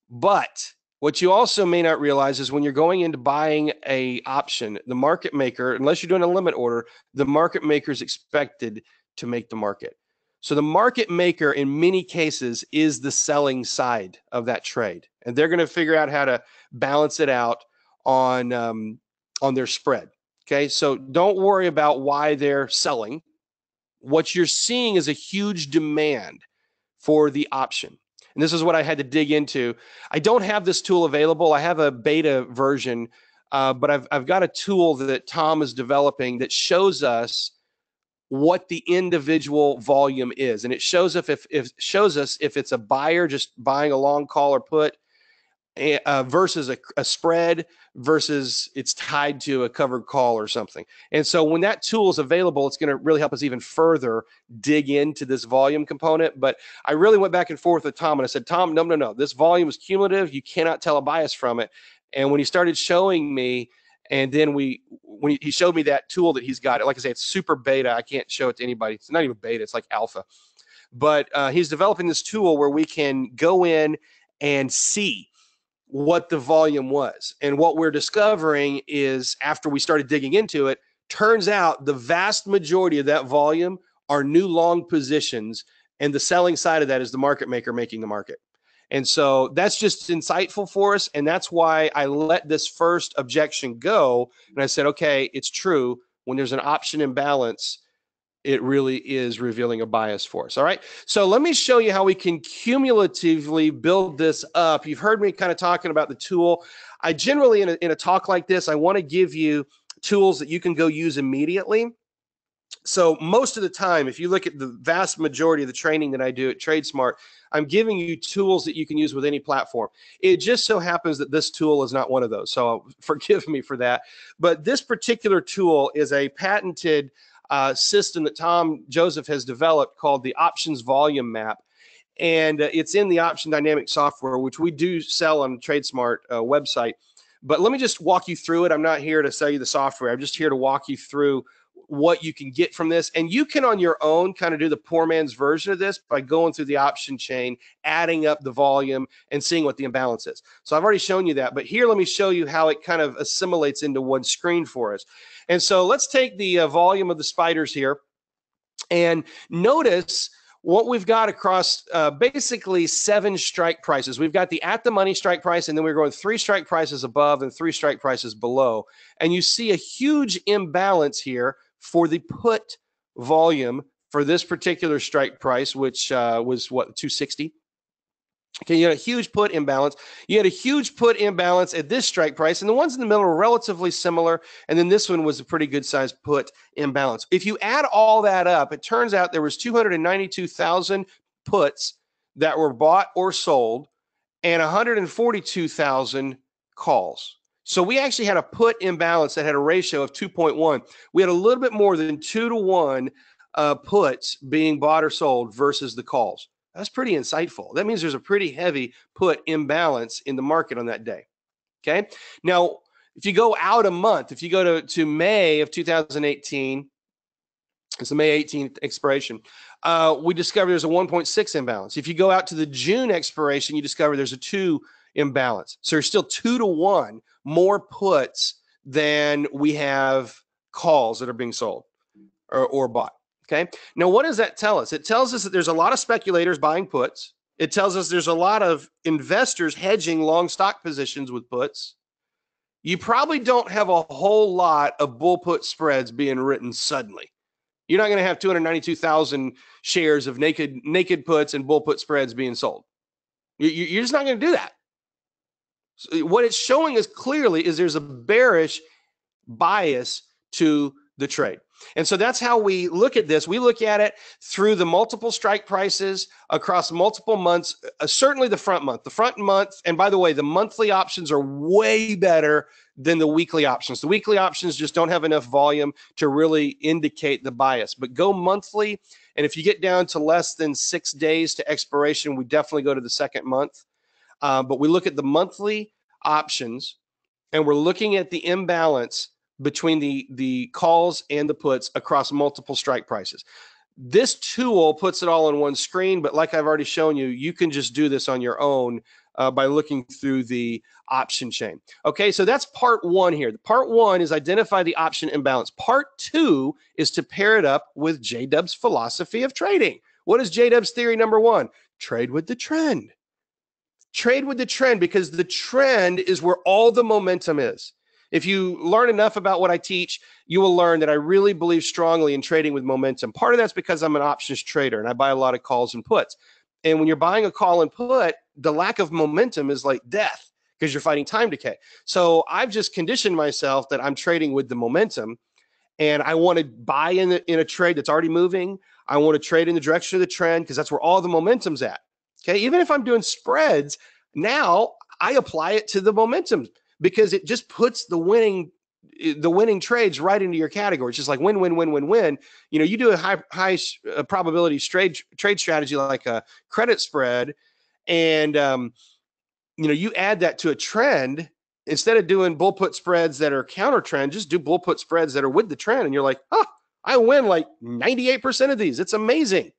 But what you also may not realize is when you're going into buying a option, the market maker, unless you're doing a limit order, the market maker is expected to make the market. So the market maker in many cases is the selling side of that trade, and they're going to figure out how to balance it out on um, on their spread. Okay, so don't worry about why they're selling. What you're seeing is a huge demand for the option. And this is what I had to dig into. I don't have this tool available. I have a beta version, uh, but I've, I've got a tool that Tom is developing that shows us what the individual volume is. And it shows if, if, if shows us if it's a buyer just buying a long call or put eh, uh, versus a, a spread versus it's tied to a covered call or something. And so when that tool is available, it's going to really help us even further dig into this volume component. But I really went back and forth with Tom and I said, Tom, no, no, no, this volume is cumulative. You cannot tell a bias from it. And when he started showing me, and then we, when he showed me that tool that he's got, like I say, it's super beta. I can't show it to anybody. It's not even beta. It's like alpha. But uh, he's developing this tool where we can go in and see what the volume was. And what we're discovering is after we started digging into it, turns out the vast majority of that volume are new long positions. And the selling side of that is the market maker making the market. And so that's just insightful for us. And that's why I let this first objection go. And I said, okay, it's true. When there's an option imbalance, it really is revealing a bias for us. All right. So let me show you how we can cumulatively build this up. You've heard me kind of talking about the tool. I generally, in a, in a talk like this, I want to give you tools that you can go use immediately. So most of the time, if you look at the vast majority of the training that I do at TradeSmart, I'm giving you tools that you can use with any platform. It just so happens that this tool is not one of those. So forgive me for that. But this particular tool is a patented uh, system that Tom Joseph has developed called the options volume map. And uh, it's in the option dynamic software, which we do sell on TradeSmart uh, website. But let me just walk you through it. I'm not here to sell you the software. I'm just here to walk you through what you can get from this. And you can on your own kind of do the poor man's version of this by going through the option chain, adding up the volume and seeing what the imbalance is. So I've already shown you that, but here let me show you how it kind of assimilates into one screen for us. And so let's take the uh, volume of the spiders here and notice what we've got across uh, basically seven strike prices. We've got the at the money strike price, and then we're going three strike prices above and three strike prices below. And you see a huge imbalance here for the put volume for this particular strike price, which uh, was what 260. Okay, you had a huge put imbalance. You had a huge put imbalance at this strike price, and the ones in the middle are relatively similar. And then this one was a pretty good sized put imbalance. If you add all that up, it turns out there was 292,000 puts that were bought or sold, and 142,000 calls. So we actually had a put imbalance that had a ratio of 2.1. We had a little bit more than two to one uh, puts being bought or sold versus the calls. That's pretty insightful. That means there's a pretty heavy put imbalance in the market on that day. Okay. Now, if you go out a month, if you go to, to May of 2018, it's a May 18th expiration, uh, we discover there's a 1.6 imbalance. If you go out to the June expiration, you discover there's a two imbalance. So there's still two to one more puts than we have calls that are being sold or, or bought. Okay. Now, what does that tell us? It tells us that there's a lot of speculators buying puts. It tells us there's a lot of investors hedging long stock positions with puts. You probably don't have a whole lot of bull put spreads being written suddenly. You're not going to have 292,000 shares of naked naked puts and bull put spreads being sold. You- you- You're just not going to do that. What it's showing us clearly is there's a bearish bias to the trade. And so that's how we look at this. We look at it through the multiple strike prices across multiple months, uh, certainly the front month. The front month, and by the way, the monthly options are way better than the weekly options. The weekly options just don't have enough volume to really indicate the bias. But go monthly, and if you get down to less than six days to expiration, we definitely go to the second month. Uh, but we look at the monthly options, and we're looking at the imbalance between the the calls and the puts across multiple strike prices. This tool puts it all on one screen, but like I've already shown you, you can just do this on your own uh, by looking through the option chain. Okay, so that's part one here. Part one is identify the option imbalance. Part two is to pair it up with JDub's philosophy of trading. What is JDub's theory number one? Trade with the trend. Trade with the trend because the trend is where all the momentum is. If you learn enough about what I teach, you will learn that I really believe strongly in trading with momentum. Part of that's because I'm an options trader and I buy a lot of calls and puts. And when you're buying a call and put, the lack of momentum is like death because you're fighting time decay. So I've just conditioned myself that I'm trading with the momentum and I want to buy in, in a trade that's already moving. I want to trade in the direction of the trend because that's where all the momentum's at. Okay. Even if I'm doing spreads, now I apply it to the momentum because it just puts the winning the winning trades right into your category. It's just like win, win, win, win, win. You know, you do a high high uh, probability trade trade strategy like a credit spread, and um, you know you add that to a trend. Instead of doing bull put spreads that are counter trend, just do bull put spreads that are with the trend, and you're like, oh, I win like 98% of these. It's amazing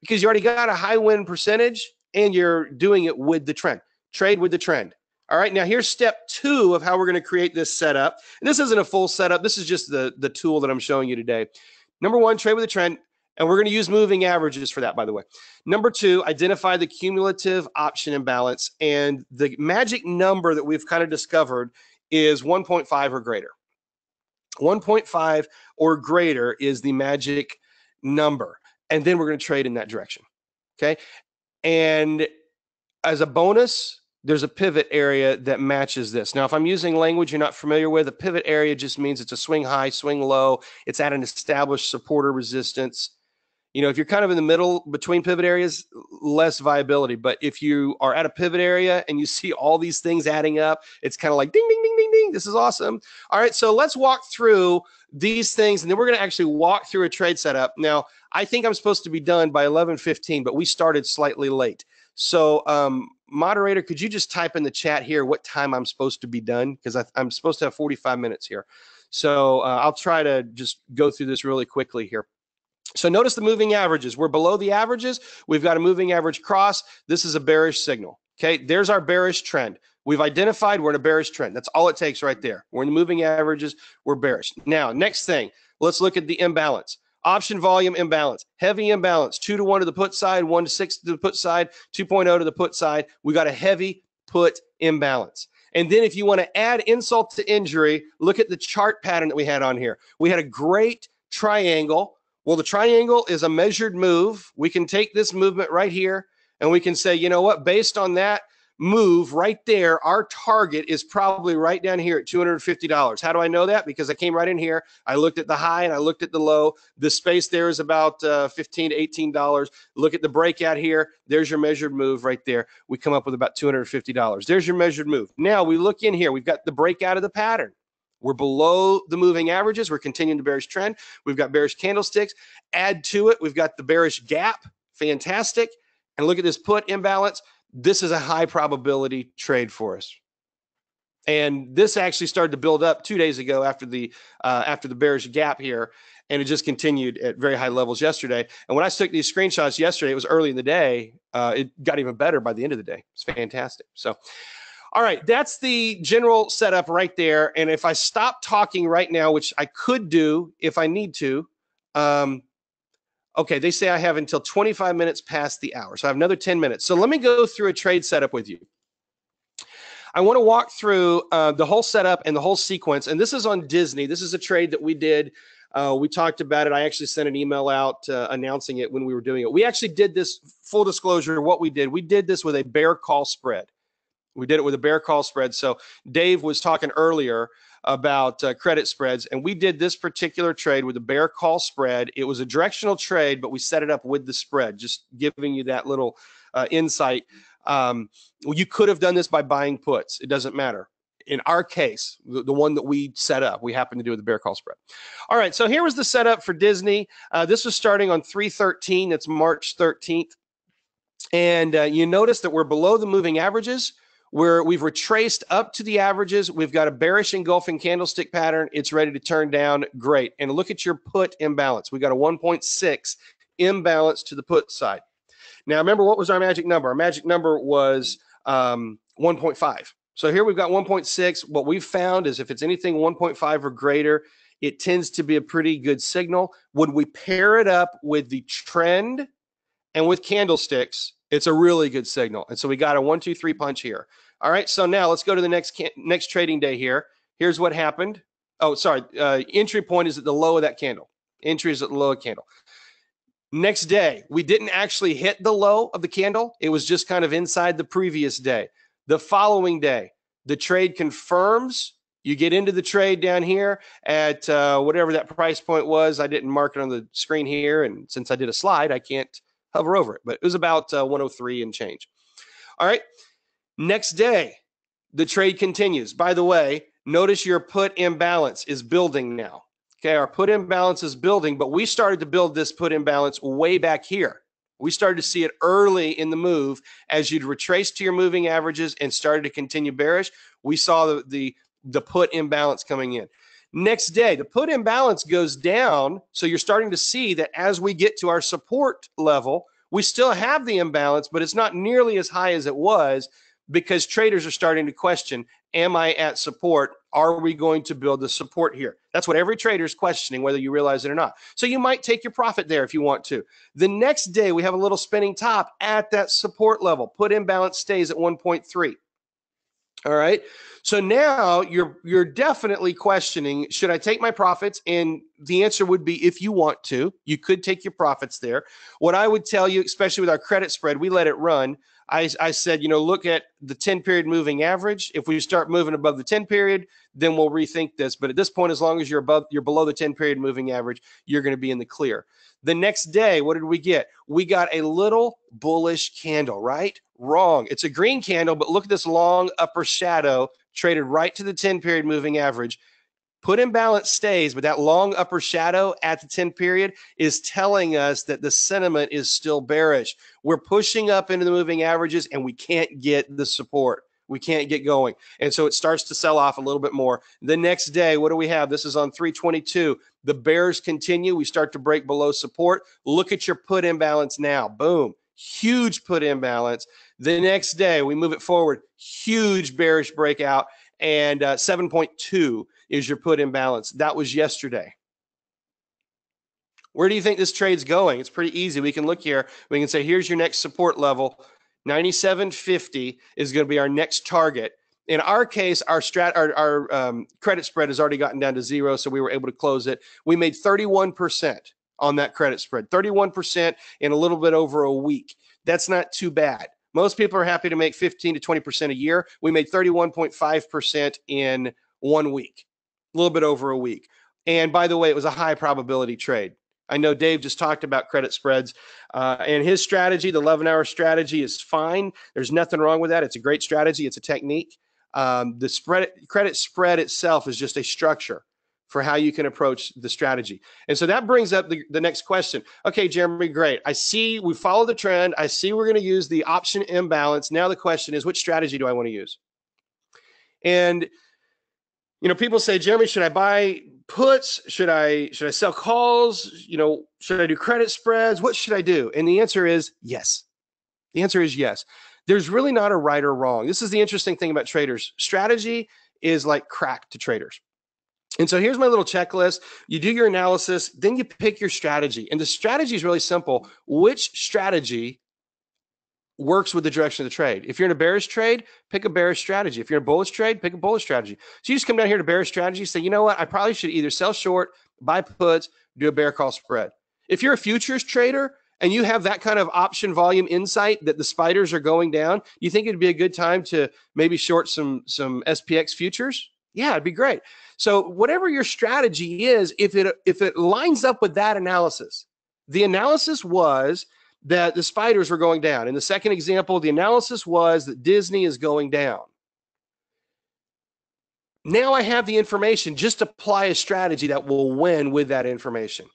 because you already got a high win percentage and you're doing it with the trend. Trade with the trend. All right, now here's step two of how we're going to create this setup. And this isn't a full setup. This is just the, the tool that I'm showing you today. Number one, trade with a trend. And we're going to use moving averages for that, by the way. Number two, identify the cumulative option imbalance. And the magic number that we've kind of discovered is 1.5 or greater. 1.5 or greater is the magic number. And then we're going to trade in that direction. Okay. And as a bonus, there's a pivot area that matches this. Now, if I'm using language you're not familiar with, a pivot area just means it's a swing high, swing low. It's at an established supporter resistance. You know, if you're kind of in the middle between pivot areas, less viability. But if you are at a pivot area and you see all these things adding up, it's kind of like ding, ding, ding, ding, ding. This is awesome. All right, so let's walk through these things, and then we're going to actually walk through a trade setup. Now, I think I'm supposed to be done by 11:15, but we started slightly late. So, um, moderator, could you just type in the chat here what time I'm supposed to be done? Because I'm supposed to have 45 minutes here. So uh, I'll try to just go through this really quickly here. So notice the moving averages. We're below the averages. We've got a moving average cross. This is a bearish signal. Okay, there's our bearish trend. We've identified we're in a bearish trend. That's all it takes right there. We're in the moving averages. We're bearish. Now, next thing, let's look at the imbalance. Option volume imbalance, heavy imbalance, two to one to the put side, one to six to the put side, 2.0 to the put side. We got a heavy put imbalance. And then if you want to add insult to injury, look at the chart pattern that we had on here. We had a great triangle. Well, the triangle is a measured move. We can take this movement right here and we can say, you know what, based on that, move right there, our target is probably right down here at $250. How do I know that? Because I came right in here. I looked at the high and I looked at the low. The space there is about uh, 15 to $18. Look at the breakout here. There's your measured move right there. We come up with about $250. There's your measured move. Now we look in here. We've got the breakout of the pattern. We're below the moving averages. We're continuing the bearish trend. We've got bearish candlesticks. Add to it, we've got the bearish gap. Fantastic. And look at this put imbalance this is a high probability trade for us. And this actually started to build up two days ago after the uh, after the bearish gap here, and it just continued at very high levels yesterday. And when I took these screenshots yesterday, it was early in the day. Uh, it got even better by the end of the day. It's fantastic. So, all right, that's the general setup right there. And if I stop talking right now, which I could do if I need to, um, Okay, they say I have until 25 minutes past the hour. So I have another 10 minutes. So let me go through a trade setup with you. I want to walk through uh, the whole setup and the whole sequence. And this is on Disney. This is a trade that we did Uh, we talked about it. I actually sent an email out uh, announcing it when we were doing it. We actually did this full disclosure. What we did, we did this with a bear call spread. We did it with a bear call spread. So Dave was talking earlier about uh, credit spreads, and we did this particular trade with a bear call spread. It was a directional trade, but we set it up with the spread, just giving you that little uh, insight. Um, well, you could have done this by buying puts. It doesn't matter. In our case, the, the one that we set up, we happen to do with the bear call spread. All right, so here was the setup for Disney. Uh, this was starting on 313. That's March 13th. And uh, you notice that we're below the moving averages where we've retraced up to the averages. We've got a bearish engulfing candlestick pattern. It's ready to turn down. Great. And look at your put imbalance. We got a 1.6 imbalance to the put side. Now, remember what was our magic number? Our magic number was um, 1.5. So here we've got 1.6. What we've found is if it's anything 1.5 or greater, it tends to be a pretty good signal. Would we pair it up with the trend and with candlesticks? It's a really good signal. And so we got a one, two, three punch here. All right. So now let's go to the next next trading day here. Here's what happened. Oh, sorry. Uh, entry point is at the low of that candle. Entry is at the low of candle. Next day, we didn't actually hit the low of the candle. It was just kind of inside the previous day. The following day, the trade confirms. You get into the trade down here at uh, whatever that price point was. I didn't mark it on the screen here. And since I did a slide, I can't hover over it, but it was about uh, 103 and change. All right. Next day, the trade continues. By the way, notice your put imbalance is building now. Okay, our put imbalance is building, but we started to build this put imbalance way back here. We started to see it early in the move as you'd retrace to your moving averages and started to continue bearish. We saw the, the, the put imbalance coming in. Next day, the put imbalance goes down. So you're starting to see that as we get to our support level, we still have the imbalance, but it's not nearly as high as it was because traders are starting to question Am I at support? Are we going to build the support here? That's what every trader is questioning, whether you realize it or not. So you might take your profit there if you want to. The next day, we have a little spinning top at that support level. Put imbalance stays at 1.3. All right. So now you're you're definitely questioning should I take my profits and the answer would be if you want to you could take your profits there. What I would tell you especially with our credit spread we let it run. I, I said, you know, look at the 10 period moving average. If we start moving above the 10 period, then we'll rethink this. But at this point, as long as you're above, you're below the 10 period moving average, you're going to be in the clear. The next day, what did we get? We got a little bullish candle, right? Wrong. It's a green candle, but look at this long upper shadow traded right to the 10 period moving average. Put imbalance stays, but that long upper shadow at the 10 period is telling us that the sentiment is still bearish. We're pushing up into the moving averages and we can't get the support. We can't get going. And so it starts to sell off a little bit more. The next day, what do we have? This is on 322. The bears continue. We start to break below support. Look at your put imbalance now. Boom. Huge put imbalance. The next day, we move it forward. Huge bearish breakout. And uh, 7.2 is your put imbalance. That was yesterday. Where do you think this trade's going? It's pretty easy. We can look here. We can say, here's your next support level. 97.50 is going to be our next target. In our case, our strat, our, our um, credit spread has already gotten down to zero, so we were able to close it. We made 31% on that credit spread, 31% in a little bit over a week. That's not too bad. Most people are happy to make 15 to 20% a year. We made 31.5% in one week, a little bit over a week. And by the way, it was a high probability trade. I know Dave just talked about credit spreads, uh, and his strategy, the 11 hour strategy, is fine. There's nothing wrong with that. It's a great strategy, it's a technique. Um, the spread credit spread itself is just a structure for how you can approach the strategy. And so that brings up the, the next question. Okay, Jeremy, great. I see we follow the trend. I see we're going to use the option imbalance. Now the question is, which strategy do I want to use? And you know, people say, Jeremy, should I buy puts? Should I should I sell calls? You know, should I do credit spreads? What should I do? And the answer is yes. The answer is yes. There's really not a right or wrong. This is the interesting thing about traders. Strategy is like crack to traders. And so here's my little checklist. You do your analysis, then you pick your strategy. And the strategy is really simple. Which strategy works with the direction of the trade? If you're in a bearish trade, pick a bearish strategy. If you're in a bullish trade, pick a bullish strategy. So you just come down here to bearish strategy, say, you know what? I probably should either sell short, buy puts, do a bear call spread. If you're a futures trader and you have that kind of option volume insight that the spiders are going down, you think it'd be a good time to maybe short some some SPX futures? Yeah, it'd be great. So whatever your strategy is, if it if it lines up with that analysis, the analysis was that the spiders were going down. In the second example, the analysis was that Disney is going down. Now I have the information, just apply a strategy that will win with that information.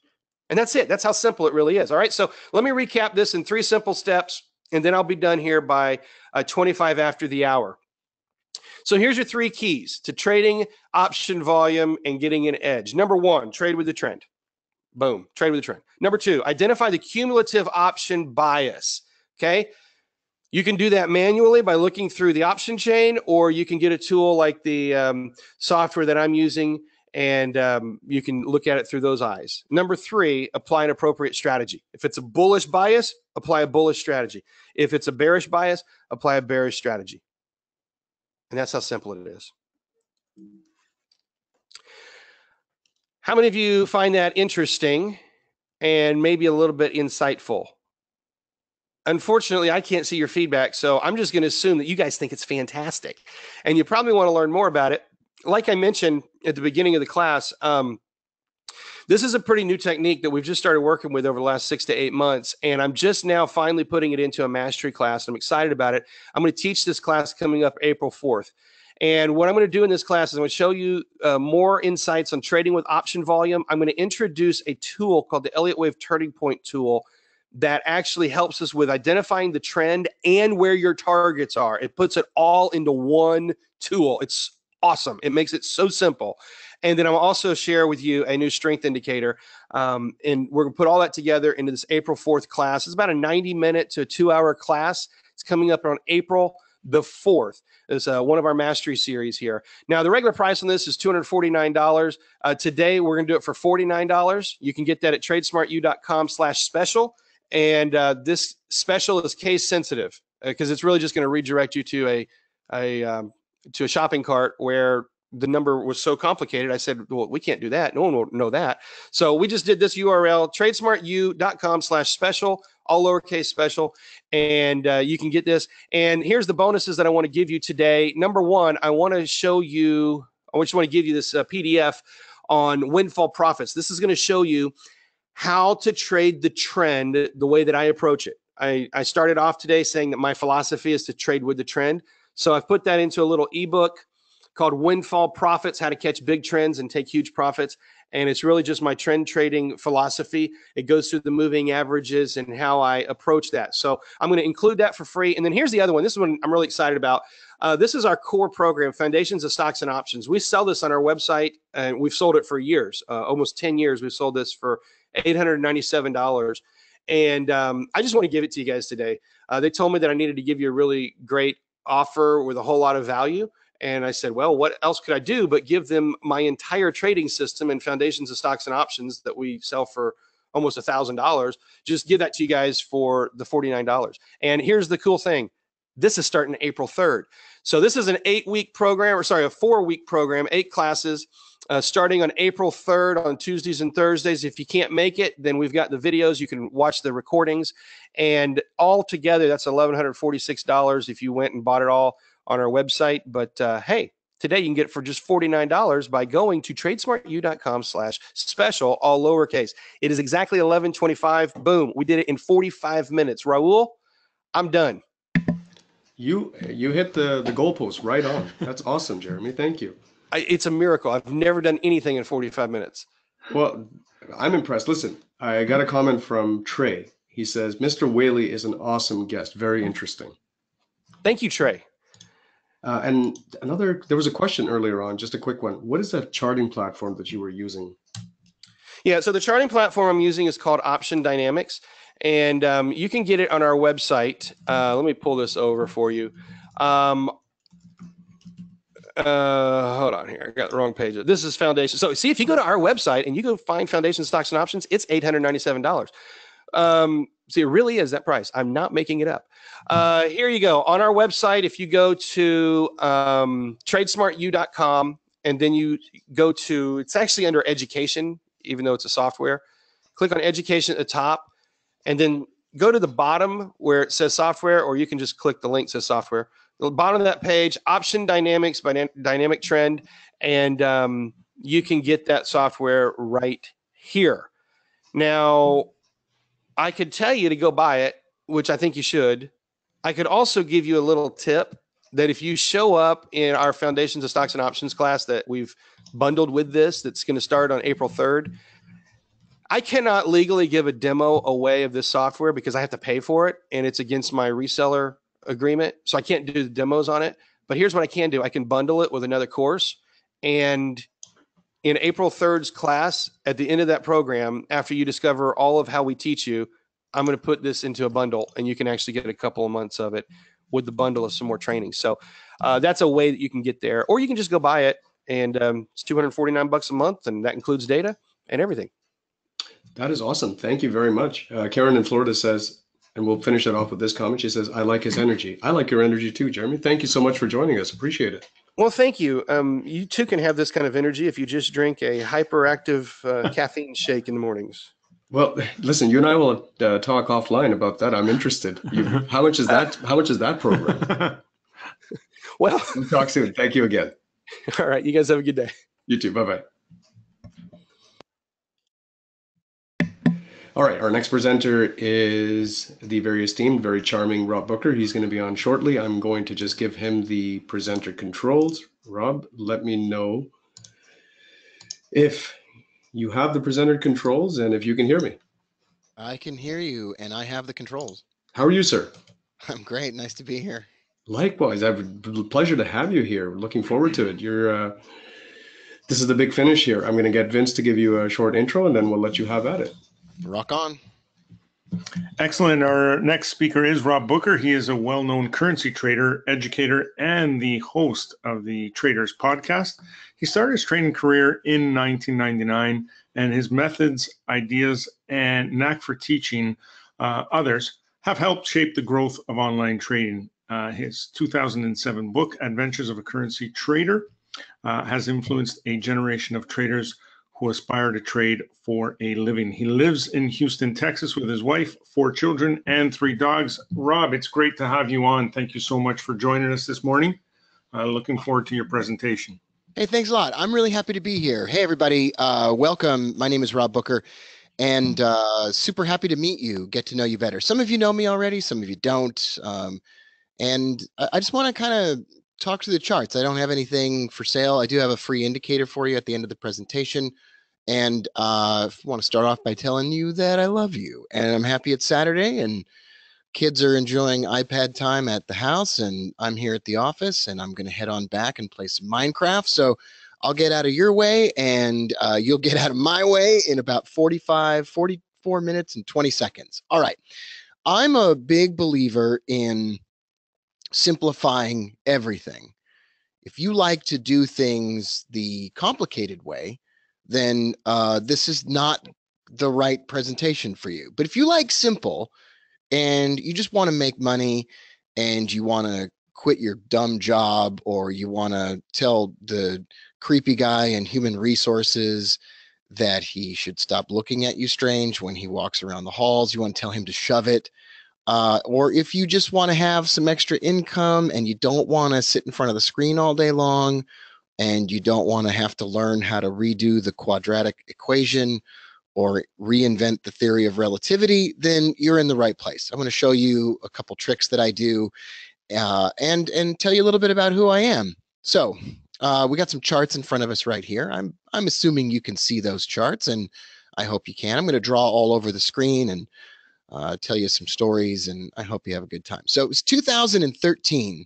And that's it. That's how simple it really is. All right. So let me recap this in three simple steps, and then I'll be done here by uh, 25 after the hour. So here's your three keys to trading option volume and getting an edge. Number one, trade with the trend. Boom, trade with the trend. Number two, identify the cumulative option bias. Okay. You can do that manually by looking through the option chain, or you can get a tool like the um, software that I'm using and um, you can look at it through those eyes. Number three, apply an appropriate strategy. If it's a bullish bias, apply a bullish strategy. If it's a bearish bias, apply a bearish strategy. And that's how simple it is. How many of you find that interesting and maybe a little bit insightful? Unfortunately, I can't see your feedback, so I'm just going to assume that you guys think it's fantastic. And you probably want to learn more about it. Like I mentioned at the beginning of the class, um, this is a pretty new technique that we've just started working with over the last six to eight months. And I'm just now finally putting it into a mastery class. I'm excited about it. I'm going to teach this class coming up April 4th. And what I'm going to do in this class is I'm going to show you uh, more insights on trading with option volume. I'm going to introduce a tool called the Elliott Wave Turning Point tool that actually helps us with identifying the trend and where your targets are. It puts it all into one tool. It's awesome. It makes it so simple. And then I'll also share with you a new strength indicator. Um, and we're going to put all that together into this April 4th class. It's about a 90 minute to a two hour class. It's coming up on April the 4th. is uh, one of our mastery series here. Now, the regular price on this is $249. Uh, today, we're going to do it for $49. You can get that at tradesmartu.com slash special. And uh, this special is case sensitive because uh, it's really just going to redirect you to a, a um, to a shopping cart where the number was so complicated. I said, well, we can't do that. No one will know that. So we just did this URL, tradesmartu.com slash special, all lowercase special, and uh, you can get this. And here's the bonuses that I want to give you today. Number one, I want to show you, I just want to give you this uh, PDF on windfall profits. This is going to show you how to trade the trend the way that I approach it. I, I started off today saying that my philosophy is to trade with the trend. So I've put that into a little ebook called Windfall Profits How to Catch Big Trends and Take Huge Profits. And it's really just my trend trading philosophy. It goes through the moving averages and how I approach that. So I'm going to include that for free. And then here's the other one. This is one I'm really excited about. Uh, this is our core program, Foundations of Stocks and Options. We sell this on our website and we've sold it for years, uh, almost 10 years. We've sold this for $897. And um, I just want to give it to you guys today. Uh, they told me that I needed to give you a really great offer with a whole lot of value. And I said, well, what else could I do but give them my entire trading system and foundations of stocks and options that we sell for almost a thousand dollars? Just give that to you guys for the $49. And here's the cool thing. This is starting April 3rd. So this is an eight week program, or sorry, a four week program, eight classes uh, starting on April 3rd on Tuesdays and Thursdays. If you can't make it, then we've got the videos. You can watch the recordings. And all together, that's $1,146 if you went and bought it all on our website. But uh, hey, today you can get it for just $49 by going to tradesmartu.com slash special, all lowercase. It is exactly 1125. Boom. We did it in 45 minutes. Raul, I'm done. You you hit the the goalpost right on. That's awesome, Jeremy. Thank you. I, it's a miracle. I've never done anything in 45 minutes. Well, I'm impressed. Listen, I got a comment from Trey. He says, Mr. Whaley is an awesome guest. Very interesting. Thank you, Trey. Uh, and another, there was a question earlier on, just a quick one. What is that charting platform that you were using? Yeah, so the charting platform I'm using is called Option Dynamics, and um, you can get it on our website. Uh, let me pull this over for you. Um, uh, hold on here. I got the wrong page. This is foundation. So see, if you go to our website and you go find foundation stocks and options, it's $897. Um, see, it really is that price. I'm not making it up. Uh, here you go. On our website, if you go to um, tradesmartu.com and then you go to, it's actually under education. even though it's a software. Click on education at the top and then go to the bottom where it says software, or you can just click the link that says software. The bottom of that page, option dynamics by dynamic trend, and um, you can get that software right here. Now, I could tell you to go buy it, which I think you should. I could also give you a little tip that if you show up in our Foundations of Stocks and Options class that we've bundled with this, that's going to start on April 3rd, I cannot legally give a demo away of this software because I have to pay for it and it's against my reseller agreement. So I can't do the demos on it. But here's what I can do I can bundle it with another course. And in April 3rd's class, at the end of that program, after you discover all of how we teach you, I'm going to put this into a bundle and you can actually get a couple of months of it with the bundle of some more training. So uh, that's a way that you can get there, or you can just go buy it and um, it's 249 bucks a month, and that includes data and everything. That is awesome. Thank you very much. Uh, Karen in Florida says, and we'll finish it off with this comment. She says, I like his energy. I like your energy too, Jeremy. Thank you so much for joining us. Appreciate it. Well, thank you. Um, you too can have this kind of energy if you just drink a hyperactive uh, caffeine shake in the mornings. Well, listen, you and I will uh, talk offline about that. I'm interested. You, how much is that? How much is that program? well, we'll talk soon. Thank you again. All right. You guys have a good day. You too. Bye bye. All right, our next presenter is the very esteemed, very charming Rob Booker. He's going to be on shortly. I'm going to just give him the presenter controls. Rob, let me know if you have the presenter controls and if you can hear me. I can hear you and I have the controls. How are you, sir? I'm great. Nice to be here. Likewise, I have a pleasure to have you here. Looking forward to it. You're uh, this is the big finish here. I'm going to get Vince to give you a short intro and then we'll let you have at it. Rock on. Excellent. Our next speaker is Rob Booker. He is a well known currency trader, educator, and the host of the Traders podcast. He started his trading career in 1999, and his methods, ideas, and knack for teaching uh, others have helped shape the growth of online trading. Uh, his 2007 book, Adventures of a Currency Trader, uh, has influenced a generation of traders who aspire to trade for a living. He lives in Houston, Texas with his wife, four children, and three dogs. Rob, it's great to have you on. Thank you so much for joining us this morning. Uh, looking forward to your presentation. Hey, thanks a lot. I'm really happy to be here. Hey, everybody. Uh, welcome. My name is Rob Booker and uh, super happy to meet you, get to know you better. Some of you know me already, some of you don't. Um, and I just want to kind of talk to the charts. I don't have anything for sale. I do have a free indicator for you at the end of the presentation. And uh, I want to start off by telling you that I love you. And I'm happy it's Saturday and kids are enjoying iPad time at the house. And I'm here at the office and I'm going to head on back and play some Minecraft. So I'll get out of your way and uh, you'll get out of my way in about 45, 44 minutes and 20 seconds. All right. I'm a big believer in simplifying everything. If you like to do things the complicated way, then uh, this is not the right presentation for you. But if you like simple and you just want to make money and you want to quit your dumb job or you want to tell the creepy guy in human resources that he should stop looking at you strange when he walks around the halls, you want to tell him to shove it uh, or if you just want to have some extra income and you don't want to sit in front of the screen all day long and you don't want to have to learn how to redo the quadratic equation or reinvent the theory of relativity, then you're in the right place. I'm going to show you a couple tricks that I do uh, and, and tell you a little bit about who I am. So uh, we got some charts in front of us right here. I'm, I'm assuming you can see those charts and I hope you can. I'm going to draw all over the screen and uh, tell you some stories, and I hope you have a good time. So it was 2013,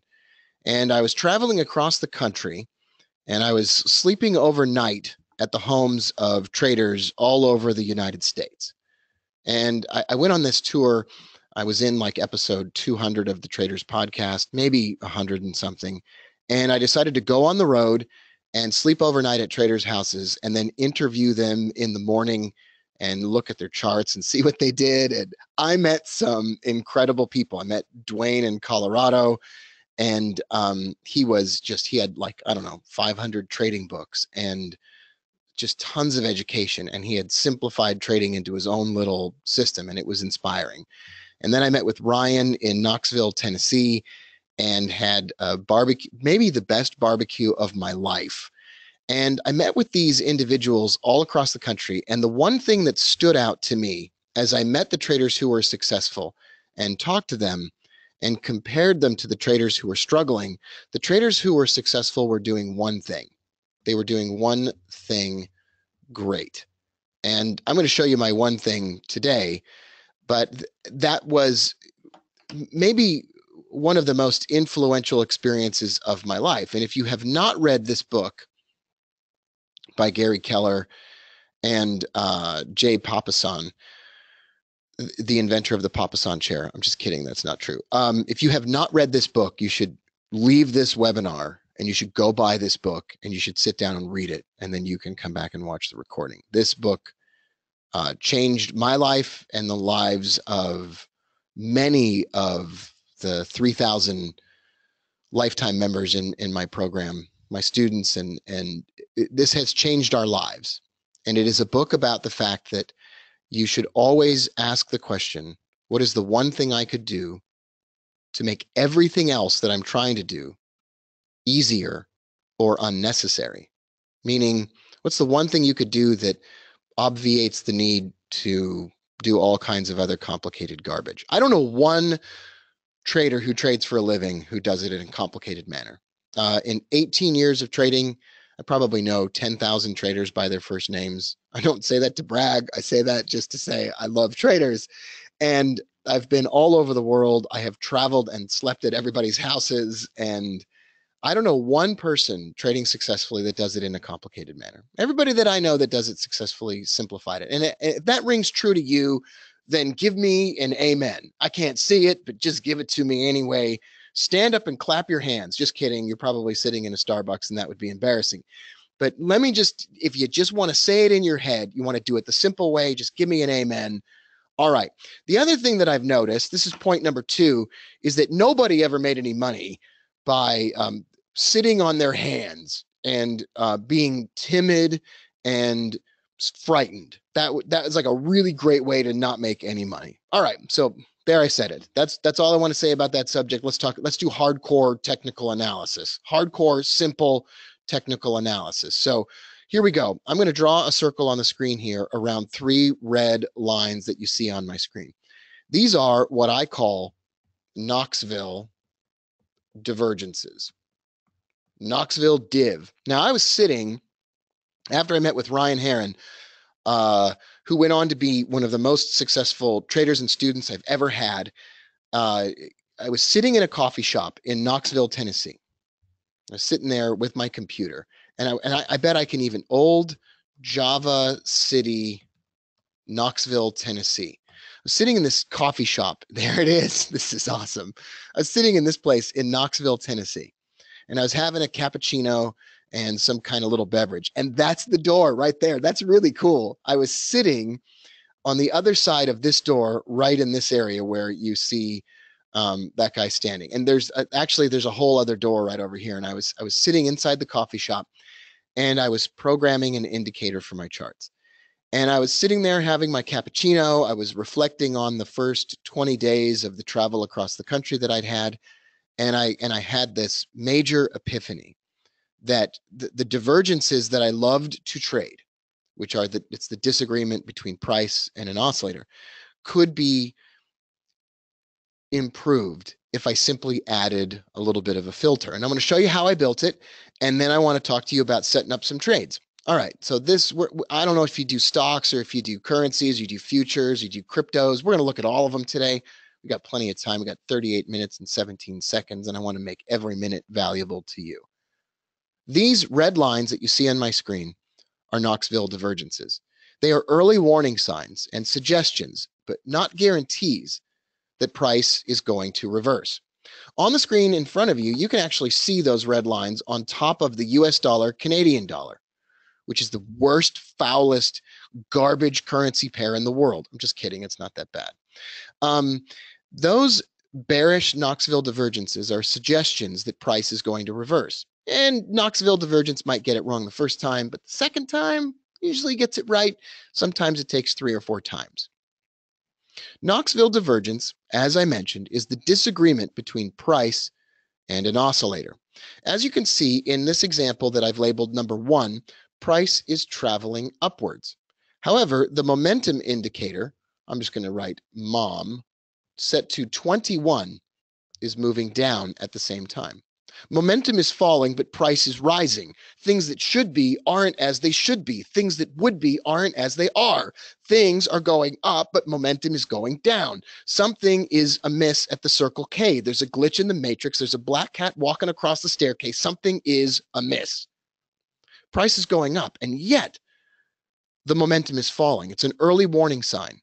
and I was traveling across the country, and I was sleeping overnight at the homes of traders all over the United States. And I, I went on this tour. I was in like episode 200 of the Traders podcast, maybe 100 and something. And I decided to go on the road and sleep overnight at traders' houses and then interview them in the morning and look at their charts and see what they did. And I met some incredible people. I met Dwayne in Colorado, and um, he was just, he had like, I don't know, 500 trading books and just tons of education and he had simplified trading into his own little system and it was inspiring. And then I met with Ryan in Knoxville, Tennessee and had a barbecue, maybe the best barbecue of my life. And I met with these individuals all across the country. And the one thing that stood out to me as I met the traders who were successful and talked to them and compared them to the traders who were struggling, the traders who were successful were doing one thing. They were doing one thing great. And I'm going to show you my one thing today, but th- that was maybe one of the most influential experiences of my life. And if you have not read this book by Gary Keller and uh, Jay Papasan, the inventor of the Papasan chair. I'm just kidding. That's not true. Um, if you have not read this book, you should leave this webinar and you should go buy this book and you should sit down and read it. And then you can come back and watch the recording. This book uh, changed my life and the lives of many of the 3,000 lifetime members in, in my program, my students, and, and it, this has changed our lives. And it is a book about the fact that you should always ask the question what is the one thing I could do to make everything else that I'm trying to do easier or unnecessary? Meaning, what's the one thing you could do that obviates the need to do all kinds of other complicated garbage? I don't know one trader who trades for a living who does it in a complicated manner. Uh, in 18 years of trading, I probably know 10,000 traders by their first names. I don't say that to brag. I say that just to say I love traders. And I've been all over the world. I have traveled and slept at everybody's houses. And I don't know one person trading successfully that does it in a complicated manner. Everybody that I know that does it successfully simplified it. And if that rings true to you, then give me an amen. I can't see it, but just give it to me anyway stand up and clap your hands. Just kidding. You're probably sitting in a Starbucks and that would be embarrassing. But let me just, if you just want to say it in your head, you want to do it the simple way, just give me an amen. All right. The other thing that I've noticed, this is point number two, is that nobody ever made any money by um, sitting on their hands and uh, being timid and frightened. That that is like a really great way to not make any money. All right. So there I said it. That's that's all I want to say about that subject. Let's talk. Let's do hardcore technical analysis. Hardcore, simple technical analysis. So here we go. I'm going to draw a circle on the screen here around three red lines that you see on my screen. These are what I call Knoxville divergences. Knoxville div. Now I was sitting after I met with Ryan Heron uh, who went on to be one of the most successful traders and students I've ever had. Uh, I was sitting in a coffee shop in Knoxville, Tennessee. I was sitting there with my computer, and I, and I, I bet I can even old Java City, Knoxville, Tennessee. I was sitting in this coffee shop. There it is. This is awesome. I was sitting in this place in Knoxville, Tennessee, and I was having a cappuccino and some kind of little beverage. And that's the door right there. That's really cool. I was sitting on the other side of this door, right in this area where you see um, that guy standing. And there's uh, actually there's a whole other door right over here. And I was I was sitting inside the coffee shop, and I was programming an indicator for my charts. And I was sitting there having my cappuccino. I was reflecting on the first 20 days of the travel across the country that I'd had, and I and I had this major epiphany that the, the divergences that I loved to trade, which are that it's the disagreement between price and an oscillator, could be improved if I simply added a little bit of a filter. And I'm going to show you how I built it. And then I want to talk to you about setting up some trades. All right. So this, I don't know if you do stocks or if you do currencies, you do futures, you do cryptos. We're going to look at all of them today. We got plenty of time. We got 38 minutes and 17 seconds, and I want to make every minute valuable to you. These red lines that you see on my screen are Knoxville divergences. They are early warning signs and suggestions, but not guarantees that price is going to reverse. On the screen in front of you, you can actually see those red lines on top of the US dollar, Canadian dollar, which is the worst, foulest, garbage currency pair in the world. I'm just kidding. It's not that bad. Um, those bearish Knoxville divergences are suggestions that price is going to reverse. And Knoxville divergence might get it wrong the first time, but the second time, usually gets it right. Sometimes it takes three or four times. Knoxville divergence, as I mentioned, is the disagreement between price and an oscillator. As you can see in this example that I've labeled number one, price is traveling upwards. However, the momentum indicator, I'm just going to write MOM, set to 21, is moving down at the same time. Momentum is falling, but price is rising. Things that should be aren't as they should be. Things that would be aren't as they are. Things are going up, but momentum is going down. Something is amiss at the Circle K. There's a glitch in the matrix. There's a black cat walking across the staircase. Something is amiss. Price is going up, and yet the momentum is falling. It's an early warning sign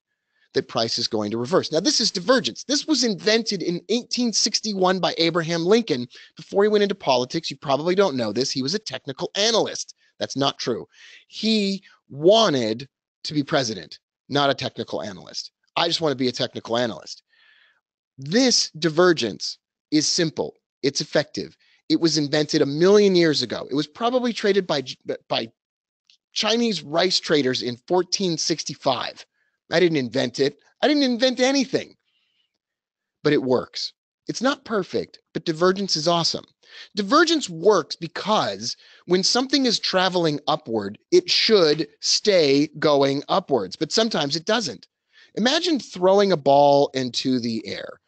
that price is going to reverse. Now, this is divergence. This was invented in 1861 by Abraham Lincoln. Before he went into politics, you probably don't know this, he was a technical analyst. That's not true. He wanted to be president, not a technical analyst. I just want to be a technical analyst. This divergence is simple, it's effective. It was invented a million years ago. It was probably traded by, by Chinese rice traders in 1465 I didn't invent it. I didn't invent anything. But it works. It's not perfect, but divergence is awesome. Divergence works because when something is traveling upward, it should stay going upwards, but sometimes it doesn't. Imagine throwing a ball into the air.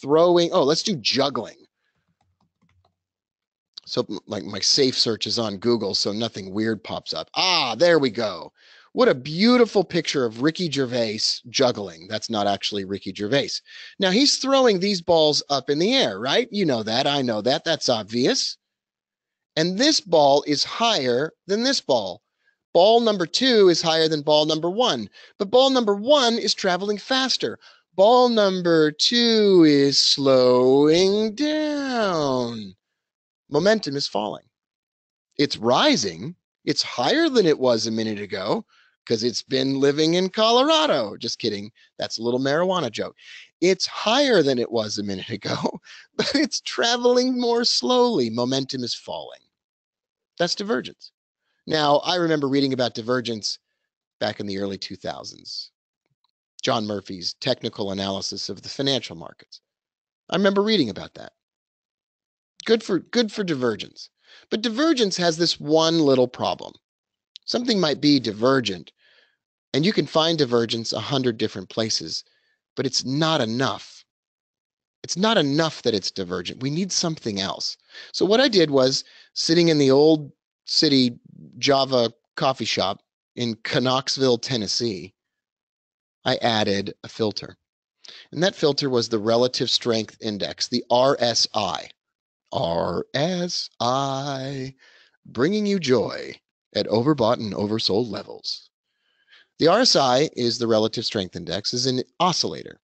Throwing, oh, let's do juggling. So, like my safe search is on Google, so nothing weird pops up. Ah, there we go. What a beautiful picture of Ricky Gervais juggling. That's not actually Ricky Gervais. Now he's throwing these balls up in the air, right? You know that. I know that. That's obvious. And this ball is higher than this ball. Ball number two is higher than ball number one, but ball number one is traveling faster. Ball number two is slowing down. Momentum is falling. It's rising. It's higher than it was a minute ago, because it's been living in Colorado. Just kidding. That's a little marijuana joke. It's higher than it was a minute ago, but it's traveling more slowly. Momentum is falling. That's divergence. Now, I remember reading about divergence back in the early 2000s. John Murphy's technical analysis of the financial markets. I remember reading about that. Good for good for divergence. But divergence has this one little problem. Something might be divergent and you can find divergence a hundred different places, but it's not enough. It's not enough that it's divergent. We need something else. So what I did was sitting in the old city Java coffee shop in Knoxville, Tennessee, I added a filter. And that filter was the relative strength index, the RSI. RSI, bringing you joy at overbought and oversold levels. The RSI is the relative strength index, is an oscillator.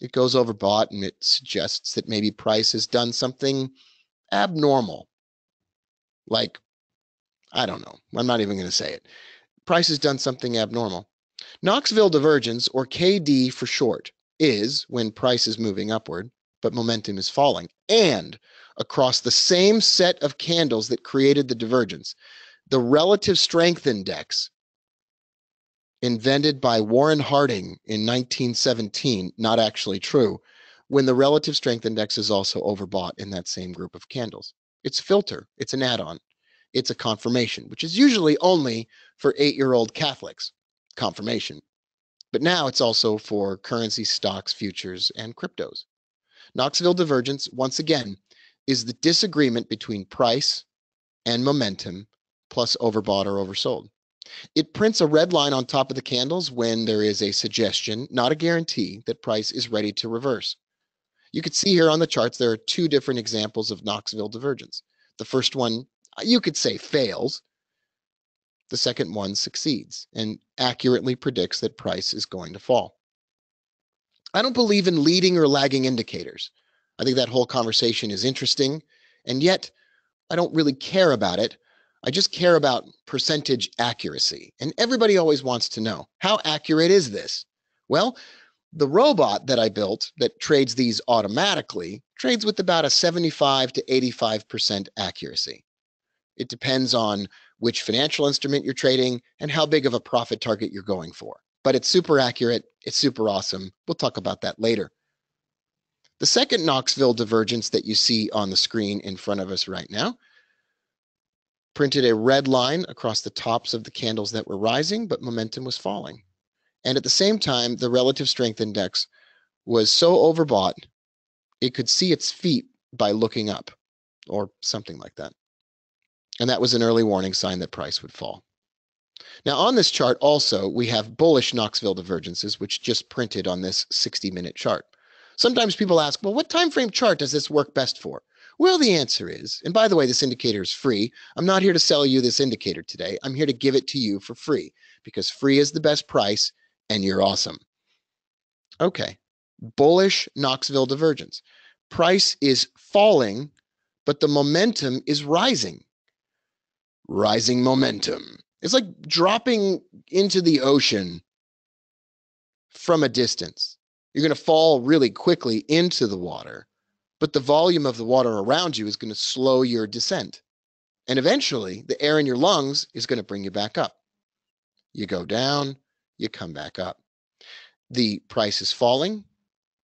It goes overbought and it suggests that maybe price has done something abnormal. Like, I don't know. I'm not even going to say it. Price has done something abnormal. Knoxville divergence, or KD for short, is when price is moving upward, but momentum is falling. And across the same set of candles that created the divergence, the relative strength index invented by Warren Harding in 1917, not actually true, when the relative strength index is also overbought in that same group of candles. It's a filter, it's an add on, it's a confirmation, which is usually only for eight year old Catholics, confirmation. But now it's also for currency, stocks, futures, and cryptos. Knoxville divergence, once again, is the disagreement between price and momentum plus overbought or oversold. It prints a red line on top of the candles when there is a suggestion, not a guarantee, that price is ready to reverse. You can see here on the charts, there are two different examples of Knoxville divergence. The first one, uh, you could say fails. The second one succeeds and accurately predicts that price is going to fall. I don't believe in leading or lagging indicators. I think that whole conversation is interesting, and yet I don't really care about it I just care about percentage accuracy. And everybody always wants to know how accurate is this? Well, the robot that I built that trades these automatically trades with about a 75 to 85% accuracy. It depends on which financial instrument you're trading, and how big of a profit target you're going for. But it's super accurate. It's super awesome. We'll talk about that later. The second Knoxville divergence that you see on the screen in front of us right now printed a red line across the tops of the candles that were rising, but momentum was falling. And at the same time, the relative strength index was so overbought, it could see its feet by looking up or something like that. And that was an early warning sign that price would fall. Now on this chart also, we have bullish Knoxville divergences, which just printed on this 60 minute chart. Sometimes people ask, well, what time frame chart does this work best for? Well, the answer is, and by the way, this indicator is free. I'm not here to sell you this indicator today. I'm here to give it to you for free because free is the best price and you're awesome. Okay, bullish Knoxville divergence. Price is falling, but the momentum is rising. Rising momentum. It's like dropping into the ocean from a distance. You're going to fall really quickly into the water, but the volume of the water around you is going to slow your descent. And eventually, the air in your lungs is going to bring you back up. You go down, you come back up. The price is falling.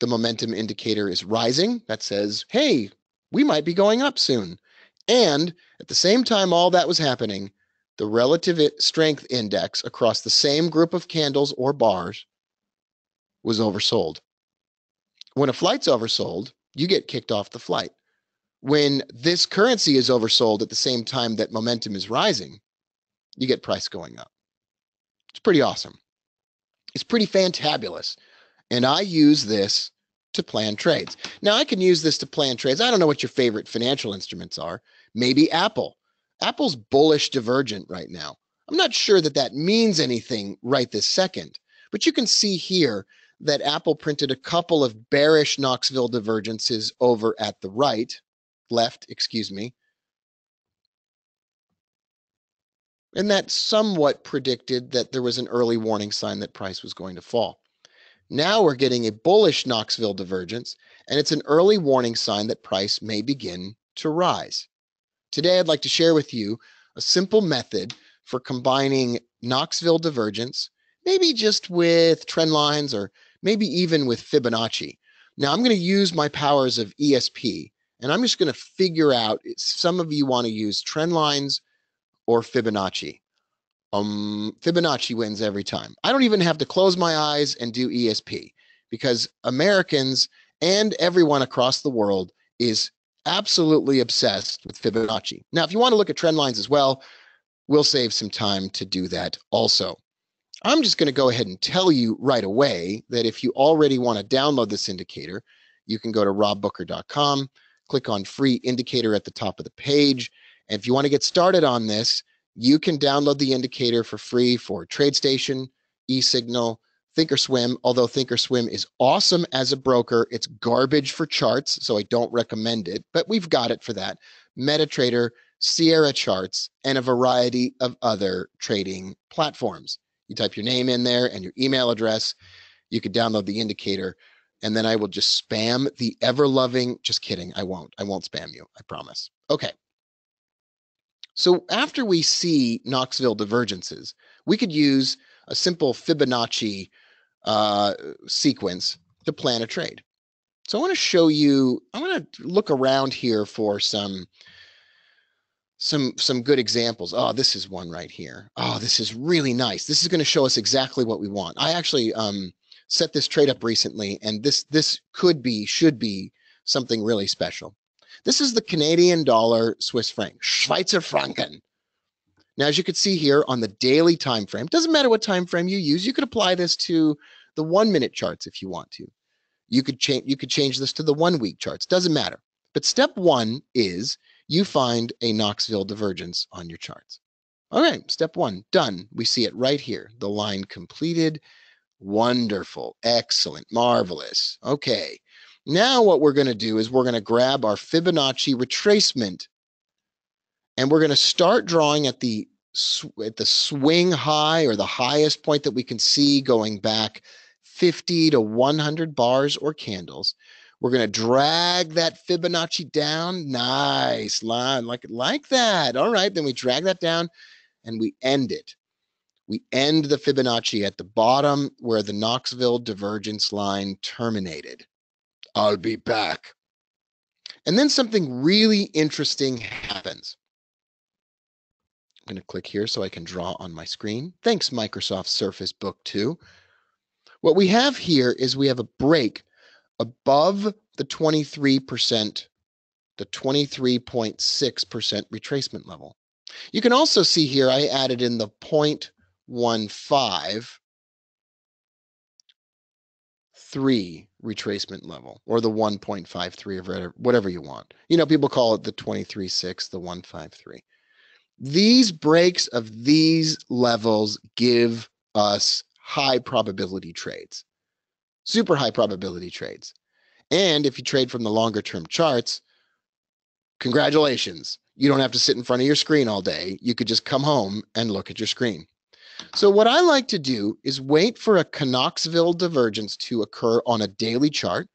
The momentum indicator is rising. That says, hey, we might be going up soon. And at the same time, all that was happening, the relative strength index across the same group of candles or bars was oversold. When a flight's oversold, you get kicked off the flight. When this currency is oversold at the same time that momentum is rising, you get price going up. It's pretty awesome. It's pretty fantabulous. And I use this to plan trades. Now, I can use this to plan trades. I don't know what your favorite financial instruments are. Maybe Apple. Apple's bullish divergent right now. I'm not sure that that means anything right this second, but you can see here that Apple printed a couple of bearish Knoxville divergences over at the right, left, excuse me. And that somewhat predicted that there was an early warning sign that price was going to fall. Now we're getting a bullish Knoxville divergence, and it's an early warning sign that price may begin to rise. Today, I'd like to share with you a simple method for combining Knoxville divergence, maybe just with trend lines or maybe even with Fibonacci. Now I'm going to use my powers of ESP and I'm just going to figure out if some of you want to use trend lines or Fibonacci. Um, Fibonacci wins every time. I don't even have to close my eyes and do ESP because Americans and everyone across the world is absolutely obsessed with Fibonacci. Now, if you want to look at trend lines as well, we'll save some time to do that also. I'm just going to go ahead and tell you right away that if you already want to download this indicator, you can go to robbooker.com, click on free indicator at the top of the page. And if you want to get started on this, you can download the indicator for free for TradeStation, eSignal, Thinkorswim. Although Thinkorswim is awesome as a broker, it's garbage for charts, so I don't recommend it, but we've got it for that. MetaTrader, Sierra Charts, and a variety of other trading platforms. You type your name in there and your email address. You could download the indicator, and then I will just spam the ever loving. Just kidding. I won't. I won't spam you. I promise. Okay. So after we see Knoxville divergences, we could use a simple Fibonacci uh, sequence to plan a trade. So I want to show you, I want to look around here for some some some good examples. Oh, this is one right here. Oh, this is really nice. This is going to show us exactly what we want. I actually um, set this trade up recently, and this this could be should be something really special. This is the Canadian dollar Swiss franc, Schweizer Franken. Now, as you can see here on the daily time frame, doesn't matter what time frame you use. You could apply this to the one minute charts if you want to. You could change you could change this to the one week charts. Doesn't matter. But step one is you find a Knoxville divergence on your charts. Right, step one, done. We see it right here. The line completed. Wonderful, excellent, marvelous. Okay, now what we're going to do is we're going to grab our Fibonacci retracement and we're going to start drawing at the at the swing high or the highest point that we can see going back 50 to 100 bars or candles. We're going to drag that Fibonacci down. Nice line, like, like that. All right, then we drag that down. and we end it. We end the Fibonacci at the bottom where the Knoxville divergence line terminated. I'll be back. And then something really interesting happens. I'm going to click here so I can draw on my screen. Thanks, Microsoft Surface Book 2. What we have here is we have a break above the 23%, the 23.6% retracement level. You can also see here, I added in the 0.15 three retracement level or the 1.53 or whatever you want. You know, people call it the 23.6, the 153. These breaks of these levels give us high probability trades, super high probability trades. And if you trade from the longer term charts, congratulations. You don't have to sit in front of your screen all day. You could just come home and look at your screen. So what I like to do is wait for a Knoxville divergence to occur on a daily chart.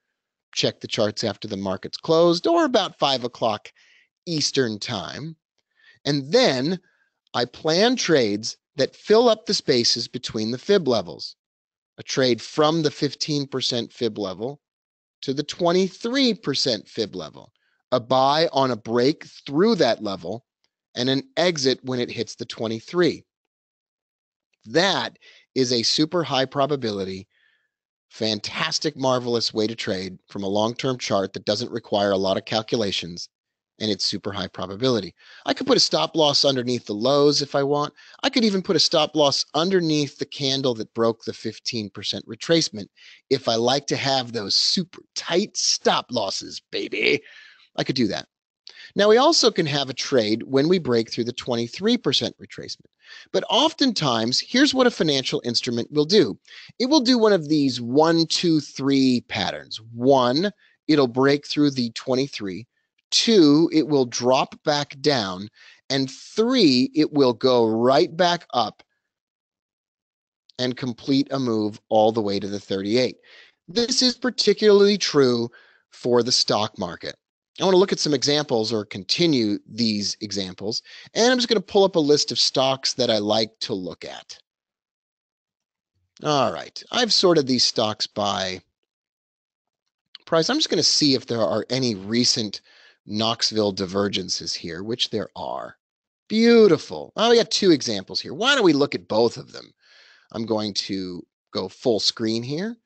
Check the charts after the market's closed or about five o'clock Eastern time. And then I plan trades that fill up the spaces between the fib levels. A trade from the 15% fib level to the 23% fib level. A buy on a break through that level and an exit when it hits the 23. That is a super high probability, fantastic, marvelous way to trade from a long term chart that doesn't require a lot of calculations and it's super high probability. I could put a stop loss underneath the lows if I want. I could even put a stop loss underneath the candle that broke the 15% retracement if I like to have those super tight stop losses, baby. I could do that. Now, we also can have a trade when we break through the 23% retracement. But oftentimes, here's what a financial instrument will do it will do one of these one, two, three patterns. One, it'll break through the 23. Two, it will drop back down. And three, it will go right back up and complete a move all the way to the 38. This is particularly true for the stock market. I want to look at some examples or continue these examples. And I'm just going to pull up a list of stocks that I like to look at. All right. I've sorted these stocks by price. I'm just going to see if there are any recent Knoxville divergences here, which there are. Beautiful. Oh, we got two examples here. Why don't we look at both of them? I'm going to go full screen here.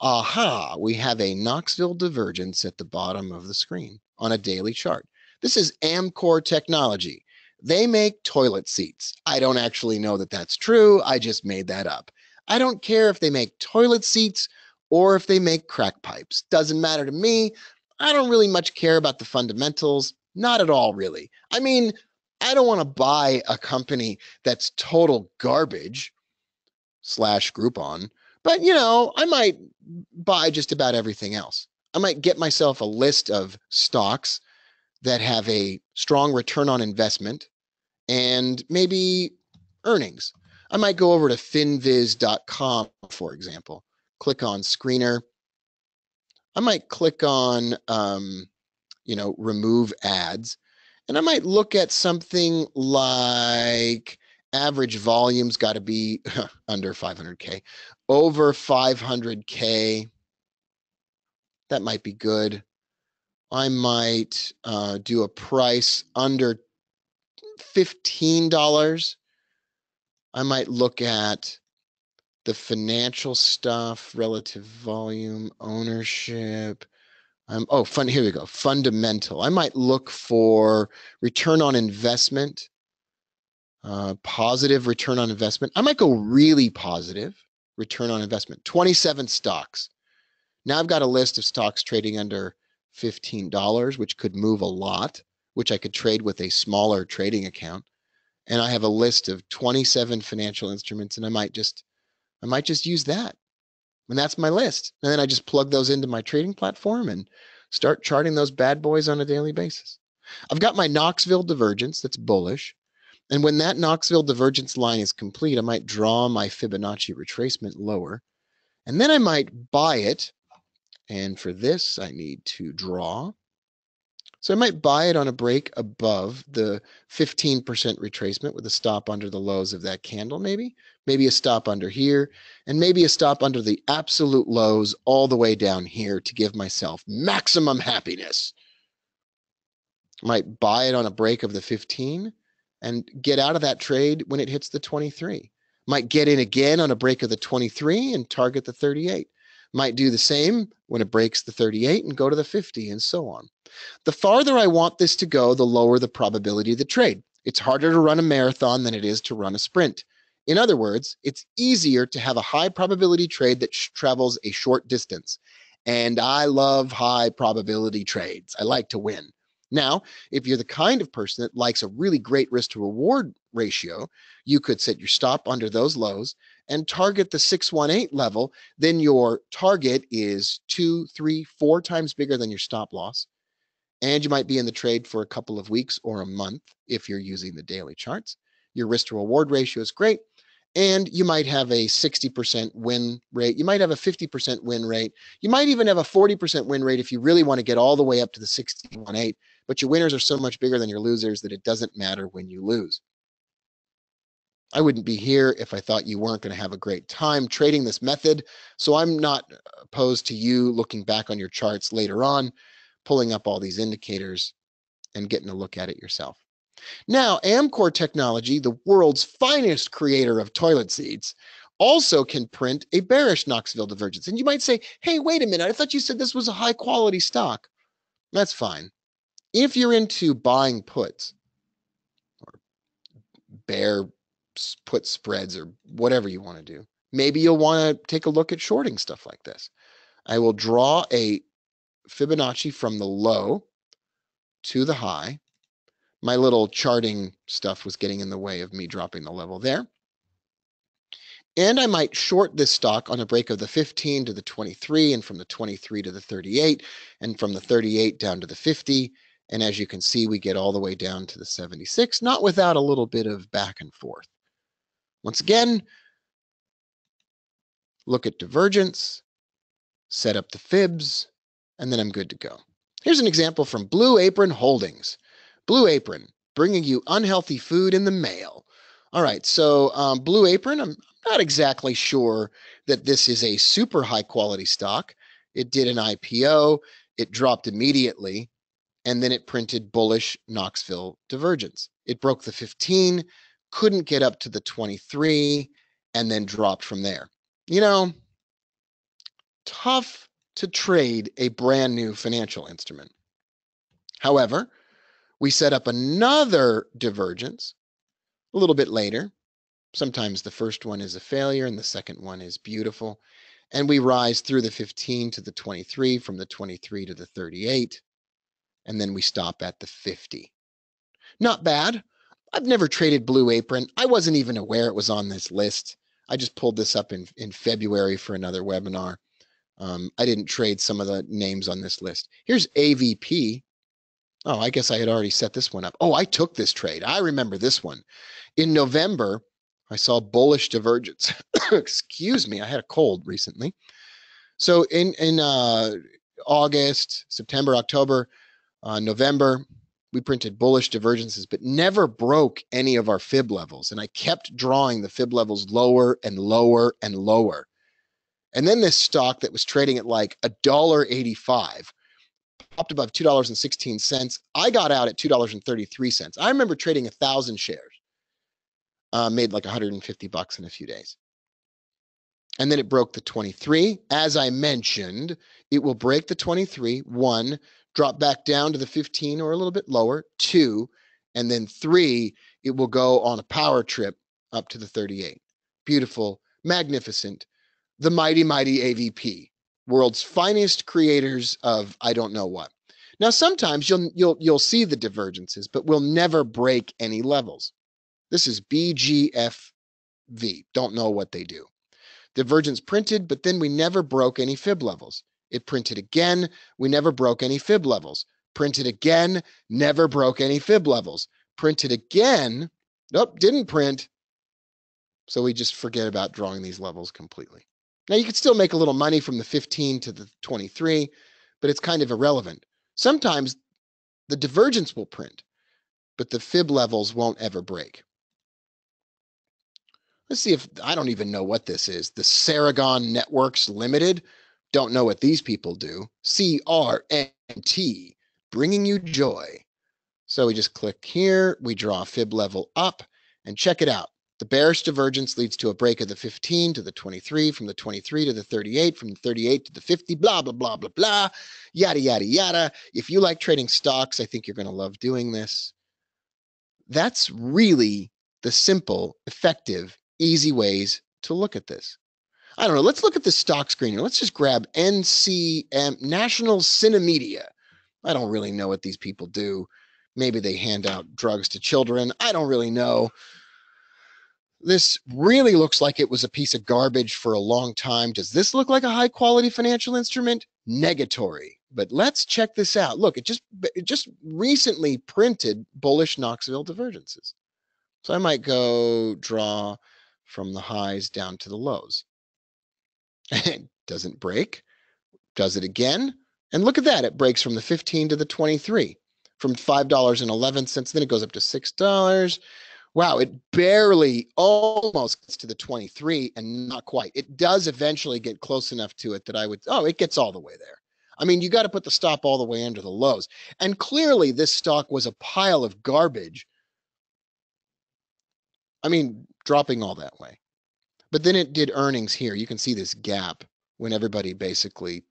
Aha, we have a Knoxville divergence at the bottom of the screen on a daily chart. This is Amkor Technology. They make toilet seats. I don't actually know that that's true. I just made that up. I don't care if they make toilet seats or if they make crack pipes. Doesn't matter to me. I don't really much care about the fundamentals. Not at all, really. I mean, I don't want to buy a company that's total garbage slash Groupon, but you know, I might buy just about everything else. I might get myself a list of stocks that have a strong return on investment and maybe earnings. I might go over to finviz.com, for example, click on screener. I might click on, um, you know, remove ads. And I might look at something like average volume's got to be under 500K, over 500K that might be good. I might uh, do a price under $15. I might look at the financial stuff, relative volume, ownership. Um, oh, fun. Here we go. Fundamental. I might look for return on investment, uh, positive return on investment. I might go really positive return on investment. 27 stocks. Now I've got a list of stocks trading under $15, which could move a lot, which I could trade with a smaller trading account. And I have a list of 27 financial instruments and I might just I might just use that. And that's my list. And then I just plug those into my trading platform and start charting those bad boys on a daily basis. I've got my Knoxville divergence that's bullish. And when that Knoxville divergence line is complete, I might draw my Fibonacci retracement lower. And then I might buy it and for this, I need to draw So I might buy it on a break above the 15% retracement with a stop under the lows of that candle, maybe, maybe a stop under here, and maybe a stop under the absolute lows all the way down here to give myself maximum happiness. Might buy it on a break of the 15 and get out of that trade when it hits the 23. Might get in again on a break of the 23 and target the 38. Might do the same when it breaks the 38 and go to the 50 and so on. The farther I want this to go, the lower the probability of the trade. It's harder to run a marathon than it is to run a sprint. In other words, it's easier to have a high probability trade that travels a short distance. And I love high probability trades. I like to win. Now, if you're the kind of person that likes a really great risk to reward ratio, you could set your stop under those lows and target the 618 level. Then your target is two, three, four times bigger than your stop loss. And you might be in the trade for a couple of weeks or a month if you're using the daily charts. Your risk to reward ratio is great. And you might have a 60% win rate. You might have a 50% win rate. You might even have a 40% win rate if you really want to get all the way up to the 618 but your winners are so much bigger than your losers that it doesn't matter when you lose. I wouldn't be here if I thought you weren't going to have a great time trading this method. So I'm not opposed to you looking back on your charts later on, pulling up all these indicators and getting a look at it yourself. Now, Amkor Technology, the world's finest creator of toilet seats, also can print a bearish Knoxville divergence. And you might say, hey, wait a minute, I thought you said this was a high quality stock. That's fine if you're into buying puts or bear put spreads or whatever you want to do, maybe you'll want to take a look at shorting stuff like this. I will draw a Fibonacci from the low to the high. My little charting stuff was getting in the way of me dropping the level there. And I might short this stock on a break of the 15 to the 23 and from the 23 to the 38 and from the 38 down to the 50 and as you can see, we get all the way down to the 76, not without a little bit of back and forth. Once again, look at divergence, set up the fibs, and then I'm good to go. Here's an example from Blue Apron Holdings. Blue Apron, bringing you unhealthy food in the mail. All right, so um, Blue Apron, I'm not exactly sure that this is a super high quality stock. It did an IPO, it dropped immediately and then it printed bullish Knoxville divergence. It broke the 15, couldn't get up to the 23, and then dropped from there. You know, tough to trade a brand new financial instrument. However, we set up another divergence a little bit later. Sometimes the first one is a failure and the second one is beautiful. And we rise through the 15 to the 23, from the 23 to the 38 and then we stop at the 50. Not bad. I've never traded Blue Apron. I wasn't even aware it was on this list. I just pulled this up in, in February for another webinar. Um, I didn't trade some of the names on this list. Here's AVP. Oh, I guess I had already set this one up. Oh, I took this trade. I remember this one. In November, I saw bullish divergence. Excuse me, I had a cold recently. So in in uh, August, September, October, uh, November, we printed bullish divergences, but never broke any of our fib levels. And I kept drawing the fib levels lower and lower and lower. And then this stock that was trading at like a dollar eighty-five popped above two dollars and sixteen cents. I got out at two dollars and thirty-three cents. I remember trading a thousand shares, uh, made like 150 bucks in a few days. And then it broke the 23. As I mentioned, it will break the 23. One, drop back down to the 15 or a little bit lower, two, and then three, it will go on a power trip up to the 38. Beautiful, magnificent, the mighty, mighty AVP, world's finest creators of I don't know what. Now, sometimes you'll you'll you'll see the divergences, but we'll never break any levels. This is BGFV. Don't know what they do. Divergence printed, but then we never broke any fib levels. It printed again. We never broke any fib levels. Printed again. Never broke any fib levels. Printed again. Nope, didn't print. So we just forget about drawing these levels completely. Now you could still make a little money from the 15 to the 23, but it's kind of irrelevant. Sometimes The divergence will print, but the fib levels won't ever break. Let's see if I don't even know what this is. The Ceragon Networks Limited. Don't know what these people do. C R N T, bringing you joy. So we just click here, we draw a fib level up, and check it out. The bearish divergence leads to a break of the 15 to the 23, from the 23 to the 38, from the 38 to the 50, blah, blah, blah, blah, blah, yada, yada, yada. If you like trading stocks, I think you're going to love doing this. That's really the simple, effective, easy ways to look at this. I don't know. Let's look at the stock screener. Let's just grab NCM, National Cinemedia. I don't really know what these people do. Maybe they hand out drugs to children. I don't really know. This really looks like it was a piece of garbage for a long time. Does this look like a high quality financial instrument? Negatory. But let's check this out. Look, it just it just recently printed bullish Knoxville divergences. So I might go draw from the highs down to the lows. It doesn't break. Does it again. And look at that. It breaks from the 15 to the 23 from $5.11. Then it goes up to $6. Wow, it barely almost gets to the 23 and not quite. It does eventually get close enough to it that I would, oh, it gets all the way there. I mean, you got to put the stop all the way under the lows. And clearly, this stock was a pile of garbage. I mean, dropping all that way. But then it did earnings here. You can see this gap when everybody basically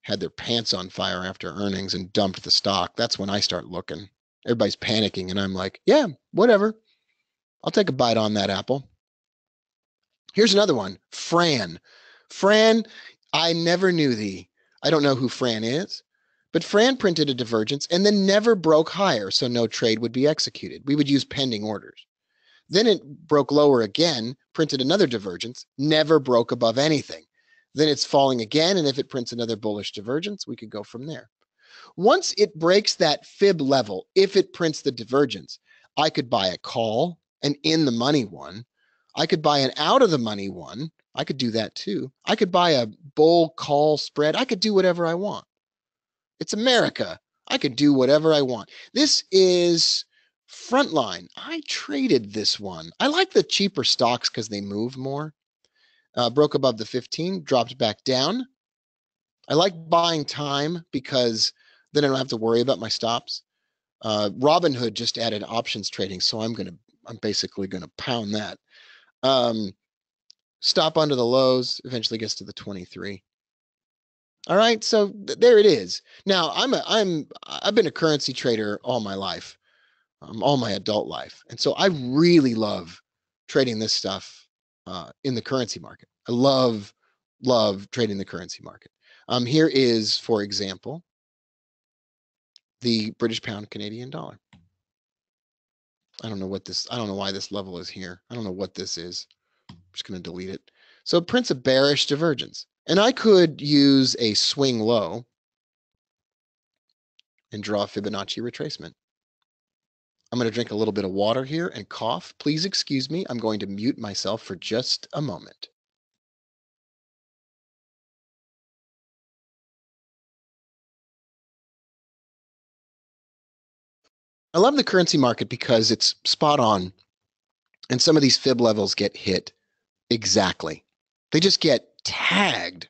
had their pants on fire after earnings and dumped the stock. That's when I start looking. Everybody's panicking, and I'm like, yeah, whatever. I'll take a bite on that apple. Here's another one Fran. Fran, I never knew thee. I don't know who Fran is, but Fran printed a divergence and then never broke higher, so no trade would be executed. We would use pending orders. Then it broke lower again, printed another divergence, never broke above anything. Then it's falling again, and if it prints another bullish divergence, we could go from there. Once it breaks that fib level, if it prints the divergence, I could buy a call, an in the money one. I could buy an out of the money one. I could do that too. I could buy a bull call spread. I could do whatever I want. It's America. I could do whatever I want. This is Frontline. I traded this one. I like the cheaper stocks because they move more. Uh, broke above the 15, dropped back down. I like buying time because then I don't have to worry about my stops. Uh, Robinhood just added options trading, so I'm gonna I'm basically gonna pound that. Um, stop under the lows, eventually gets to the 23. All right, so th- there it is. Now I'm a I'm I've been a currency trader all my life, um, all my adult life, and so I really love trading this stuff uh, in the currency market. I love love trading the currency market. Um, here is, for example, the British pound Canadian dollar. I don't know what this, I don't know why this level is here. I don't know what this is. I'm just going to delete it. So it prints a bearish divergence. And I could use a swing low and draw Fibonacci retracement. I'm going to drink a little bit of water here and cough. Please excuse me. I'm going to mute myself for just a moment. I love the currency market because it's spot on. And some of these fib levels get hit exactly. They just get tagged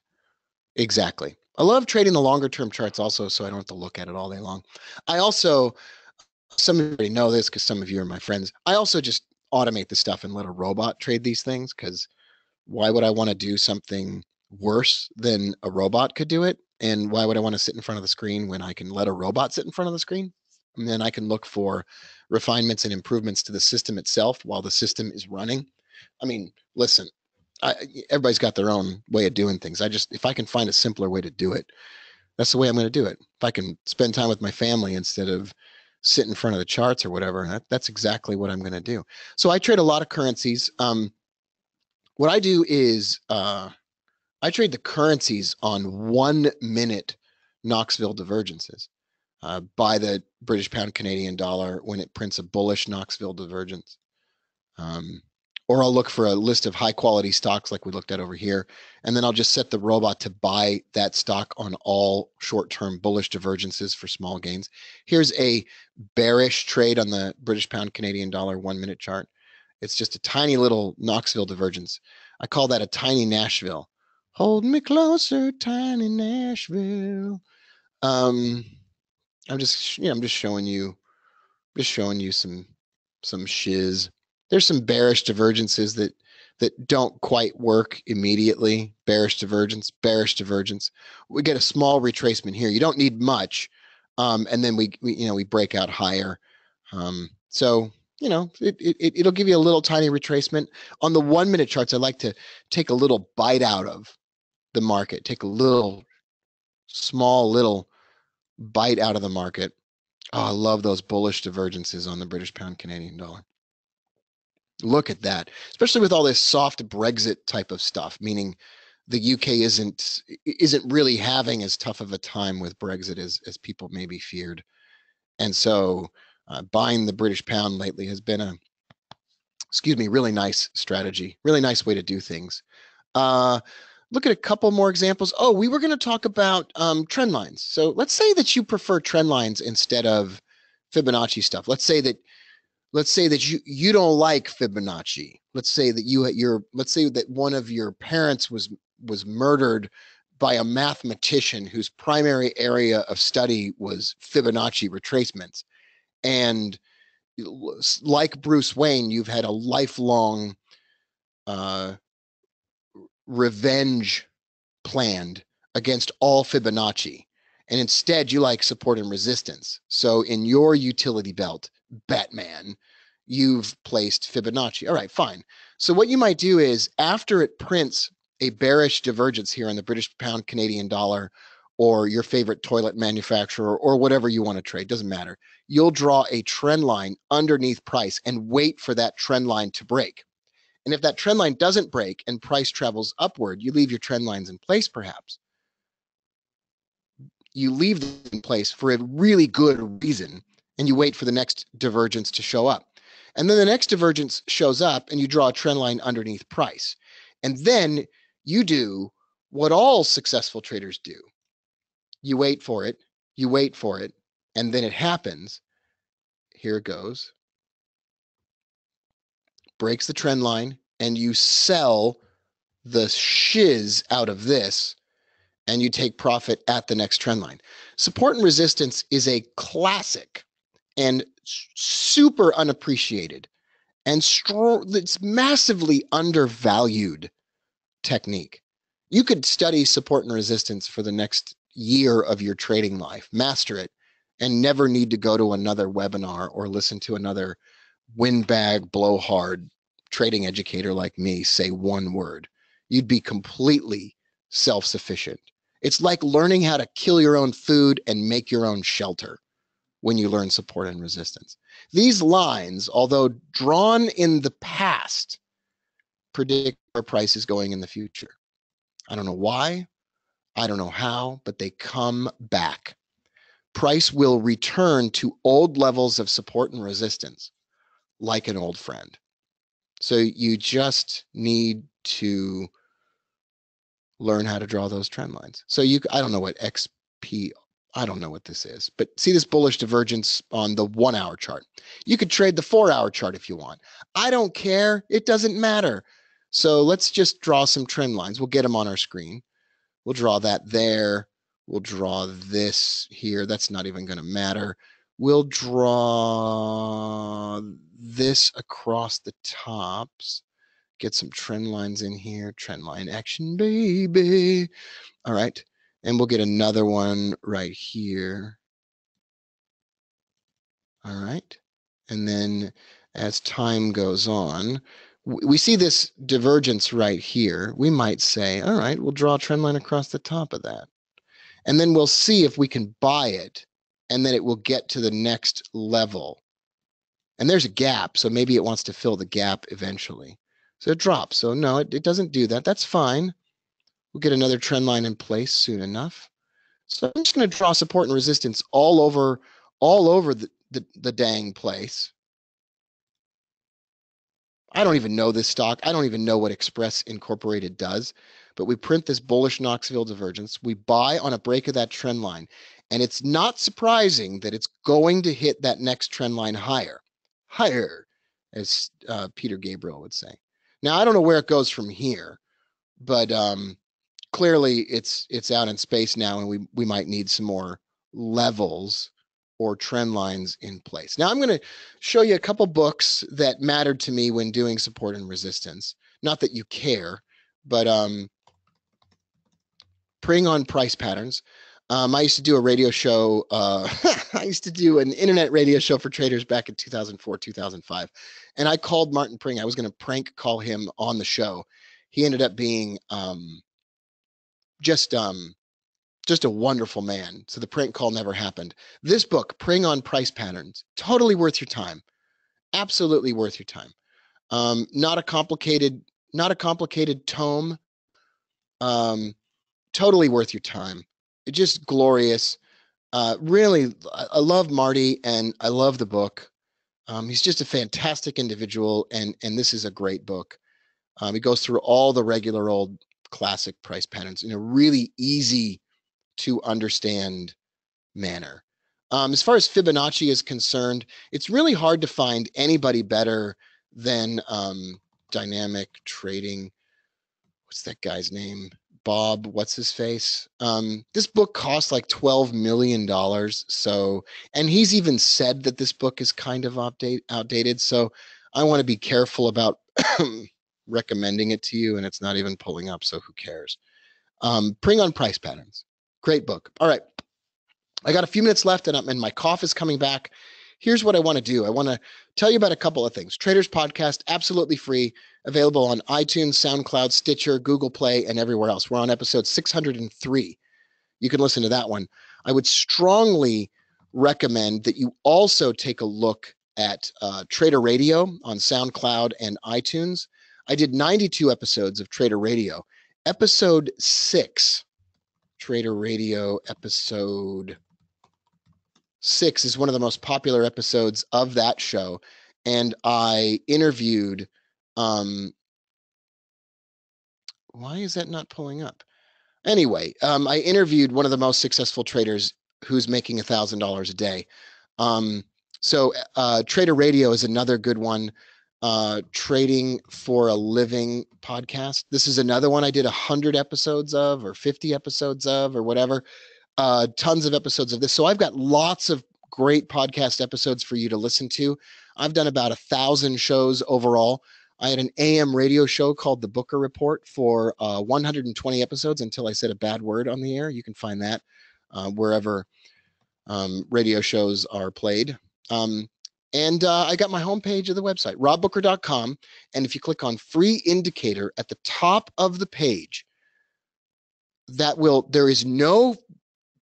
exactly. I love trading the longer term charts also, so I don't have to look at it all day long. I also, some of you already know this because some of you are my friends. I also just automate the stuff and let a robot trade these things because why would I want to do something worse than a robot could do it? And why would I want to sit in front of the screen when I can let a robot sit in front of the screen? And then I can look for refinements and improvements to the system itself while the system is running. I mean, listen, I, everybody's got their own way of doing things. I just, if I can find a simpler way to do it, that's the way I'm going to do it. If I can spend time with my family instead of sit in front of the charts or whatever, that, that's exactly what I'm going to do. So I trade a lot of currencies. Um, what I do is uh, I trade the currencies on one minute Knoxville divergences uh, buy the British pound Canadian dollar when it prints a bullish Knoxville divergence. Um, or I'll look for a list of high quality stocks like we looked at over here. And then I'll just set the robot to buy that stock on all short term bullish divergences for small gains. Here's a bearish trade on the British pound Canadian dollar one minute chart. It's just a tiny little Knoxville divergence. I call that a tiny Nashville. Hold me closer, tiny Nashville. Um, I'm just, you know, I'm just showing you, just showing you some, some shiz. There's some bearish divergences that that don't quite work immediately. Bearish divergence, bearish divergence. We get a small retracement here. You don't need much, um, and then we, we, you know, we break out higher. Um, so you know, it, it it'll give you a little tiny retracement on the one minute charts. I like to take a little bite out of the market, take a little small little bite out of the market. Oh, I love those bullish divergences on the British pound Canadian dollar. Look at that, especially with all this soft Brexit type of stuff, meaning the UK isn't isn't really having as tough of a time with Brexit as as people maybe feared, and so uh, buying the British pound lately has been a excuse me really nice strategy, really nice way to do things. Uh, look at a couple more examples. Oh, we were going to talk about um, trend lines. So let's say that you prefer trend lines instead of Fibonacci stuff. Let's say that let's say that you you don't like Fibonacci. Let's say that you your let's say that one of your parents was was murdered by a mathematician whose primary area of study was Fibonacci retracements. And like Bruce Wayne, you've had a lifelong uh, revenge planned against all Fibonacci. And instead, you like support and resistance. So in your utility belt, Batman, you've placed Fibonacci. All right, fine. So what you might do is after it prints a bearish divergence here on the British pound Canadian dollar or your favorite toilet manufacturer or whatever you want to trade, doesn't matter. You'll draw a trend line underneath price and wait for that trend line to break. And if that trend line doesn't break and price travels upward, you leave your trend lines in place perhaps. You leave them in place for a really good reason and you wait for the next divergence to show up. And then the next divergence shows up and you draw a trend line underneath price. And then you do what all successful traders do. You wait for it, you wait for it, and then it happens. Here it goes. Breaks the trend line, and you sell the shiz out of this and you take profit at the next trend line. Support and resistance is a classic and super unappreciated and strong it's massively undervalued technique. You could study support and resistance for the next year of your trading life master it and never need to go to another webinar or listen to another windbag blowhard trading educator like me say one word. You'd be completely self-sufficient. It's like learning how to kill your own food and make your own shelter when you learn support and resistance. These lines, although drawn in the past, predict where price is going in the future. I don't know why, I don't know how, but they come back. Price will return to old levels of support and resistance like an old friend. So you just need to learn how to draw those trend lines. So you, I don't know what XP I don't know what this is, but see this bullish divergence on the one hour chart. You could trade the four hour chart if you want. I don't care. It doesn't matter. So let's just draw some trend lines. We'll get them on our screen. We'll draw that there. We'll draw this here. That's not even going to matter. We'll draw this across the tops. Get some trend lines in here. Trend line action, baby. All right. And we'll get another one right here. All right. And then as time goes on, we see this divergence right here. We might say, all right, we'll draw a trend line across the top of that. And then we'll see if we can buy it and then it will get to the next level. And there's a gap, so maybe it wants to fill the gap eventually. So it drops. So no, it, it doesn't do that. That's fine. We'll get another trend line in place soon enough. So I'm just going to draw support and resistance all over, all over the, the, the dang place. I don't even know this stock. I don't even know what Express Incorporated does, but we print this bullish Knoxville divergence. We buy on a break of that trend line. And it's not surprising that it's going to hit that next trend line higher, higher, as uh, Peter Gabriel would say. Now, I don't know where it goes from here, but um, clearly it's it's out in space now, and we we might need some more levels or trend lines in place. Now I'm going to show you a couple books that mattered to me when doing support and resistance. Not that you care, but um, Pring on price patterns. Um, I used to do a radio show. Uh, I used to do an internet radio show for traders back in 2004, 2005. And I called Martin Pring. I was going to prank call him on the show. He ended up being um, just um, just a wonderful man. So the prank call never happened. This book, Pring on Price Patterns, totally worth your time. Absolutely worth your time. Um, not a complicated, not a complicated tome. Um, totally worth your time. It's just glorious. Uh, really, I love Marty and I love the book. Um, he's just a fantastic individual, and and this is a great book. Um, he goes through all the regular old classic price patterns in a really easy to understand manner. Um, as far as Fibonacci is concerned, it's really hard to find anybody better than um, dynamic trading. What's that guy's name? Bob, what's his face? Um, this book costs like $12 million. So, and he's even said that this book is kind of update, outdated. So I want to be careful about recommending it to you and it's not even pulling up. So who cares? Um, Preying on price patterns. Great book. All right. I got a few minutes left and, I'm, my cough is coming back. Here's what I want to do. I want to tell you about a couple of things. Traders Podcast, absolutely free, available on iTunes, SoundCloud, Stitcher, Google Play, and everywhere else. We're on episode 603. You can listen to that one. I would strongly recommend that you also take a look at uh, Trader Radio on SoundCloud and iTunes. I did 92 episodes of Trader Radio. Episode six Trader Radio episode six is one of the most popular episodes of that show. And I interviewed, um, why is that not pulling up? Anyway, um, I interviewed one of the most successful traders who's making a thousand dollars a day. Um, so uh, Trader Radio is another good one uh, Trading for a Living podcast. This is another one I did 100 episodes of, or 50 episodes of, or whatever. Uh, tons of episodes of this. So I've got lots of great podcast episodes for you to listen to. I've done about a thousand shows overall. I had an AM radio show called The Booker Report for uh, 120 episodes until I said a bad word on the air. You can find that uh, wherever um, radio shows are played. Um, and uh, I got my homepage of the website, robbooker.com. And if you click on free indicator at the top of the page, that will, there is no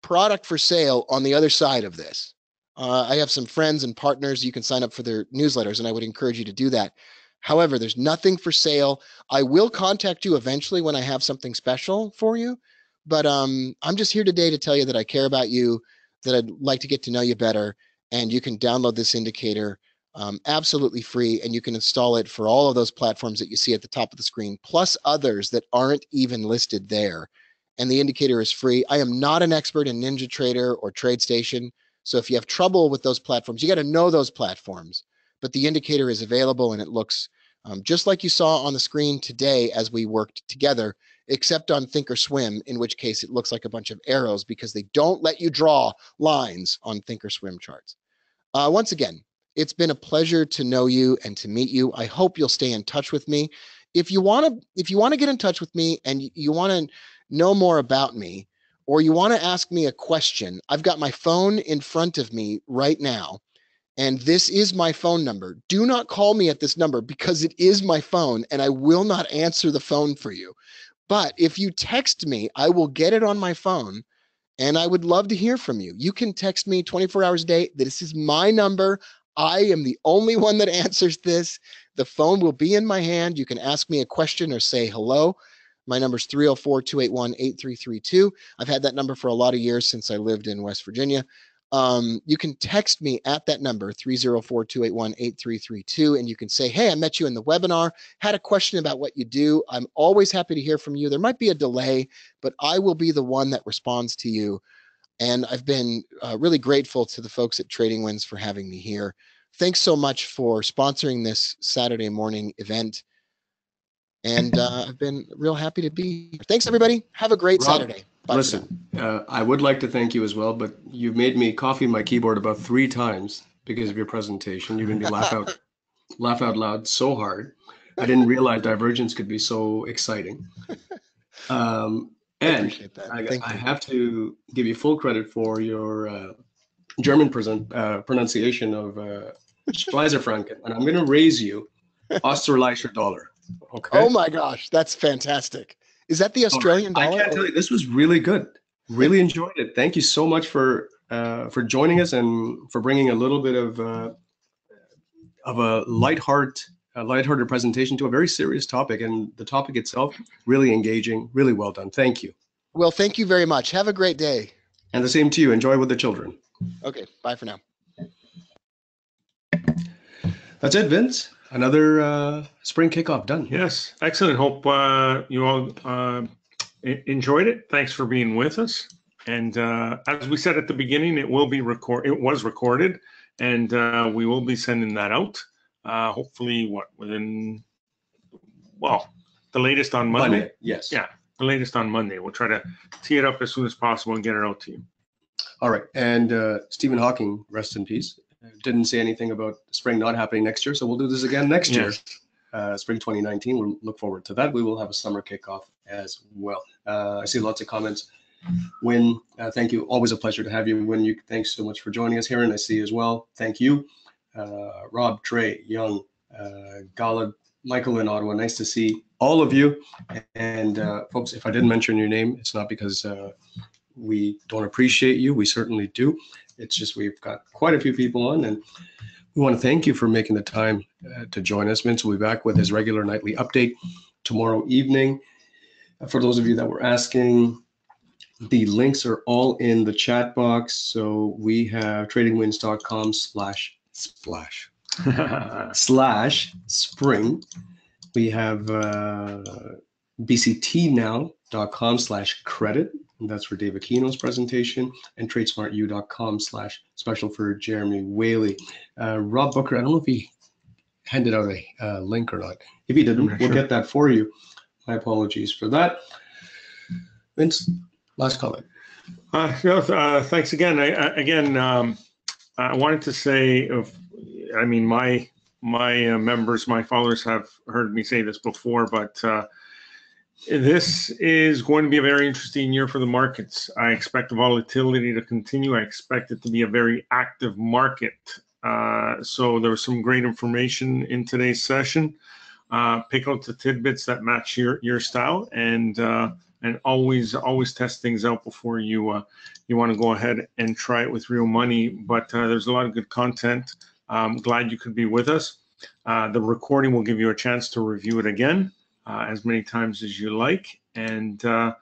product for sale on the other side of this. Uh, I have some friends and partners. You can sign up for their newsletters, and I would encourage you to do that. However, there's nothing for sale. I will contact you eventually when I have something special for you. But um, I'm just here today to tell you that I care about you, that I'd like to get to know you better, and you can download this indicator um, absolutely free and you can install it for all of those platforms that you see at the top of the screen plus others that aren't even listed there. And the indicator is free. I am not an expert in ninjatrader or TradeStation so if you have trouble with those platforms you got to know those platforms but the indicator is available and it looks um, just like you saw on the screen today as we worked together except on thinkorswim in which case it looks like a bunch of arrows because they don't let you draw lines on thinkorswim charts uh, once again, it's been a pleasure to know you and to meet you. I hope you'll stay in touch with me. If you want to, if you want to get in touch with me and you, you want to know more about me, or you want to ask me a question, I've got my phone in front of me right now. And this is my phone number. Do not call me at this number because it is my phone and I will not answer the phone for you. But if you text me, I will get it on my phone and I would love to hear from you. You can text me 24 hours a day. This is my number. I am the only one that answers this. The phone will be in my hand. You can ask me a question or say hello. My number is 304 281 8332. I've had that number for a lot of years since I lived in West Virginia. Um, you can text me at that number 304-281-8332 and you can say hey i met you in the webinar had a question about what you do. I'm always happy to hear from you. There might be a delay but i will be the one that responds to you. And i've been uh, really grateful to the folks at TradingWins for having me here. Thanks so much for sponsoring this saturday morning event and uh, i've been real happy to be here thanks everybody have a great Rob, saturday Bye. Listen, uh, I would like to thank you as well, but you've made me coffee my keyboard about three times because of your presentation. You made me laugh out, laugh out loud so hard. I didn't realize divergence could be so exciting. Um, and that. I, I have to give you full credit for your uh, German present, uh, pronunciation of uh, Schweizerfranken, and I'm going to raise you Österreichischer Dollar. Okay. Oh my gosh, that's fantastic. Is that the Australian I dollar? can't tell you. This was really good. Really enjoyed it. Thank you so much for uh, for joining us and for bringing a little bit of uh, of a lightheart, a lighthearted presentation to a very serious topic, and the topic itself really engaging. Really well done. Thank you. Well, thank you very much. Have a great day. And the same to you. Enjoy with the children. Okay, bye for now. That's it, Vince. Another uh, spring kickoff done. Yes, excellent. Hope uh, you all uh, enjoyed it. Thanks for being with us. And uh, as we said at the beginning, it will be record. It was recorded, and uh, we will be sending that out. Uh, hopefully, what within well, the latest on Monday. Monday. Yes. Yeah. The latest on Monday. We'll try to tee it up as soon as possible and get it out to you. All right. And uh, Stephen Hawking, rest in peace, didn't say anything about spring not happening next year. So we'll do this again next year. Uh, spring 2019. We'll look forward to that. We will have a summer kickoff as well. Uh, I see lots of comments. Win, uh, thank you. Always a pleasure to have you. Win, you. Thanks so much for joining us here, and I see you as well. Thank you, uh, Rob, Trey, Young, uh, Galad, Michael in Ottawa. Nice to see all of you. And uh, folks, if I didn't mention your name, it's not because uh, we don't appreciate you. We certainly do. It's just we've got quite a few people on, and we want to thank you for making the time uh, to join us. Vince will be back with his regular nightly update tomorrow evening. Uh, For those of you that were asking, the links are all in the chat box. So we have tradingwins.com slash splash slash spring. We have uh, bctnow.com slash credit. And that's for Dave Aquino's presentation and tradesmartu.com slash special for Jeremy Whaley. Uh, Rob Booker, I don't know if he handed out a uh, link or not. If he didn't, we'll sure. get that for you. My apologies for that. Vince, last comment. Uh, no, uh, thanks again. I, I, again, um, I wanted to say, of, I mean, my my uh, members, my followers have heard me say this before, but uh, this is going to be a very interesting year for the markets. I expect volatility to continue. I expect it to be a very active market. Uh, so there was some great information in today's session. Uh, pick out the tidbits that match your your style and. Uh, and always always test things out before you uh, you want to go ahead and try it with real money. But uh, there's a lot of good content. I'm glad you could be with us. Uh, the recording will give you a chance to review it again uh, as many times as you like, and uh,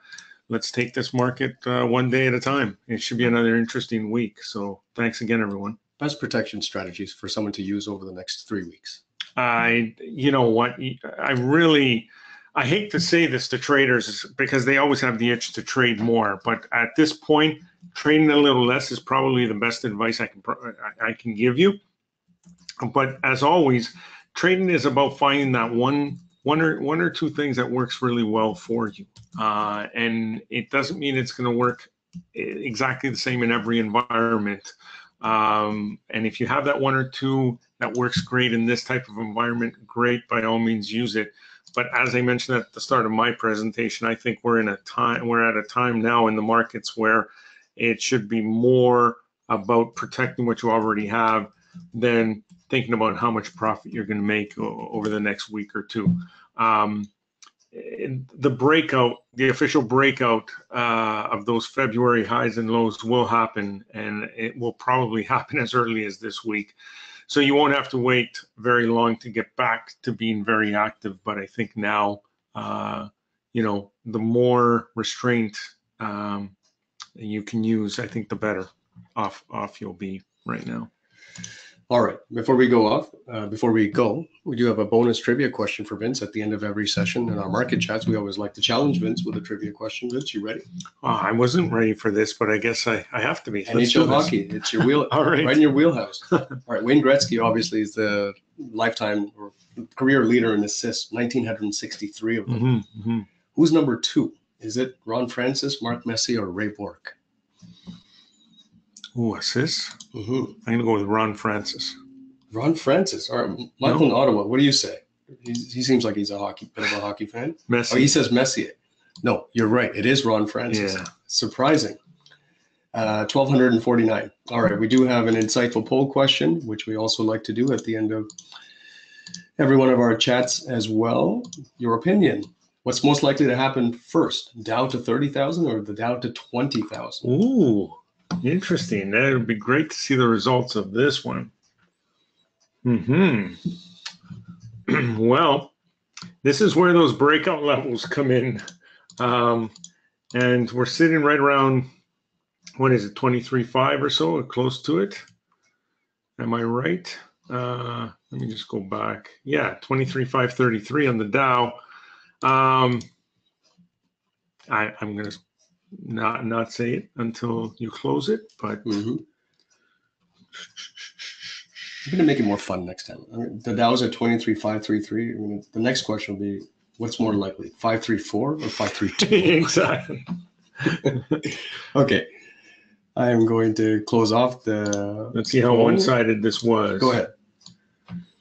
let's take this market uh, one day at a time. It should be another interesting week. So thanks again, everyone. Best protection strategies for someone to use over the next three weeks. I, you know what, I really, I hate to say this to traders because they always have the itch to trade more, but at this point, trading a little less is probably the best advice I can I I can give you. But as always, trading is about finding that one one or one or two things that works really well for you, uh, and it doesn't mean it's going to work e- exactly the same in every environment. Um, and if you have that one or two that works great in this type of environment, great, by all means use it. But as I mentioned at the start of my presentation, I think we're in a time, we're at a time now in the markets where it should be more about protecting what you already have than thinking about how much profit you're going to make over the next week or two. Um, the breakout, the official breakout uh, of those February highs and lows will happen, and it will probably happen as early as this week. So you won't have to wait very long to get back to being very active. But I think now, uh, you know, the more restraint um, you can use, I think the better. off off you'll be right now. All right, before we go off, uh, before we go, we do have a bonus trivia question for Vince at the end of every session in our market chats. We always like to challenge Vince with a trivia question. Vince, you ready? Oh, I wasn't ready for this, but I guess I, I have to be. Let's NHL hockey, it's your wheel, All right right. in your wheelhouse. All right, Wayne Gretzky obviously is the lifetime or career leader in assists, 1963 of them. Mhm, mhm. Who's number two? Is it Ron Francis, Mark Messier, or Ray Bourque? Ooh, assists. Mhm. I'm gonna go with Ron Francis. Ron Francis. All right, Michael in Ottawa. What do you say? He, he seems like he's a hockey bit of a hockey fan. Messier. Oh, he says Messier. No, you're right. It is Ron Francis. Yeah. Surprising. Uh, 1249. All right. We do have an insightful poll question, which we also like to do at the end of every one of our chats as well. Your opinion. What's most likely to happen first? Dow to 30,000 or the Dow to 20,000? Ooh, interesting. That would be great to see the results of this one. Hmm. well, this is where those breakout levels come in, um, and we're sitting right around what is it, twenty three five or so, or close to it. Am I right? Uh, let me just go back. Yeah, twenty three five thirty three on the Dow. Um, I, I'm gonna not not say it until you close it, but Mhm. I'm going to make it more fun next time. The Dow's at 23,533. I mean, the next question will be what's more likely, 534 or 532? exactly. Okay. I am going to close off the. Let's see how one-sided this was. Go ahead.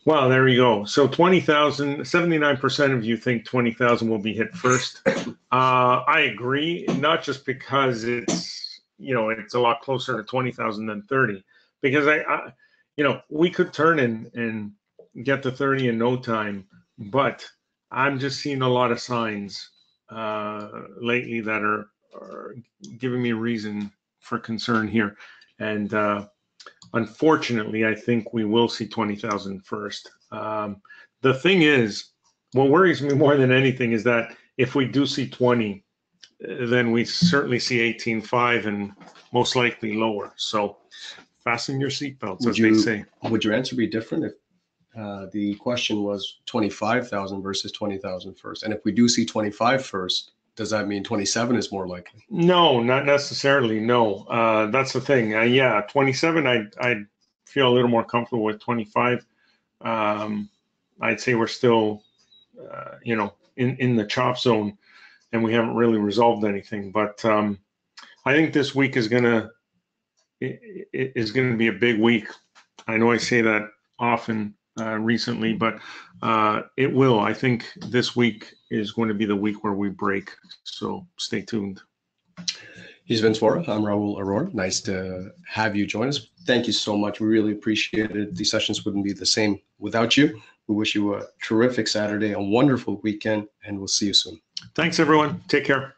Wow, there you go. So 20,000, 79% of you think 20,000 will be hit first. Uh, I agree, not just because it's, you know, it's a lot closer to 20,000 than 30, because I, I, you know, we could turn and, and get to 30 in no time, but I'm just seeing a lot of signs uh, lately that are, are giving me reason for concern here. And, uh, unfortunately, I think we will see 20,000 first. Um, the thing is, what worries me more than anything is that if we do see 20, uh, then we certainly see 18.5 and most likely lower. So fasten your seatbelts, Would as you- they say. Would your answer be different if uh, the question was 25,000 versus 20,000 first? And if we do see 25 first, does that mean 27 is more likely? No, not necessarily. No, uh, that's the thing. Uh, yeah, 27, I I feel a little more comfortable with 25. Um, I'd say we're still, uh, you know, in in the chop zone, and we haven't really resolved anything. But um, I think this week is gonna is gonna be a big week. I know I say that often uh, recently, but uh, it will. I think this week is going to be the week where we break. So stay tuned. He's Vince Vora. I'm Raul Aurora. Nice to have you join us. Thank you so much. We really appreciate it. These sessions wouldn't be the same without you. We wish you a terrific Saturday, a wonderful weekend, and we'll see you soon. Thanks, everyone. Take care.